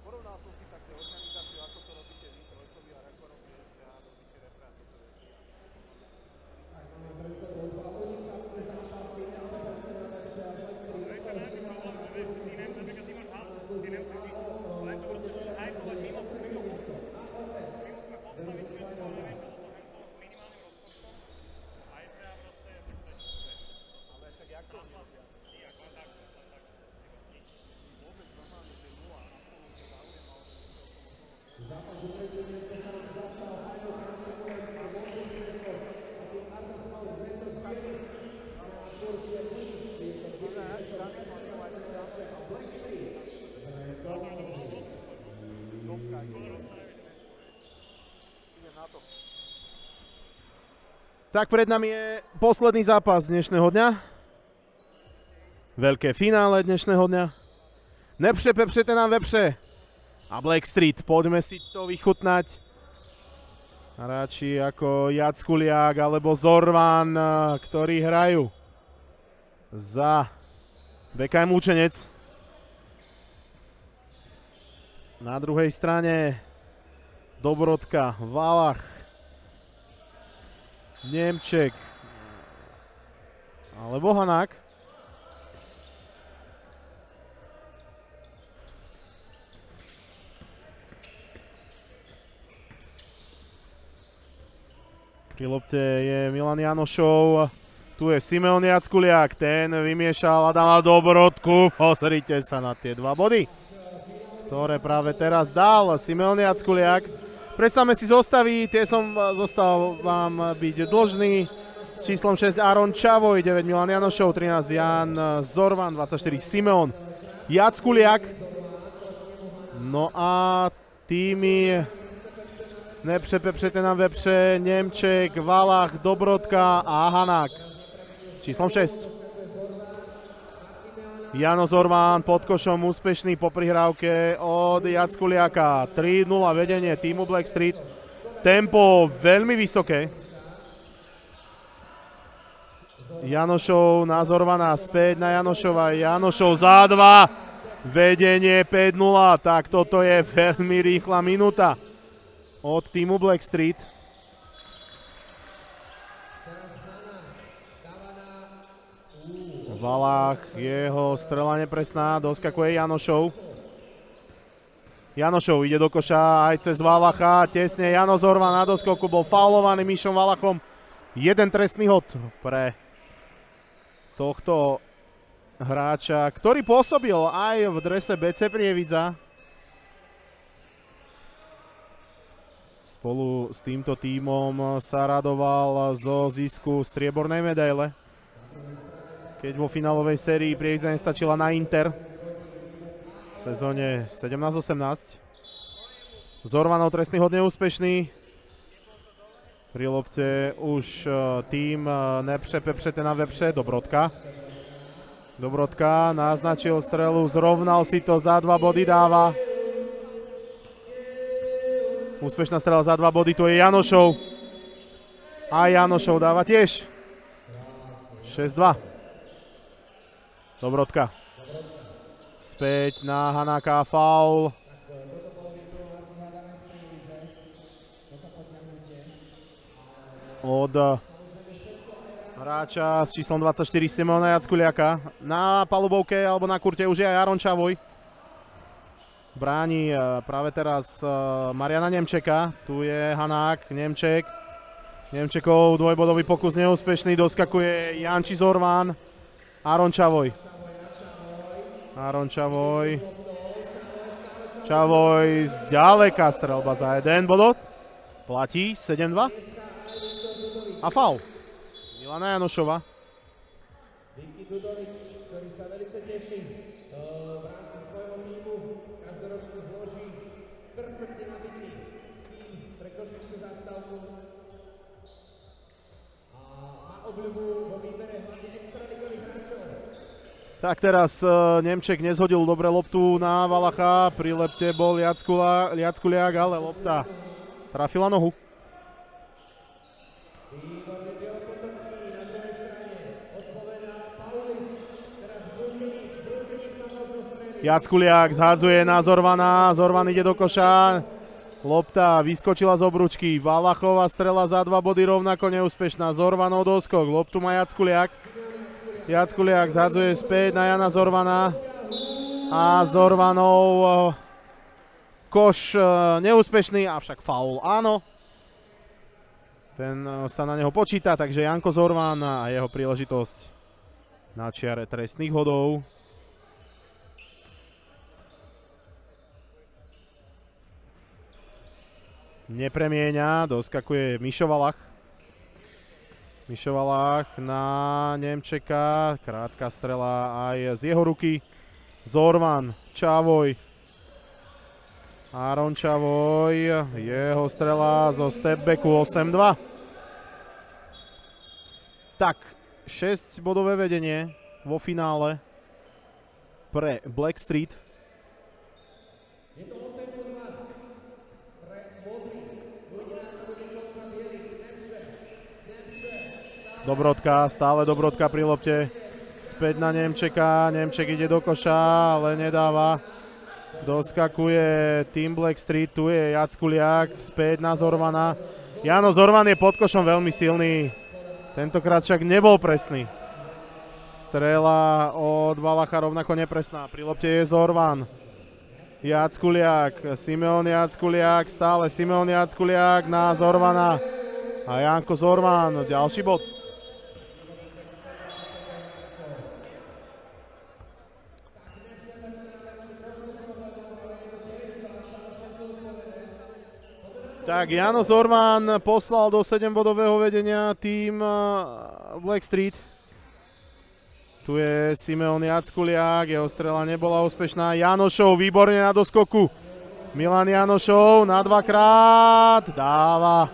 Porovnal som si také organizáciu, ako to robíte vy, trojkovi a ako robí SPA, robíte repre a tieto veci. Ale však jak to robia? Vôbec normálne, že nula, absolútne záujem, ale to o tom Tak pred nami je posledný zápas dnešného dňa. Veľké finále dnešného dňa. Nepře, pepřete nám vepře. A Black poďme si to vychutnať. Hráči ako Jackuliak alebo Zorvan, eh, ktorí hrajú za BKM Lučenec. Na druhej strane Dobrodka, Valach, Nemček alebo Hanák. Pri lopte je Milan Janošov. Tu je Simeon Jackuliak, ten vymiešal a dal Dobrodku. Pozrite sa na tie dva body, ktoré práve teraz dal Simeon Jackuliak. Predstavme si zostavy, tie som zostal vám byť dlžný. S číslom 6 Aron Čavoj, 9 Milan Janošov, 13 Jan Zorvan, 24 Simeon Jackuliak. No a týmy nepřepepřete nám vepře Nemček, Valach, Dobrodka a Hanák. S číslom 6. Jano Zorván pod košom úspešný po prihrávke od Jackuliaka. 3-0 vedenie týmu Black Street. Tempo veľmi vysoké. Janošov na Zorvana, späť na Janošova. Janošov za 2. Vedenie 5-0. Tak toto je veľmi rýchla minúta od týmu Black Street. Valách, jeho strela nepresná, doskakuje Janošov. Janošov ide do koša aj cez Valacha, tesne Jano Zorva na doskoku, bol faulovaný Mišom Valachom. Jeden trestný hod pre tohto hráča, ktorý pôsobil aj v drese BC Prievidza. Spolu s týmto tímom sa radoval zo zisku striebornej medaile keď vo finálovej sérii Prievidza nestačila na Inter v sezóne 17-18. Zorvanov trestný hodne úspešný. Pri lopte už tým nepře pepřete na vepře, Dobrodka. Dobrodka naznačil strelu, zrovnal si to, za dva body dáva. Úspešná strela za dva body, to je Janošov. A Janošov dáva tiež. 6-2. Dobrodka. Späť na Hanáka, faul. Od hráča s číslom 24 Simona Jackuliaka. Na palubovke alebo na kurte už je aj Aron Čavoj. Bráni e, práve teraz e, Mariana Nemčeka. Tu je Hanák, Nemček. Nemčekov dvojbodový pokus neúspešný, doskakuje Janči Zorván. Aron Čavoj. Aron Čavoj. Čavoj z ďaleka strelba za jeden bodot. Platí 7-2. A faul. Milana Janošova. Vicky Dudovič, ktorý sa velice teší obľubu vo výbere. Tak teraz e, Nemček nezhodil dobre loptu na Valacha, pri lepte bol Jackuliak, ale lopta trafila nohu. Jackuliak zhádzuje na Zorvana, Zorvan ide do koša. Lopta vyskočila z obručky, Valachová strela za dva body rovnako neúspešná, Zorvanov doskok, loptu má Jackuliak. Jackuliak zhádzuje späť na Jana Zorvana a Zorvanov eh, koš eh, neúspešný, avšak faul áno. Ten eh, sa na neho počíta, takže Janko Zorvan a jeho príležitosť na čiare trestných hodov. Nepremieňa, doskakuje Mišo Valach. Mišo Valach na Nemčeka, krátka strela aj z jeho ruky. Zorvan, Čavoj. Áron Čavoj, jeho strela zo stepbacku 8-2. Tak, 6 bodové vedenie vo finále pre Blackstreet. Dobrodka, stále Dobrodka pri lopte. Späť na Nemčeka, Nemček ide do koša, ale nedáva. Doskakuje Team Blackstreet, tu je Jackuliak, späť na Zorvana. Jano Zorvan je pod košom veľmi silný, tentokrát však nebol presný. Strela od Valacha rovnako nepresná, pri lopte je Zorvan. Jackuliak, Simeon Jackuliak, stále Simeon Jackuliak na Zorvana. A Janko Zorvan, ďalší bod. Tak, Jano Zorvan poslal do 7-bodového vedenia tým uh, Blackstreet. Tu je Simeon Jackuliak, jeho strela nebola úspešná. Janošov výborne na doskoku. Milan Janošov na dvakrát dáva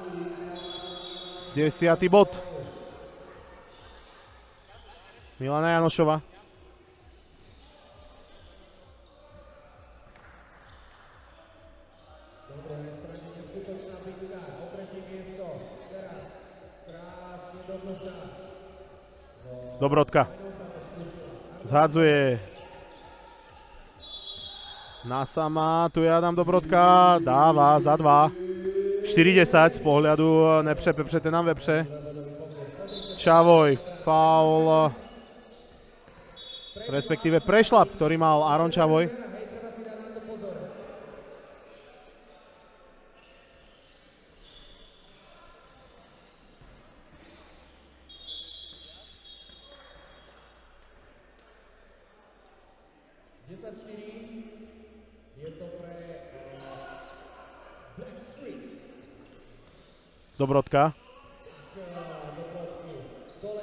desiatý bod. Milana Janošova. Dobrodka. Zhádzuje na sama, tu je Adam Dobrodka, dáva za dva. 4-10 z pohľadu nepře pepřete nám vepře. Čavoj, faul, respektíve prešlap, ktorý mal Aron Čavoj. Dobrodka.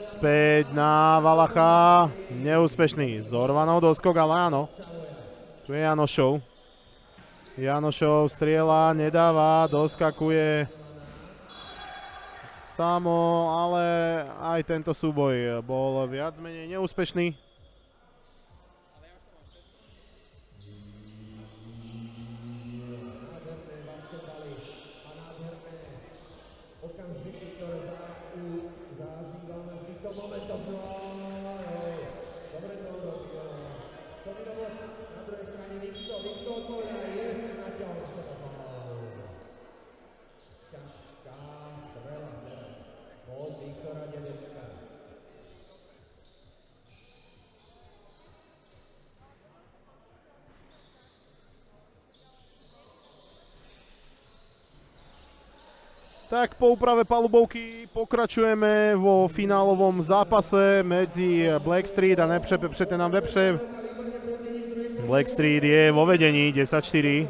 Späť na Valacha. Neúspešný. Zorvanov doskok, ale áno. Tu je Janošov. Janošov striela, nedáva, doskakuje samo, ale aj tento súboj bol viac menej neúspešný. Tak po úprave palubovky pokračujeme vo finálovom zápase medzi Blackstreet a Nepřep přete nám Vepře. Blackstreet je vo vedení 10-4.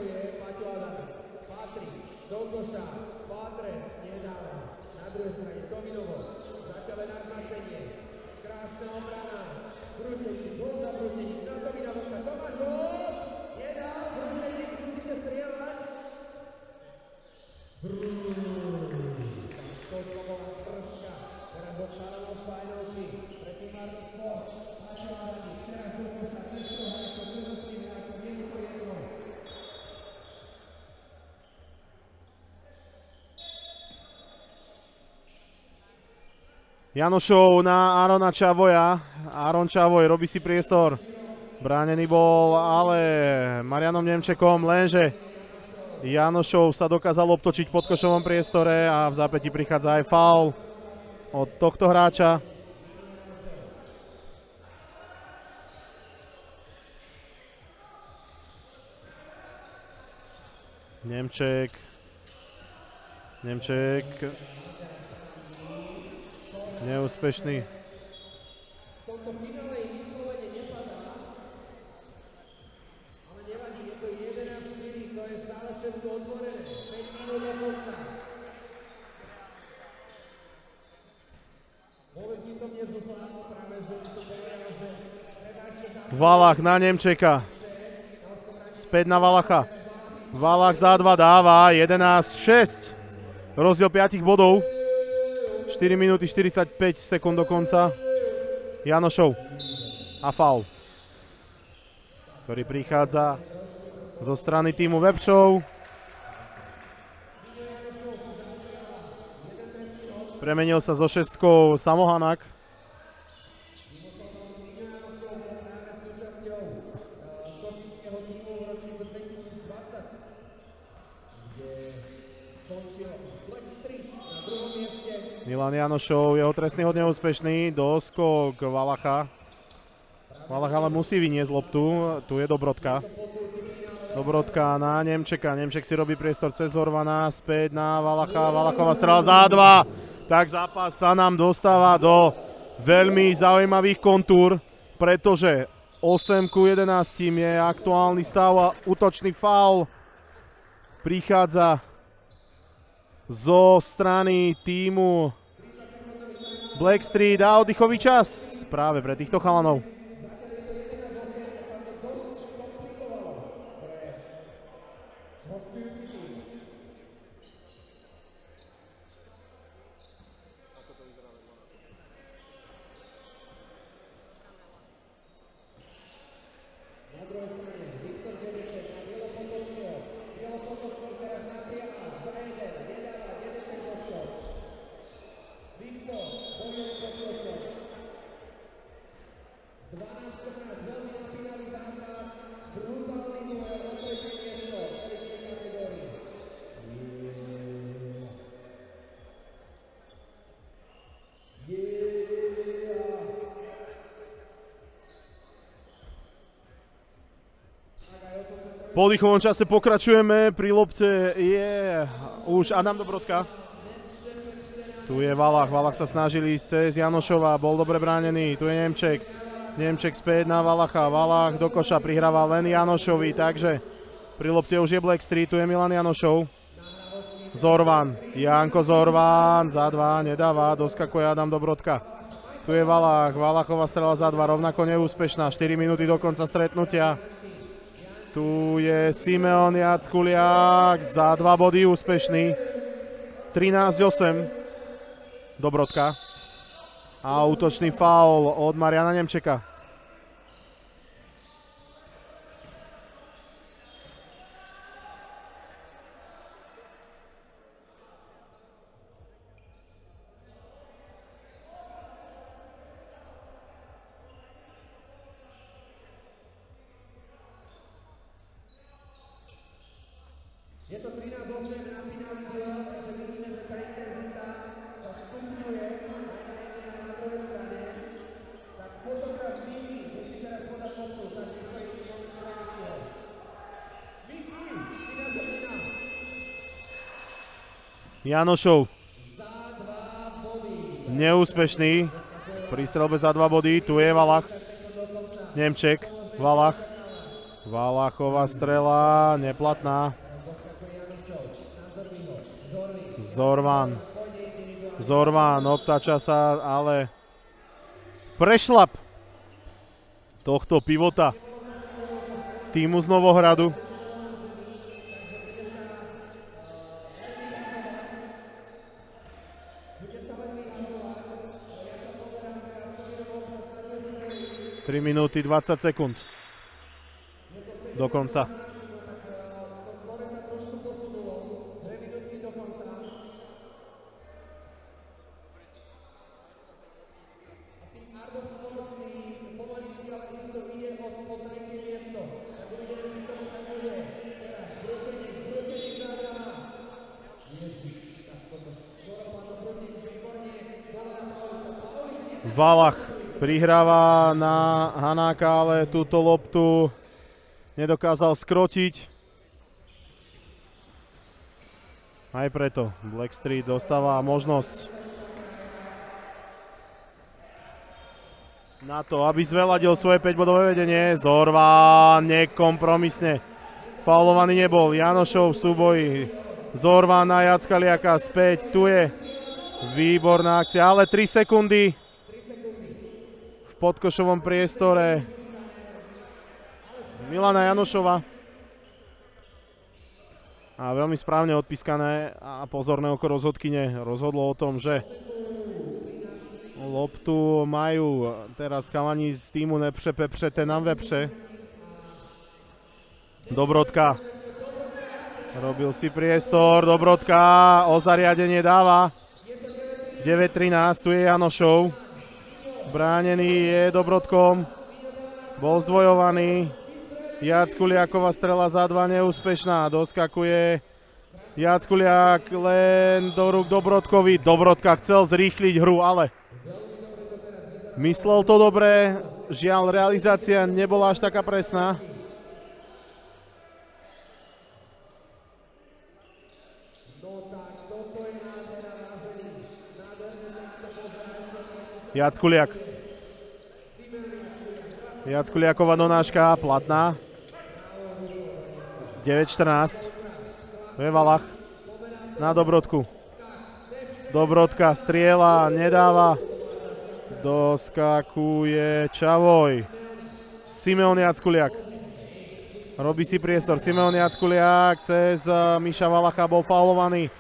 Janošov na Arona Čavoja. Aron Čavoj robí si priestor. Bránený bol, ale Marianom Nemčekom, lenže Janošov sa dokázal obtočiť v podkošovom priestore a v zápäti prichádza aj faul od tohto hráča. Nemček. Nemček. Neúspešný. Valach na Nemčeka. Späť na Valacha. Valach za 2 dáva 11-6. Rozdiel 5 bodov. 4 minúty 45 sekúnd do konca. Janošov. A faul. Ktorý prichádza zo strany týmu Webšov. Premenil sa so šestkou Samohanak. Milan Janošov, jeho trestný hod neúspešný, doskok Valacha. Valach ale musí vyniesť loptu, tu je Dobrodka. Dobrodka na Nemčeka, Nemček si robí priestor cez Orvana, späť na Valacha, Valachová strela za dva. Tak zápas sa nám dostáva do veľmi zaujímavých kontúr, pretože 8 ku 11 je aktuálny stav a útočný faul prichádza zo strany týmu Blackstreet a oddychový čas práve pre týchto chalanov. Po oddychovom čase pokračujeme, pri lopte je už Adam Dobrodka. Tu je Valach, Valach sa snažil ísť cez Janošova, bol dobre bránený, tu je Nemček. Nemček späť na Valacha, Valach do koša prihráva len Janošovi, takže pri lopte už je Black Street, tu je Milan Janošov. Zorvan, Janko Zorvan, za dva, nedáva, doskakuje Adam Dobrodka. Tu je Valach, Valachová strela za dva, rovnako neúspešná, 4 minúty do konca stretnutia. Tu je Simeon Jackuliak za dva body úspešný. 13-8. Dobrodka. A útočný faul od Mariana Nemčeka. Je to 13-8 na finálny duel, takže vidíme, že tá intenzita sa stupňuje aj na jednej a na druhej strane. Tak fotograf Janošov. Neúspešný. Pri strelbe za dva body. Tu je Valach. Nemček. Valach. Valachová strela. Neplatná. Zorvan. Zorvan obtača sa, ale prešlap tohto pivota týmu z Novohradu. Tri minúty 20 sekúnd. Do konca. Valach prihráva na Hanáka, ale túto loptu nedokázal skrotiť. Aj preto Blackstreet dostáva možnosť na to, aby zveladil svoje 5-bodové vedenie. Zorván nekompromisne. Faulovaný nebol. Janošov v súboji. Zorván na Jackaliaka späť. Tu je výborná akcia, ale 3 sekundy podkošovom priestore. Milana Janošova. A veľmi správne odpískané a pozorné oko rozhodkyne rozhodlo o tom, že loptu majú teraz chalani z týmu Nepře Pepře, ten nám vepře. Dobrodka. Robil si priestor, Dobrodka o zariadenie dáva. 9-13, tu je Janošov. Bránený je Dobrodkom. Bol zdvojovaný. Jackuliaková strela za dva neúspešná. Doskakuje Jackuliak len do rúk Dobrodkovi. Dobrodka chcel zrýchliť hru, ale myslel to dobre. Žiaľ, realizácia nebola až taká presná. Jackuliak. Jackuliaková donáška, platná. 9-14. To je Valach. Na Dobrodku. Dobrodka striela, nedáva. Doskakuje Čavoj. Simeon Jackuliak. Robí si priestor. Simeon Jackuliak cez eh, Miša Valacha bol faulovaný.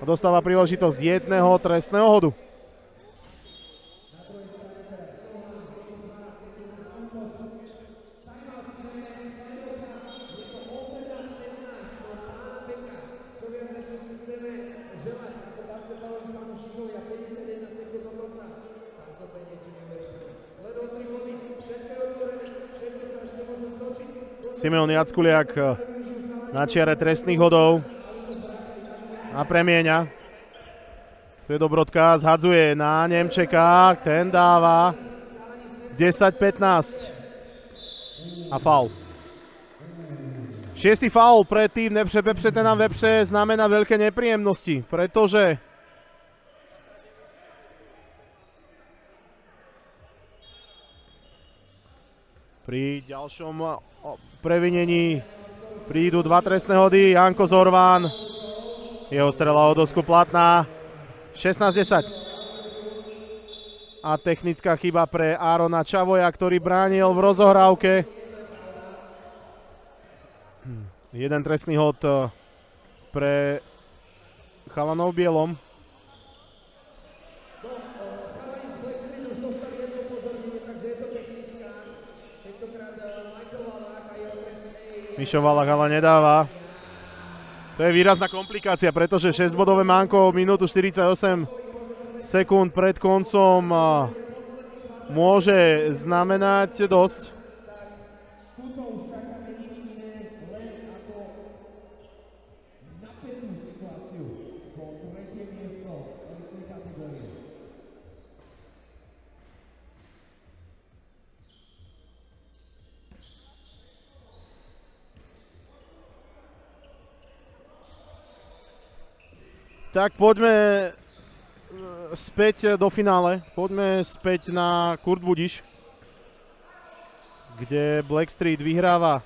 Dostáva príležitosť jedného trestného hodu. Simeon Jackuliak eh, na čiare trestných hodov a premieňa. Tu je Dobrodka, zhadzuje na Nemčeka, ten dáva 10-15 a faul. Šiestý faul pre tým Nepře Pepře, ten nám Vepře znamená veľké nepríjemnosti, pretože pri ďalšom previnení prídu dva trestné hody. Janko Zorván, jeho strela o dosku platná. 16-10. A technická chyba pre Arona Čavoja, ktorý bránil v rozohrávke. Jeden trestný hod eh, pre chalanov bielom. Mišo Valach ale nedáva. To je výrazná komplikácia, pretože 6-bodové mánko minútu 48 sekúnd pred koncom môže znamenať dosť. Tak poďme e, späť do finále. Poďme späť na Kurt Budiš, kde Blackstreet vyhráva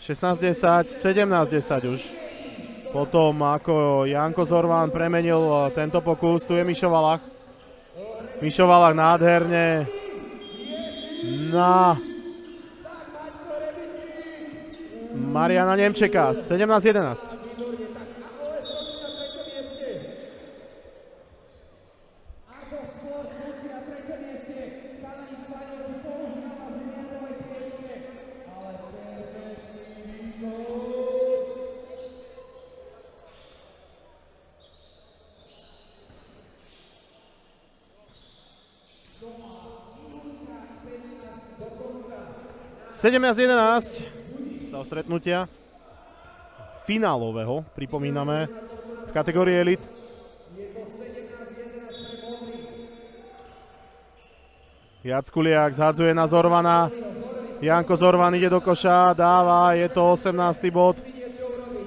16-10, 17-10 už. Potom ako Janko Zorvan premenil e, tento pokus, tu je Mišo Valach. Mišo Valach nádherne na Mariana Nemčeka, 17-11. Sedemnásť jedenáct stav stretnutia finálového, pripomíname, v kategórii elit. Jackuliak zhadzuje na Zorvana. Janko Zorvan ide do koša, dáva, je to 18. bod.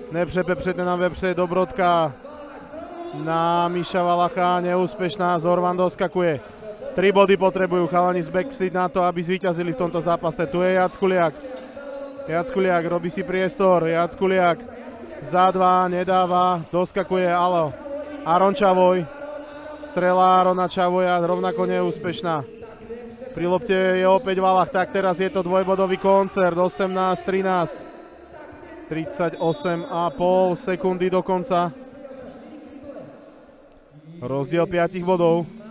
Nepřepepřete nám vepře Dobrodka na Miša Valacha, neúspešná, Zorvan doskakuje. Tri body potrebujú chalani z Backstreet na to, aby zvíťazili v tomto zápase. Tu je Jackuliak. Jackuliak robí si priestor, Jackuliak za dva, nedáva, doskakuje, ale Aron Čavoj, strela Arona Čavoja rovnako neúspešná. Pri lopte je opäť Valach, tak teraz je to dvojbodový koncert, 18-13. 38,5 sekundy do konca. Rozdiel 5 bodov.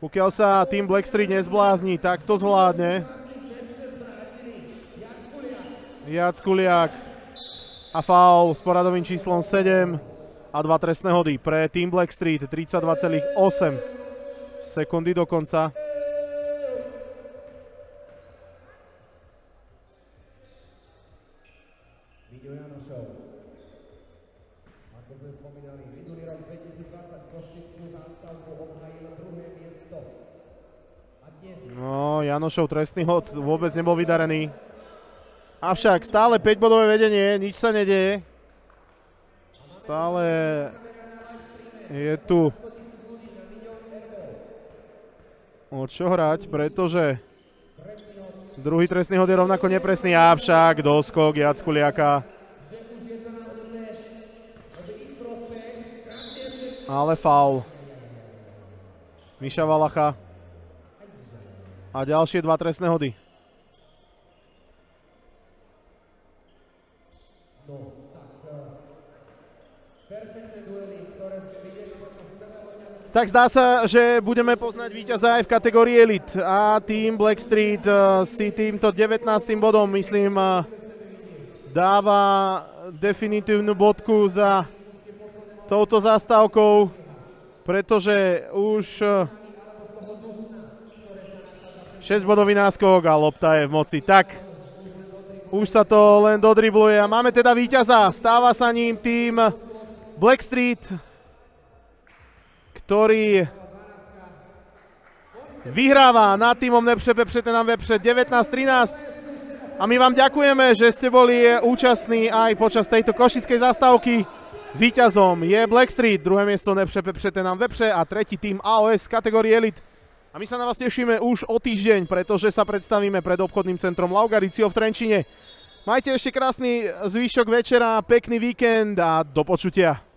Pokiaľ sa tým Blackstreet nezblázni, tak to zvládne. Jackuliak a faul s poradovým číslom 7 a dva trestné hody pre Team Blackstreet 32,8 sekundy do konca. Miňo Janošov. Ako sme spomínali, minulý rok 2020 Košickú zástavku obhajil druhé miesto. A dnes No, Janošov trestný hod vôbec nebol vydarený. Avšak stále 5-bodové vedenie, nič sa nedeje. Stále je tu o čo hrať, pretože druhý trestný hod je rovnako nepresný, avšak doskok Jackuliaka. Ale faul. Miša Valacha. A ďalšie dva trestné hody. Tak zdá sa, že budeme poznať víťaza aj v kategórii Elit. A tým Blackstreet eh, si týmto 19. bodom, myslím, eh, dáva definitívnu bodku za touto zastávkou, pretože už 6-bodový náskok a lopta je v moci. Tak, už sa to len dodribluje a máme teda víťaza. Stáva sa ním tým Blackstreet, ktorý vyhráva nad týmom Nepřepe přete nám vepře 19-13. A my vám ďakujeme, že ste boli účastní aj počas tejto košickej zastávky. Výťazom je Blackstreet, druhé miesto Nepřepe přete nám vepře a tretí tým AOS kategórie Elite. A my sa na vás tešíme už o týždeň, pretože sa predstavíme pred obchodným centrom Laugaricio v Trenčine. Majte ešte krásny zvyšok večera, pekný víkend a do počutia.